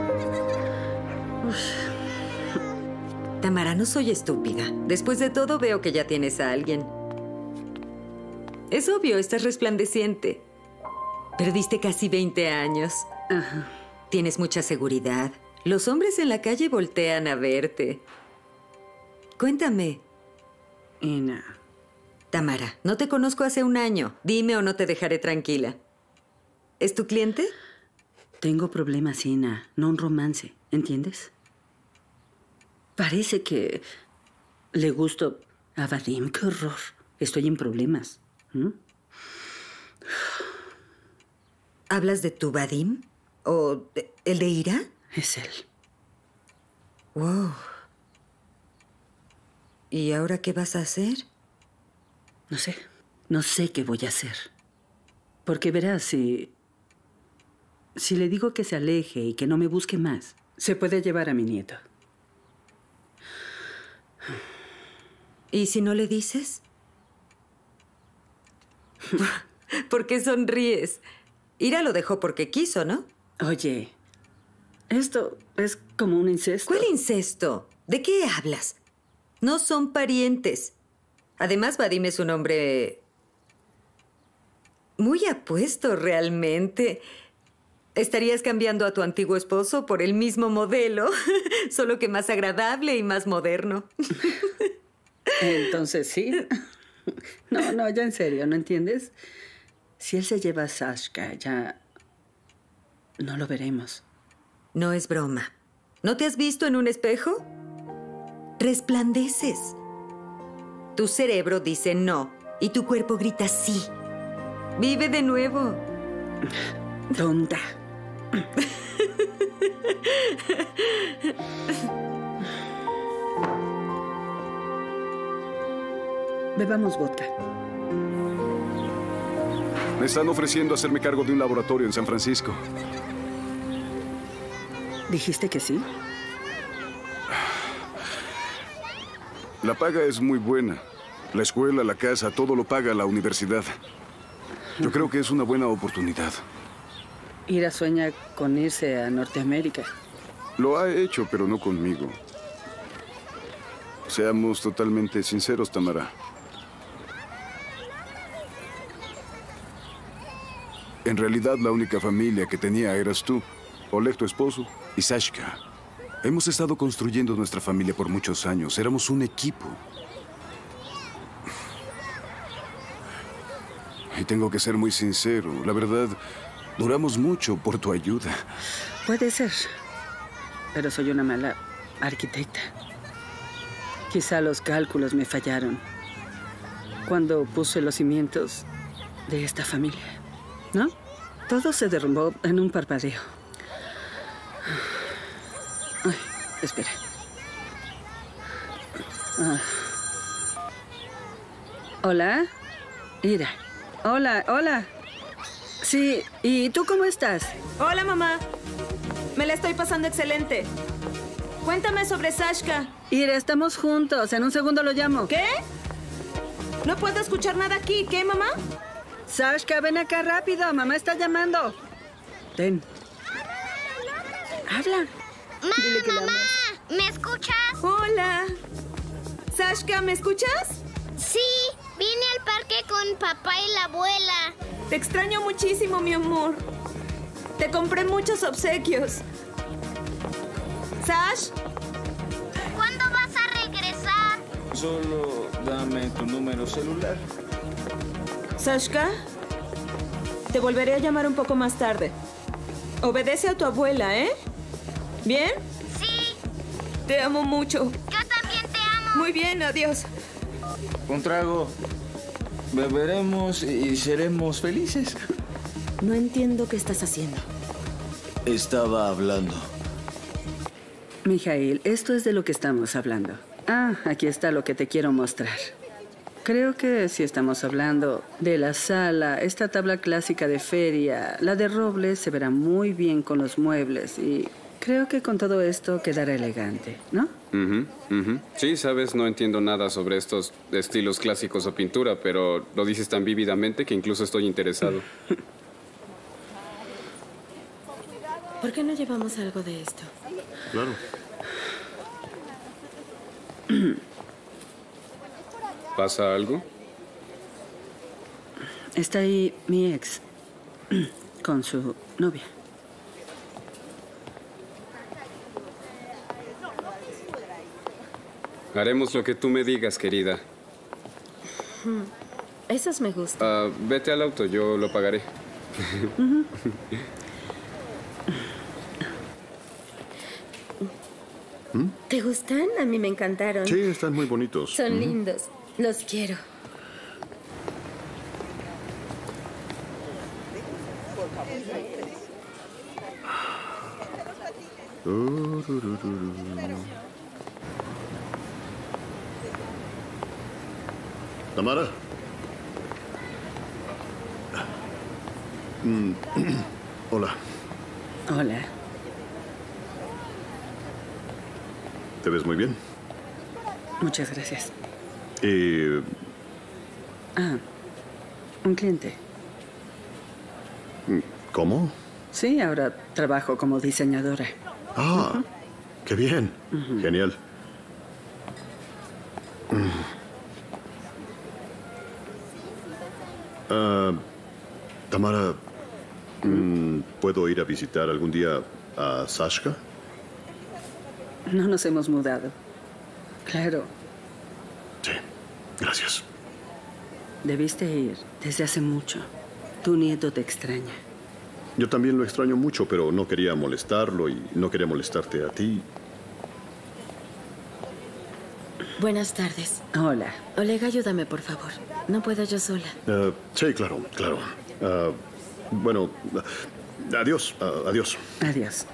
Tamara, no soy estúpida. Después de todo, veo que ya tienes a alguien. Es obvio, estás resplandeciente. Perdiste casi 20 años. Tienes mucha seguridad. Los hombres en la calle voltean a verte. Cuéntame. Ina. Tamara, no te conozco hace un año. Dime o no te dejaré tranquila. ¿Es tu cliente? Tengo problemas, Ina, no un romance, ¿entiendes? Parece que le gusto a Vadim. ¡Qué horror! Estoy en problemas. ¿Mm? ¿Hablas de tu Vadim? ¿O de- el de Ira? Es él. Wow. ¿Y ahora qué vas a hacer? No sé. No sé qué voy a hacer. Porque verás, si. Si le digo que se aleje y que no me busque más, se puede llevar a mi nieto. ¿Y si no le dices? ¿Por qué sonríes? Ira lo dejó porque quiso, ¿no? Oye, esto es como un incesto. ¿Cuál incesto? ¿De qué hablas? No son parientes. Además, Vadim es un hombre muy apuesto realmente. Estarías cambiando a tu antiguo esposo por el mismo modelo, solo que más agradable y más moderno. Entonces sí. No, no, ya en serio, ¿no entiendes? Si él se lleva a Sashka, ya no lo veremos. No es broma. ¿No te has visto en un espejo? Resplandeces. Tu cerebro dice no y tu cuerpo grita sí. Vive de nuevo. Tonta. Bebamos vodka. Me están ofreciendo hacerme cargo de un laboratorio en San Francisco. ¿Dijiste que sí? La paga es muy buena. La escuela, la casa, todo lo paga la universidad. Yo creo que es una buena oportunidad. Ira sueña con irse a Norteamérica. Lo ha hecho, pero no conmigo. Seamos totalmente sinceros, Tamara. En realidad, la única familia que tenía eras tú, Oleg, tu esposo, y Sashka. Hemos estado construyendo nuestra familia por muchos años. Éramos un equipo. Y tengo que ser muy sincero. La verdad, duramos mucho por tu ayuda. Puede ser. Pero soy una mala arquitecta. Quizá los cálculos me fallaron cuando puse los cimientos de esta familia. ¿No? Todo se derrumbó en un parpadeo. Ay, espera. Ah. Hola. Ira. Hola, hola. Sí, ¿y tú cómo estás? Hola, mamá. Me la estoy pasando excelente. Cuéntame sobre Sashka. Ira, estamos juntos. En un segundo lo llamo. ¿Qué? No puedo escuchar nada aquí. ¿Qué, mamá? Sashka, ven acá rápido. Mamá está llamando. Ten. Habla. Ma, mamá, ¿me escuchas? Hola. Sashka, ¿me escuchas? Sí, vine al parque con papá y la abuela. Te extraño muchísimo, mi amor. Te compré muchos obsequios. Sash, ¿Cuándo vas a regresar? Solo dame tu número celular. Sashka, te volveré a llamar un poco más tarde. Obedece a tu abuela, ¿eh? ¿Bien? Sí. Te amo mucho. Yo también te amo. Muy bien, adiós. Un trago. Beberemos y seremos felices. No entiendo qué estás haciendo. Estaba hablando. Mijail, esto es de lo que estamos hablando. Ah, aquí está lo que te quiero mostrar. Creo que si estamos hablando de la sala, esta tabla clásica de feria, la de roble se verá muy bien con los muebles y creo que con todo esto quedará elegante, ¿no? Ujú, ujú. Sí, sabes, no entiendo nada sobre estos estilos clásicos o pintura, pero lo dices tan vívidamente que incluso estoy interesado. ¿Por qué no llevamos algo de esto? Claro. ¿Pasa algo? Está ahí mi ex con su novia. Haremos lo que tú me digas, querida. Hmm, Esos me gustan. Ah, vete al auto, yo lo pagaré. ¿Te gustan? A mí me encantaron. Sí, están muy bonitos. Son lindos. Los quiero. Tamara. Mm, Hola. Hola. Te ves muy bien. Muchas gracias. Y... Ah, un cliente. ¿Cómo? Sí, ahora trabajo como diseñadora. Ah, qué bien. Genial. Mm. Ah, Tamara, mm, ¿puedo ir a visitar algún día a Sashka? No nos hemos mudado. Claro, Gracias. debiste ir desde hace mucho. Tu nieto te extraña. Yo también lo extraño mucho, pero no quería molestarlo y no quería molestarte a ti. Buenas tardes. Hola. Oleg, ayúdame, por favor. No puedo yo sola. Ah, sí, claro, claro. Ah, bueno, adiós, ah, adiós. Adiós.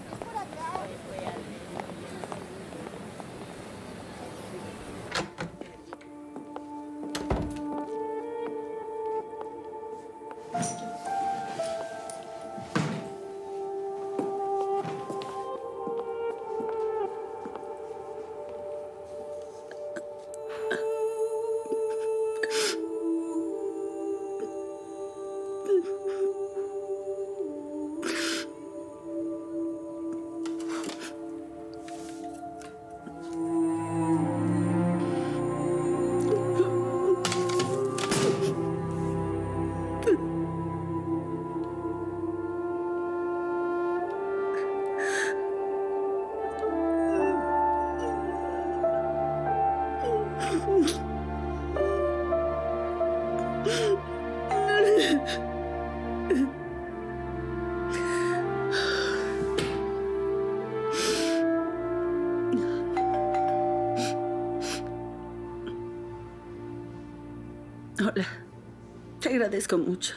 Te agradezco mucho.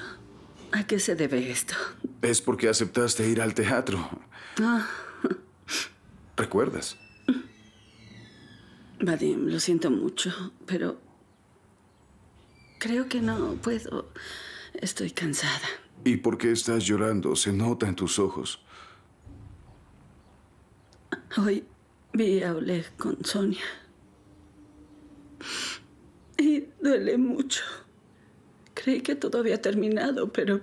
¿A qué se debe esto? Es porque aceptaste ir al teatro. Ah, ¿Recuerdas? Vadim, lo siento mucho, pero creo que no puedo. Estoy cansada. ¿Y por qué estás llorando? Se nota en tus ojos. Hoy vi a Oleg con Sonia. Y duele mucho. Creí que todo había terminado, pero...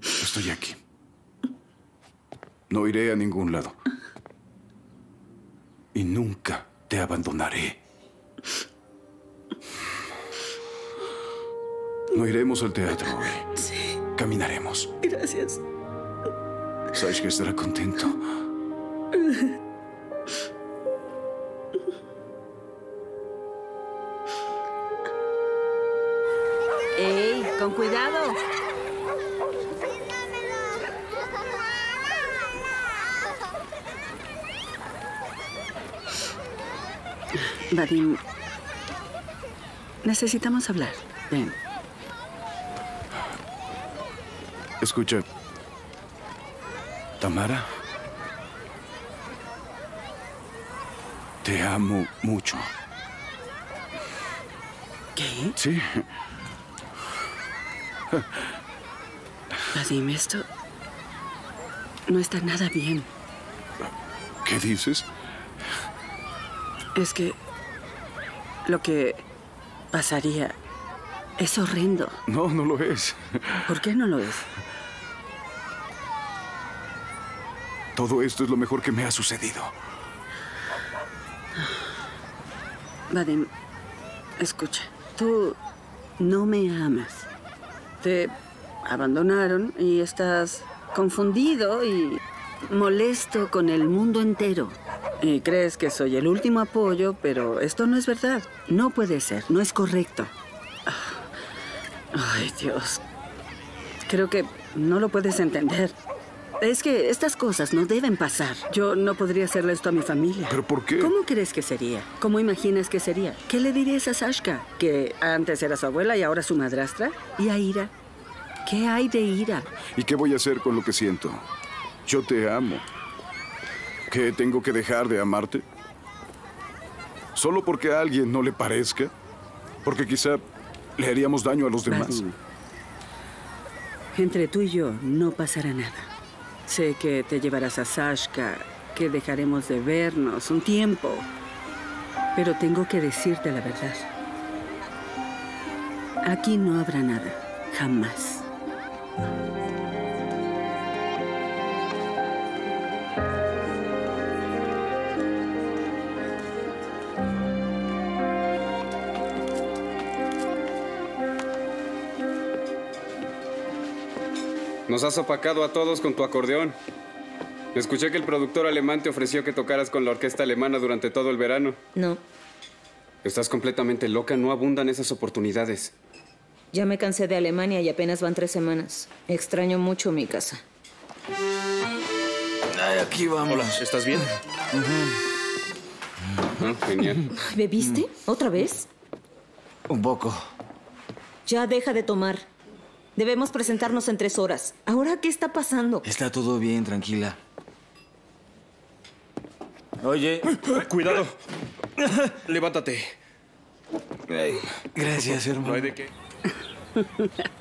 Estoy aquí. No iré a ningún lado. Y nunca te abandonaré. No iremos al teatro hoy. Sí. Caminaremos. Gracias. Sabes que estará contento. ¡Con cuidado! Vadim, necesitamos hablar. Ven. Escucha. Tamara. Te amo mucho. ¿Qué? Sí. Vadim, esto no está nada bien. ¿Qué dices? Es que lo que pasaría es horrendo. No, no lo es. ¿Por qué no lo es? Todo esto es lo mejor que me ha sucedido. Vadim, escucha, tú no me amas. Te abandonaron y estás confundido y molesto con el mundo entero. Y crees que soy el último apoyo, pero esto no es verdad. No puede ser, no es correcto. Ah. Ay, Dios. Creo que no lo puedes entender. Es que estas cosas no deben pasar. Yo no podría hacerle esto a mi familia. ¿Pero por qué? ¿Cómo crees que sería? ¿Cómo imaginas que sería? ¿Qué le dirías a Sashka? ¿Que antes era su abuela y ahora su madrastra? ¿Y a Ira? ¿Qué hay de Ira? ¿Y qué voy a hacer con lo que siento? Yo te amo. ¿Qué tengo que dejar de amarte? ¿Solo porque a alguien no le parezca? Porque quizá le haríamos daño a los demás. Entre tú y yo no pasará nada. Sé que te llevarás a Sashka, que dejaremos de vernos un tiempo. Pero tengo que decirte la verdad. Aquí no habrá nada. Jamás. Nos has opacado a todos con tu acordeón. Escuché que el productor alemán te ofreció que tocaras con la orquesta alemana durante todo el verano. No, Estás completamente loca, no abundan esas oportunidades. ya me cansé de Alemania y apenas van tres semanas. Extraño mucho mi casa. aquí vamos. ¿estás bien? Ah, genial. ¿Bebiste? ¿Otra vez? Un poco. Ya deja de tomar. Debemos presentarnos en tres horas. ¿Ahora qué está pasando? Está todo bien, tranquila. Oye, cuidado. Levántate. gracias, hermano. No hay de qué.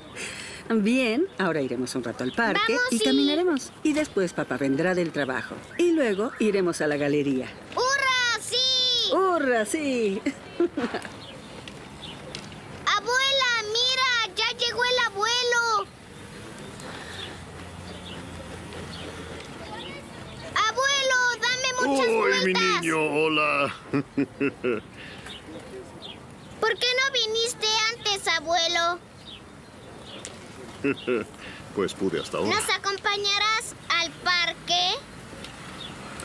Bien, ahora iremos un rato al parque Vamos, y sí. caminaremos. Y después papá vendrá del trabajo. Y luego iremos a la galería. ¡Hurra! ¡Sí! ¡Hurra, sí! Abuela, mira, ya llegó el abuelo. Abuelo, dame muchas ¡Uy, mi niño! Hola. ¿Por qué no viniste antes, abuelo? pues pude hasta ahora. ¿Nos acompañarás al parque?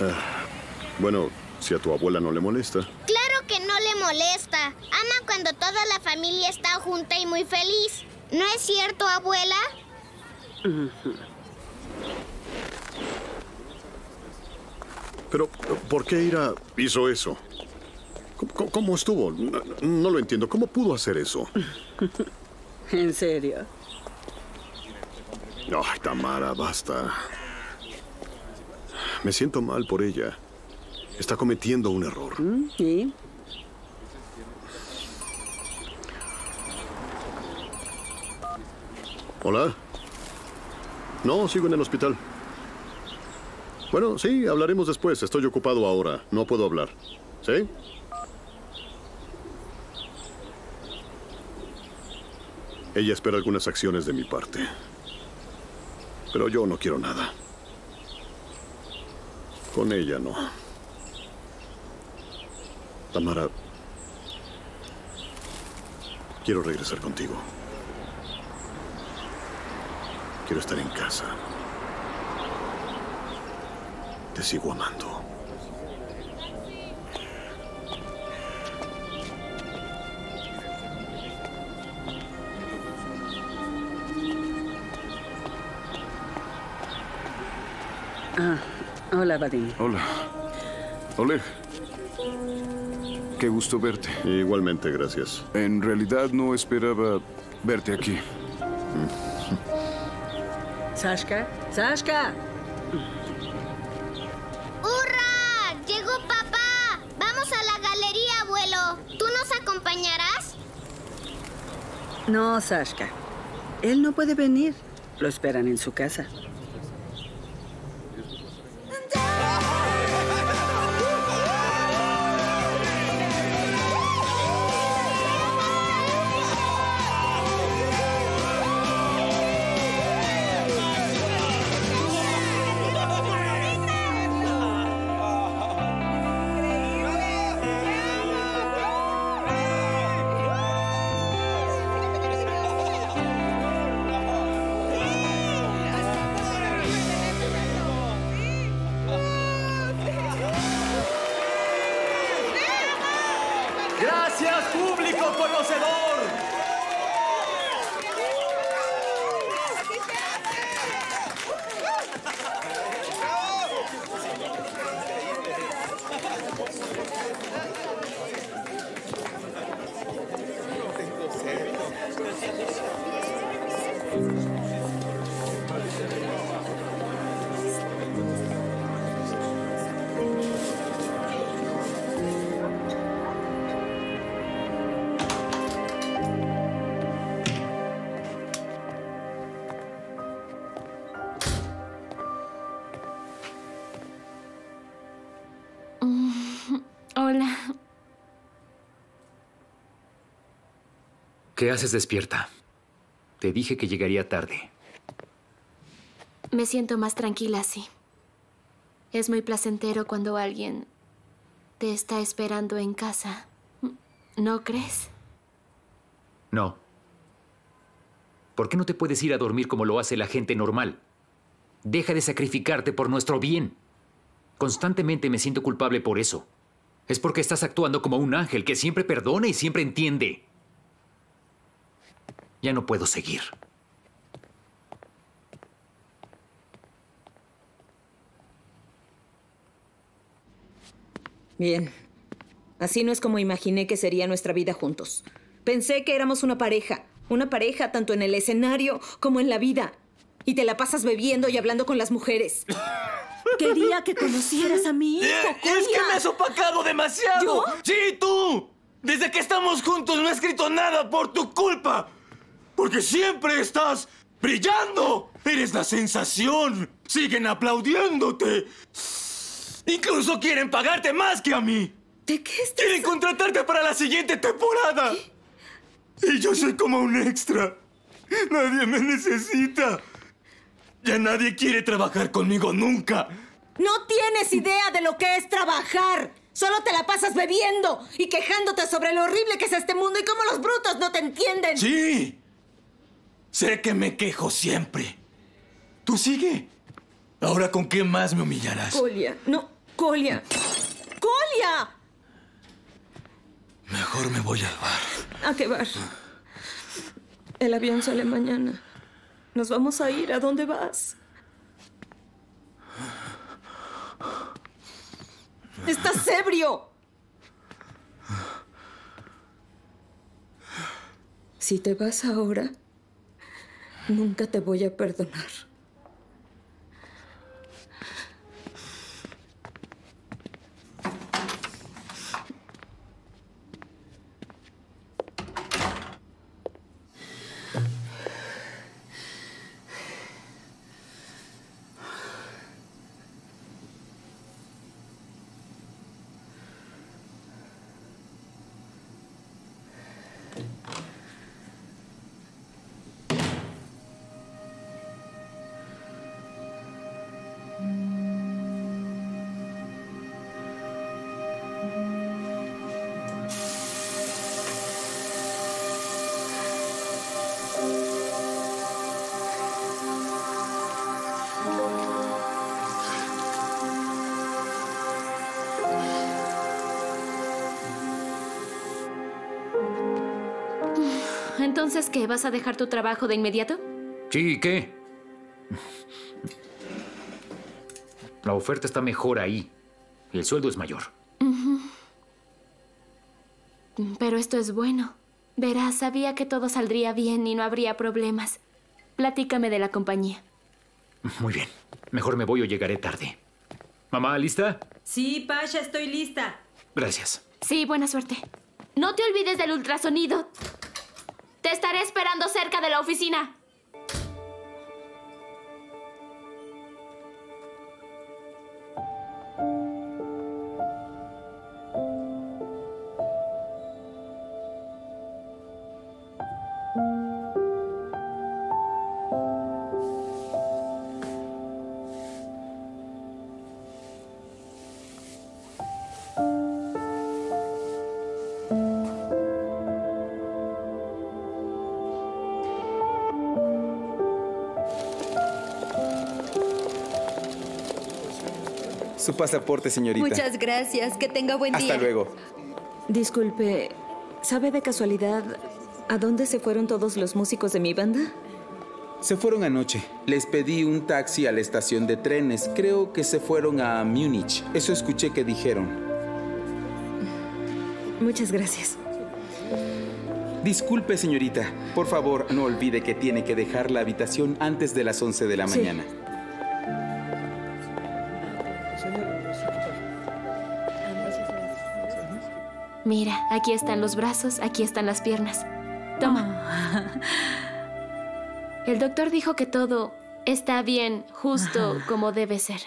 Ah, bueno, si a tu abuela no le molesta. Claro que no le molesta. Ama cuando toda la familia está junta y muy feliz. ¿No es cierto, abuela? Pero, ¿por qué Ira hizo eso? ¿Cómo, cómo estuvo? No, no lo entiendo. ¿Cómo pudo hacer eso? ¿En serio? Ay, Tamara, basta. Me siento mal por ella. Está cometiendo un error. ¿Y? ¿Hola? No, sigo en el hospital. Bueno, sí, hablaremos después. Estoy ocupado ahora. No puedo hablar. ¿Sí? Ella espera algunas acciones de mi parte. Pero yo no quiero nada. Con ella no. Tamara, quiero regresar contigo. Quiero estar en casa. Te sigo amando. Ah, hola, Vadim. Hola. Oleg. Qué gusto verte. Igualmente, gracias. En realidad no esperaba verte aquí. Sashka, Sashka. No, Sashka. Él no puede venir. Lo esperan en su casa. ¿Qué haces despierta? Te dije que llegaría tarde. Me siento más tranquila así. Es muy placentero cuando alguien te está esperando en casa. ¿No crees? No. ¿Por qué no te puedes ir a dormir como lo hace la gente normal? Deja de sacrificarte por nuestro bien. Constantemente me siento culpable por eso. Es porque estás actuando como un ángel que siempre perdona y siempre entiende. Ya no puedo seguir. Bien. Así no es como imaginé que sería nuestra vida juntos. Pensé que éramos una pareja. Una pareja tanto en el escenario como en la vida. Y te la pasas bebiendo y hablando con las mujeres. Quería que conocieras a mi hijo. Es que me has opacado demasiado. ¿Yo? Sí, tú. Desde que estamos juntos no he escrito nada por tu culpa. Porque siempre estás brillando. Eres la sensación. Siguen aplaudiéndote. Incluso quieren pagarte más que a mí. ¿De qué estás? Quieren contratarte para la siguiente temporada. Y yo soy como un extra. Nadie me necesita. Ya nadie quiere trabajar conmigo nunca. No tienes idea de lo que es trabajar. Solo te la pasas bebiendo y quejándote sobre lo horrible que es este mundo y cómo los brutos no te entienden. Sí. Sé que me quejo siempre. Tú sigue. Ahora, ¿con qué más me humillarás? Colia, no, Colia. ¡Colia! Mejor me voy al bar. ¿A qué bar? El avión sale mañana. Nos vamos a ir. ¿A dónde vas? ¡Estás ebrio! Si te vas ahora, nunca te voy a perdonar. Entonces, ¿qué? ¿Vas a dejar tu trabajo de inmediato? Sí, ¿y qué? La oferta está mejor ahí. Y el sueldo es mayor. Pero esto es bueno. Verás, sabía que todo saldría bien y no habría problemas. Platícame de la compañía. Muy bien. Mejor me voy o llegaré tarde. Mamá, ¿lista? Sí, Pasha, estoy lista. Gracias. Sí, buena suerte. No te olvides del ultrasonido. Te estaré esperando cerca de la oficina. Su pasaporte, señorita. Muchas gracias. Que tenga buen día. Hasta luego. Disculpe, ¿sabe de casualidad a dónde se fueron todos los músicos de mi banda? Se fueron anoche. Les pedí un taxi a la estación de trenes. Creo que se fueron a Múnich. Eso escuché que dijeron. Muchas gracias. Disculpe, señorita. Por favor, no olvide que tiene que dejar la habitación antes de las 11 de la Sí. mañana. Mira, aquí están los brazos, aquí están las piernas. Toma. El doctor dijo que todo está bien, justo como debe ser.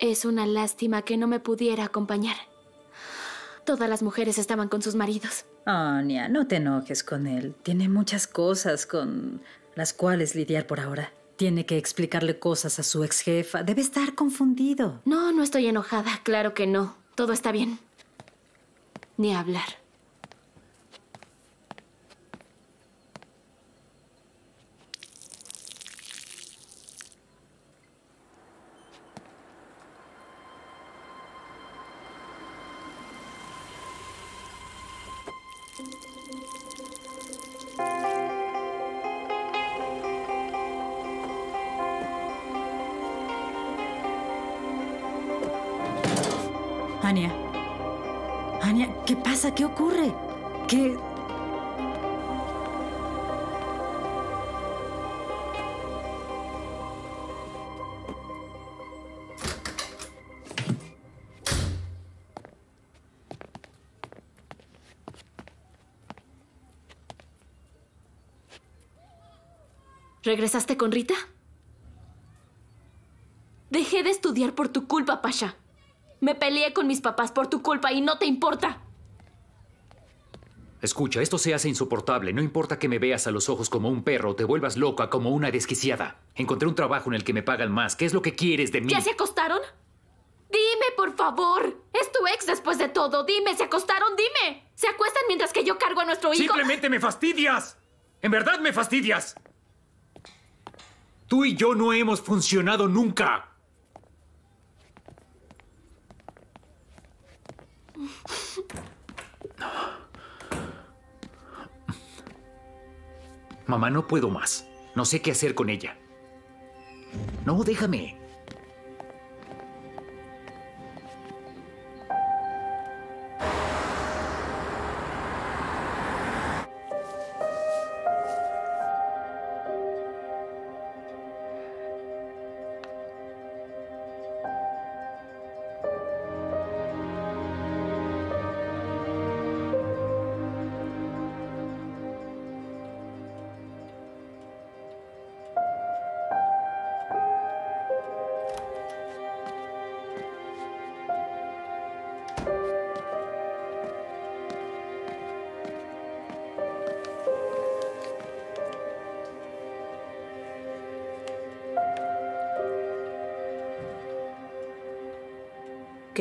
Es una lástima que no me pudiera acompañar. Todas las mujeres estaban con sus maridos. Anya, no te enojes con él. Tiene muchas cosas con las cuales lidiar por ahora. Tiene que explicarle cosas a su ex jefa. Debe estar confundido. No, no estoy enojada. Claro que no. Todo está bien. Ni hablar. ¿Regresaste con Rita? Dejé de estudiar por tu culpa, Pasha. Me peleé con mis papás por tu culpa y no te importa. Escucha, esto se hace insoportable. No importa que me veas a los ojos como un perro o te vuelvas loca como una desquiciada. Encontré un trabajo en el que me pagan más. ¿Qué es lo que quieres de mí? ¿Ya se acostaron? Dime, por favor. Es tu ex después de todo. Dime, ¿se acostaron? Dime. ¿Se acuestan mientras que yo cargo a nuestro hijo? Simplemente me fastidias. En verdad me fastidias. Tú y yo no hemos funcionado nunca. Mamá, no puedo más. No sé qué hacer con ella. No, déjame.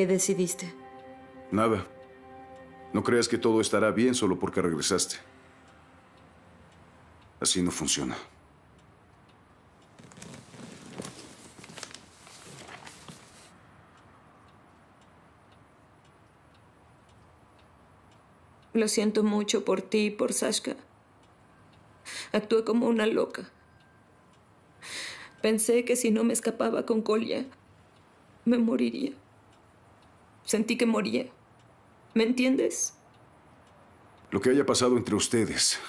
¿Qué decidiste? Nada. No creas que todo estará bien solo porque regresaste. Así no funciona. Lo siento mucho por ti y por Sashka. Actué como una loca. Pensé que si no me escapaba con Kolya, me moriría. Sentí que moría. ¿Me entiendes? Lo que haya pasado entre ustedes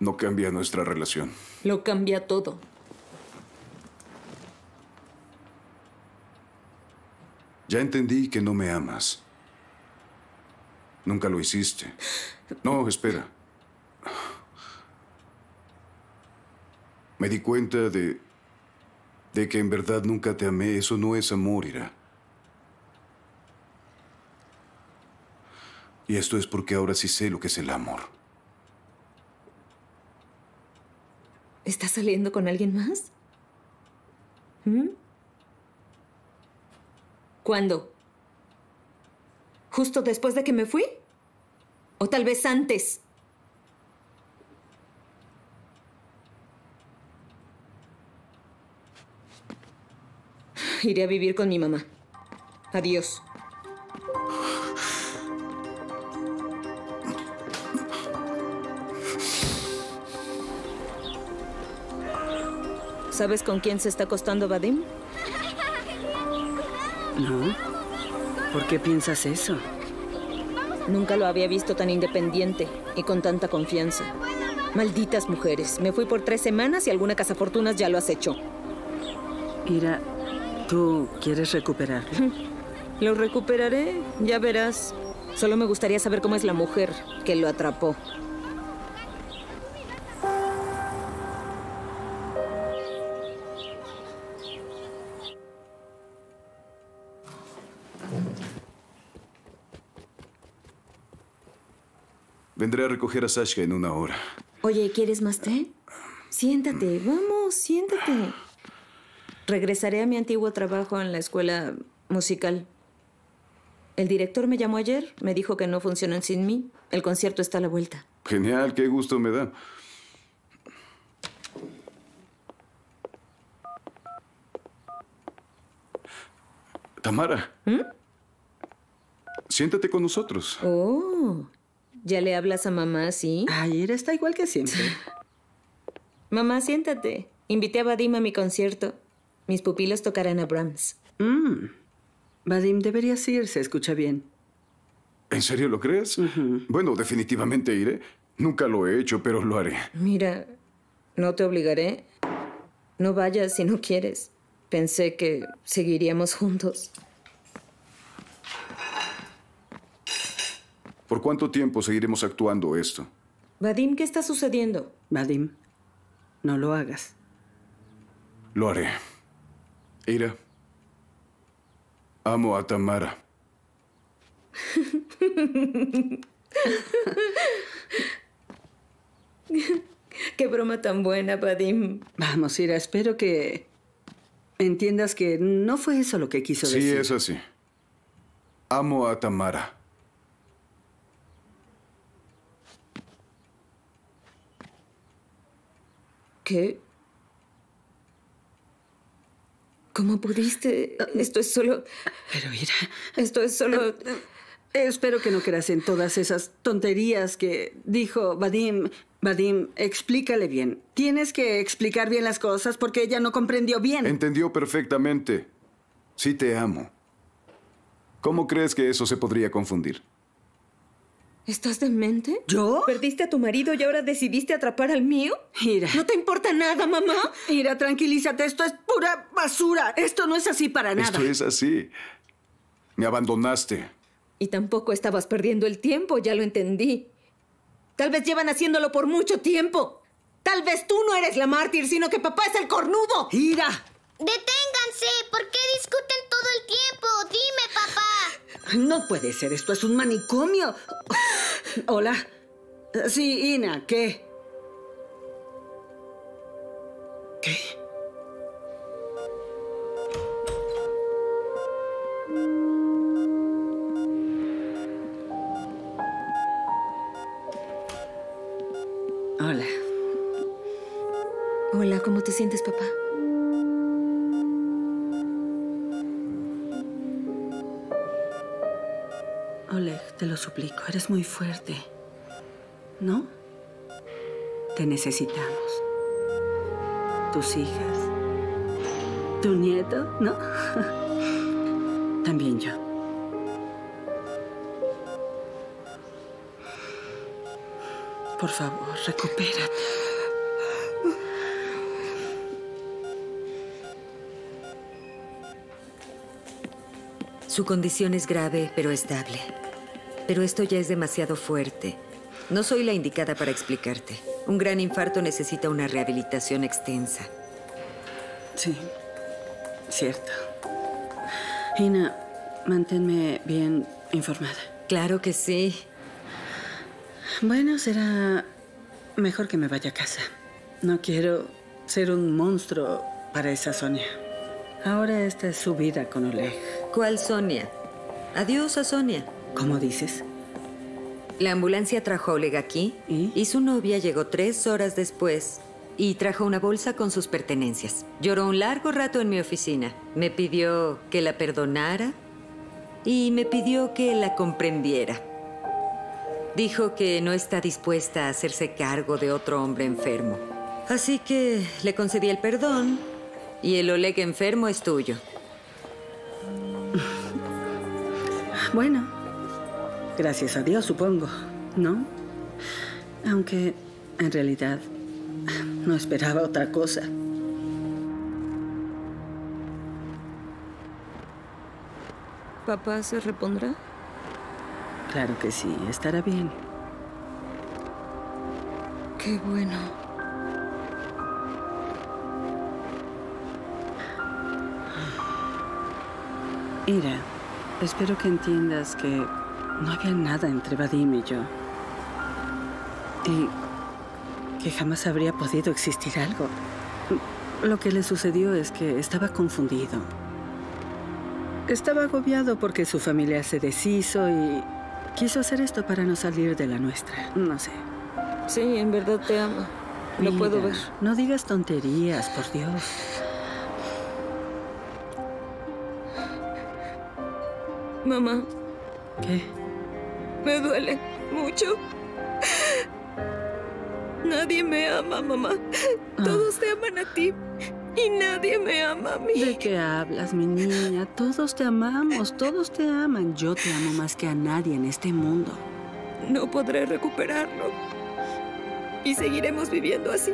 no cambia nuestra relación. Lo cambia todo. Ya entendí que no me amas. Nunca lo hiciste. No, espera. Me di cuenta de de que en verdad nunca te amé. Eso no es amor, Ira. Y esto es porque ahora sí sé lo que es el amor. ¿Estás saliendo con alguien más? ¿Mm? ¿Cuándo? ¿Justo después de que me fui? ¿O tal vez antes? Iré a vivir con mi mamá. Adiós. ¿Sabes con quién se está acostando Vadim? No. ¿Por qué piensas eso? Nunca lo había visto tan independiente y con tanta confianza. Malditas mujeres. Me fui por tres semanas y alguna cazafortunas ya lo has hecho. Ira, ¿Tú quieres recuperar. Lo recuperaré, ya verás. Solo me gustaría saber cómo es la mujer que lo atrapó. Vendré a recoger a Sasha en una hora. Oye, ¿quieres más té? Siéntate, vamos, siéntate. Regresaré a mi antiguo trabajo en la escuela musical. El director me llamó ayer, me dijo que no funcionan sin mí. El concierto está a la vuelta. Genial, qué gusto me da. Tamara. Siéntate con nosotros. Oh, ¿ya le hablas a mamá así? Ayer está igual que siempre. mamá, siéntate. Invité a Vadim a mi concierto. Mis pupilos tocarán a Brahms. Mm. Vadim, deberías ir, se escucha bien. ¿En serio lo crees? Bueno, definitivamente iré. Nunca lo he hecho, pero lo haré. Mira, no te obligaré. No vayas si no quieres. Pensé que seguiríamos juntos. ¿Por cuánto tiempo seguiremos actuando esto? Vadim, ¿qué está sucediendo? Vadim, no lo hagas. Lo haré. Ira. Amo a Tamara. Qué broma tan buena, Vadim. Vamos, Ira, espero que entiendas que no fue eso lo que quiso sí, decir. Sí, es así. Amo a Tamara. ¿Qué? ¿Cómo pudiste? Esto es solo... Pero mira... Esto es solo... Espero que no creas en todas esas tonterías que dijo Vadim. Vadim, explícale bien. Tienes que explicar bien las cosas porque ella no comprendió bien. Entendió perfectamente. Sí te amo. ¿Cómo crees que eso se podría confundir? ¿Estás demente? ¿Yo? ¿Perdiste a tu marido y ahora decidiste atrapar al mío? Ira. ¿No te importa nada, mamá? Ira, tranquilízate. Esto es pura basura. Esto no es así para nada. Esto es así. Me abandonaste. Y tampoco estabas perdiendo el tiempo, ya lo entendí. Tal vez llevan haciéndolo por mucho tiempo. Tal vez tú no eres la mártir, sino que papá es el cornudo. ¡Ira! ¡Deténganse! ¿Por qué discuten todo el tiempo? Dime, papá. No puede ser, esto es un manicomio. Hola. Sí, Ina, ¿qué? ¿Qué? Hola. Hola, ¿cómo te sientes, papá? Oleg, te lo suplico, eres muy fuerte. ¿No? Te necesitamos. Tus hijas. Tu nieto, ¿no? También yo. Por favor, recupérate. Su condición es grave, pero estable. Pero esto ya es demasiado fuerte. No soy la indicada para explicarte. Un gran infarto necesita una rehabilitación extensa. Sí, cierto. Ina, manténme bien informada. Claro que sí. Bueno, será mejor que me vaya a casa. No quiero ser un monstruo para esa Sonia. Ahora esta es su vida con Oleg. ¿Cuál Sonia? Adiós a Sonia. ¿Cómo dices? La ambulancia trajo a Oleg aquí ¿Y? su novia llegó tres horas después y trajo una bolsa con sus pertenencias. Lloró un largo rato en mi oficina. Me pidió que la perdonara y me pidió que la comprendiera. Dijo que no está dispuesta a hacerse cargo de otro hombre enfermo. Así que le concedí el perdón y el Oleg enfermo es tuyo. Bueno, gracias a Dios, supongo, ¿no? Aunque en realidad no esperaba otra cosa. ¿Papá se repondrá? Claro que sí, estará bien. Qué bueno. Ira, espero que entiendas que no había nada entre Vadim y yo. Y que jamás habría podido existir algo. Lo que le sucedió es que estaba confundido. Estaba agobiado porque su familia se deshizo y quiso hacer esto para no salir de la nuestra. No sé. Sí, en verdad te amo. Lo puedo ver. No digas tonterías, por Dios. Mamá, ¿Qué? Me duele mucho. Nadie me ama, mamá. Todos te aman a ti y nadie me ama a mí. ¿De qué hablas, mi niña? Todos te amamos, todos te aman. Yo te amo más que a nadie en este mundo. No podré recuperarlo. Y seguiremos viviendo así.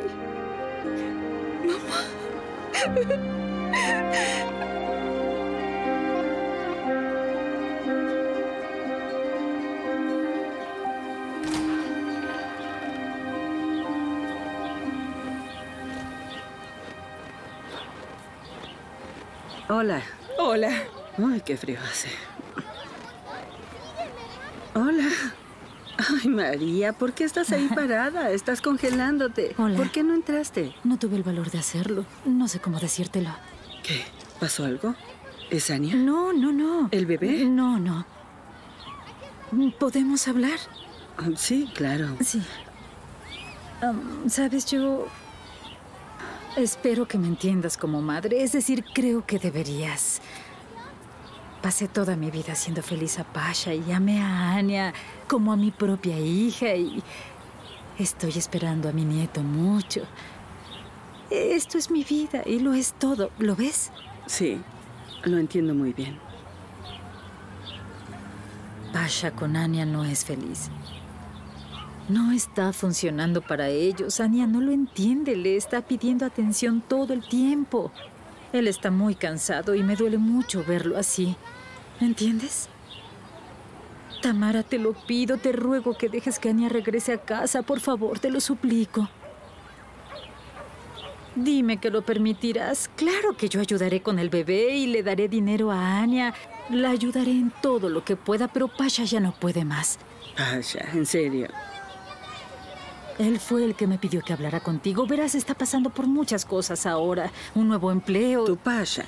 Hola. Hola. Ay, qué frío hace. Hola. Ay, María, ¿por qué estás ahí parada? Estás congelándote. Hola. ¿Por qué no entraste? No tuve el valor de hacerlo. No sé cómo decírtelo. ¿Qué? ¿Pasó algo? ¿Es Ania? No, no, no. ¿El bebé? No, no. ¿Podemos hablar? Sí, claro. Sí. Am, Sabes, yo... Espero que me entiendas como madre. Es decir, creo que deberías. Pasé toda mi vida siendo feliz a Pasha y amé a Anya como a mi propia hija y estoy esperando a mi nieto mucho. Esto es mi vida y lo es todo. ¿Lo ves? Sí, lo entiendo muy bien. Pasha con Anya no es feliz. No está funcionando para ellos. Anya no lo entiende. Le está pidiendo atención todo el tiempo. Él está muy cansado y me duele mucho verlo así. ¿Me entiendes? Tamara, te lo pido, te ruego que dejes que Anya regrese a casa. Por favor, te lo suplico. Dime que lo permitirás. Claro que yo ayudaré con el bebé y le daré dinero a Anya. La ayudaré en todo lo que pueda, pero Pasha ya no puede más. Pasha, en serio. Él fue el que me pidió que hablara contigo. Verás, está pasando por muchas cosas ahora. Un nuevo empleo. Tu Pasha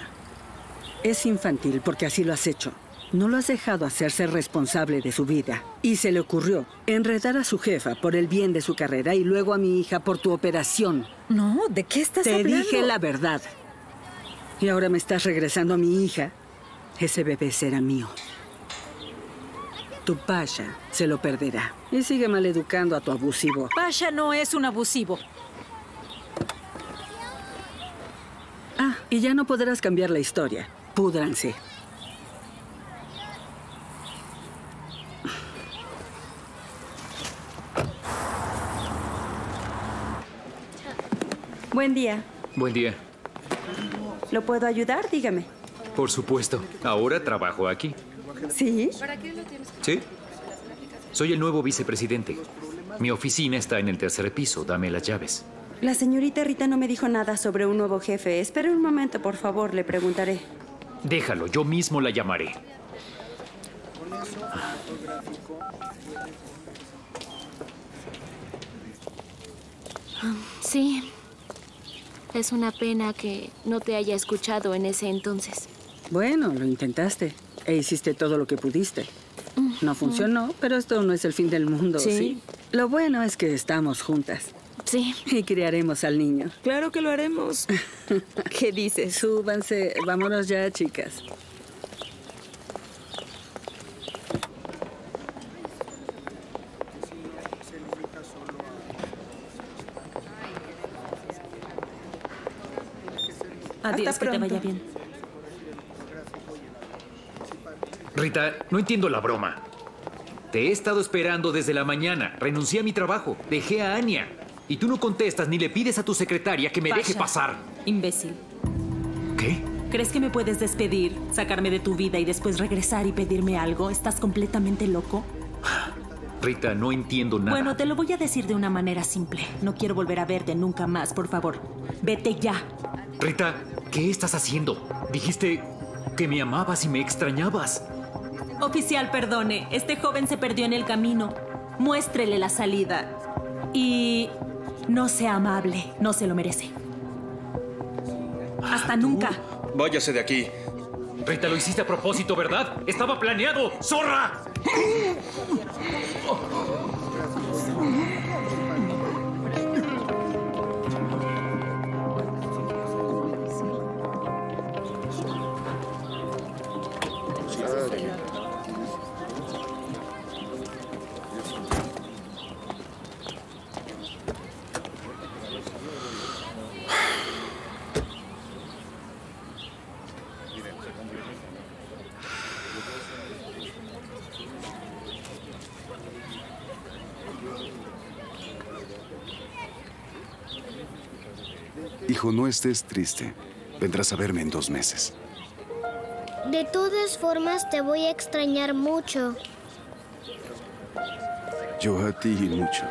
es infantil porque así lo has hecho. No lo has dejado hacerse responsable de su vida. Y se le ocurrió enredar a su jefa por el bien de su carrera y luego a mi hija por tu operación. No, ¿de qué estás Te hablando? dije la verdad. Y ahora me estás regresando a mi hija. Ese bebé será mío. Tu Pasha se lo perderá. Y sigue maleducando a tu abusivo. Pasha no es un abusivo. Ah, y ya no podrás cambiar la historia. Púdranse. Buen día. Buen día. ¿Lo puedo ayudar? Dígame. Por supuesto. Ahora trabajo aquí. ¿Sí? ¿Sí? Soy el nuevo vicepresidente. Mi oficina está en el tercer piso. Dame las llaves. La señorita Rita no me dijo nada sobre un nuevo jefe. Espere un momento, por favor, le preguntaré. Déjalo, yo mismo la llamaré. Sí. Es una pena que no te haya escuchado en ese entonces. Bueno, lo intentaste. E hiciste todo lo que pudiste. No funcionó, pero esto no es el fin del mundo, Sí. ¿sí? Lo bueno es que estamos juntas. Sí. Y criaremos al niño. Claro que lo haremos. ¿Qué dices? Súbanse. Vámonos ya, chicas. Adiós, Hasta que te vaya bien. Rita, no entiendo la broma. Te he estado esperando desde la mañana. Renuncié a mi trabajo. Dejé a Anya. Y tú no contestas ni le pides a tu secretaria que me deje pasar. Imbécil. ¿Qué? ¿Crees que me puedes despedir, sacarme de tu vida y después regresar y pedirme algo? ¿Estás completamente loco? Rita, no entiendo nada. Bueno, te lo voy a decir de una manera simple. No quiero volver a verte nunca más, por favor. Vete ya. Rita, ¿qué estás haciendo? Dijiste que me amabas y me extrañabas. Oficial, perdone. Este joven se perdió en el camino. Muéstrele la salida. Y no sea amable, no se lo merece. Hasta nunca. Váyase de aquí. Rita, lo hiciste a propósito, ¿verdad? Estaba planeado. ¡Zorra! Hijo, no estés triste. Vendrás a verme en dos meses. De todas formas, te voy a extrañar mucho. Yo a ti mucho.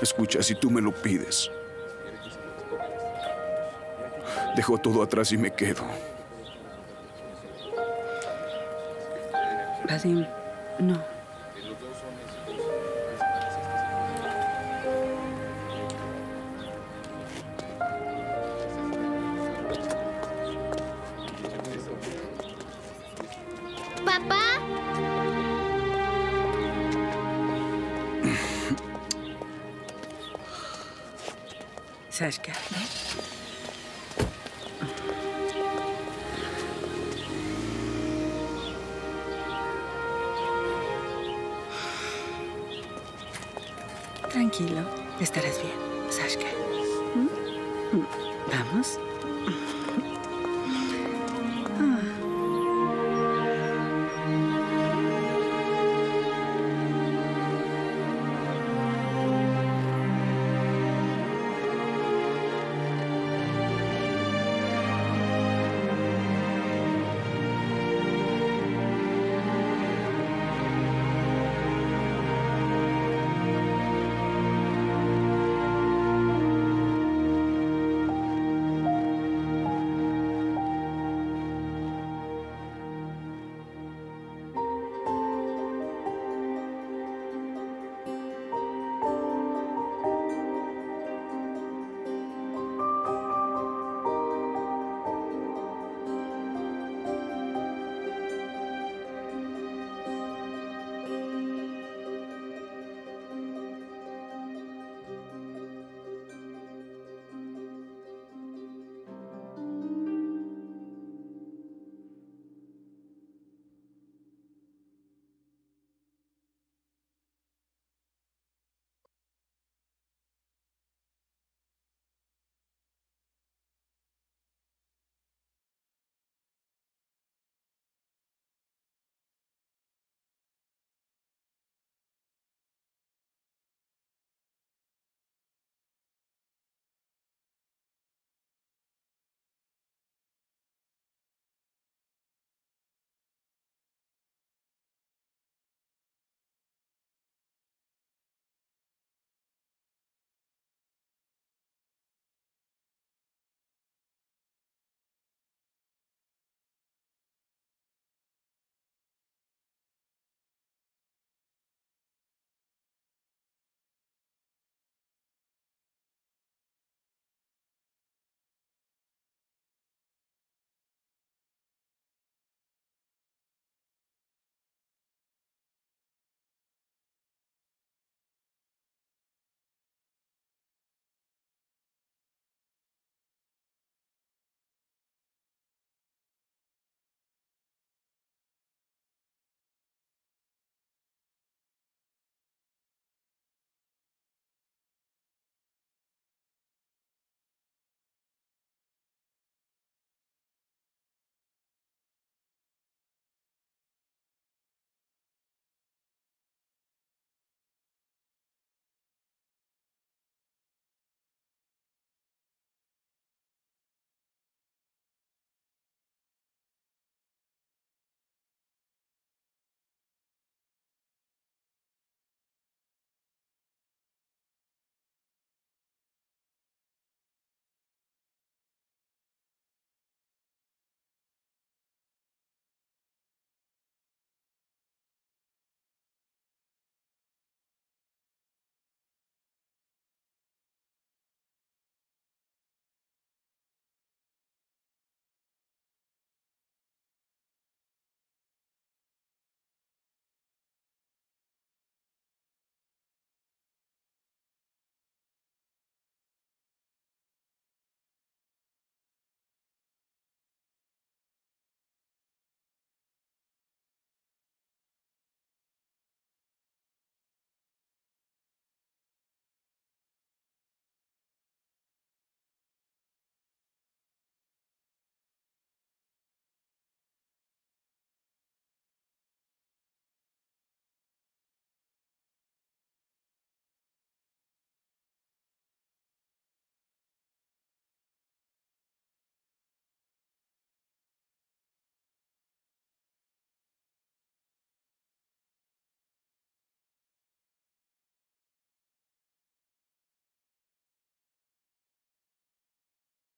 Escucha, si tú me lo pides. Dejo todo atrás y me quedo. Vadim, no.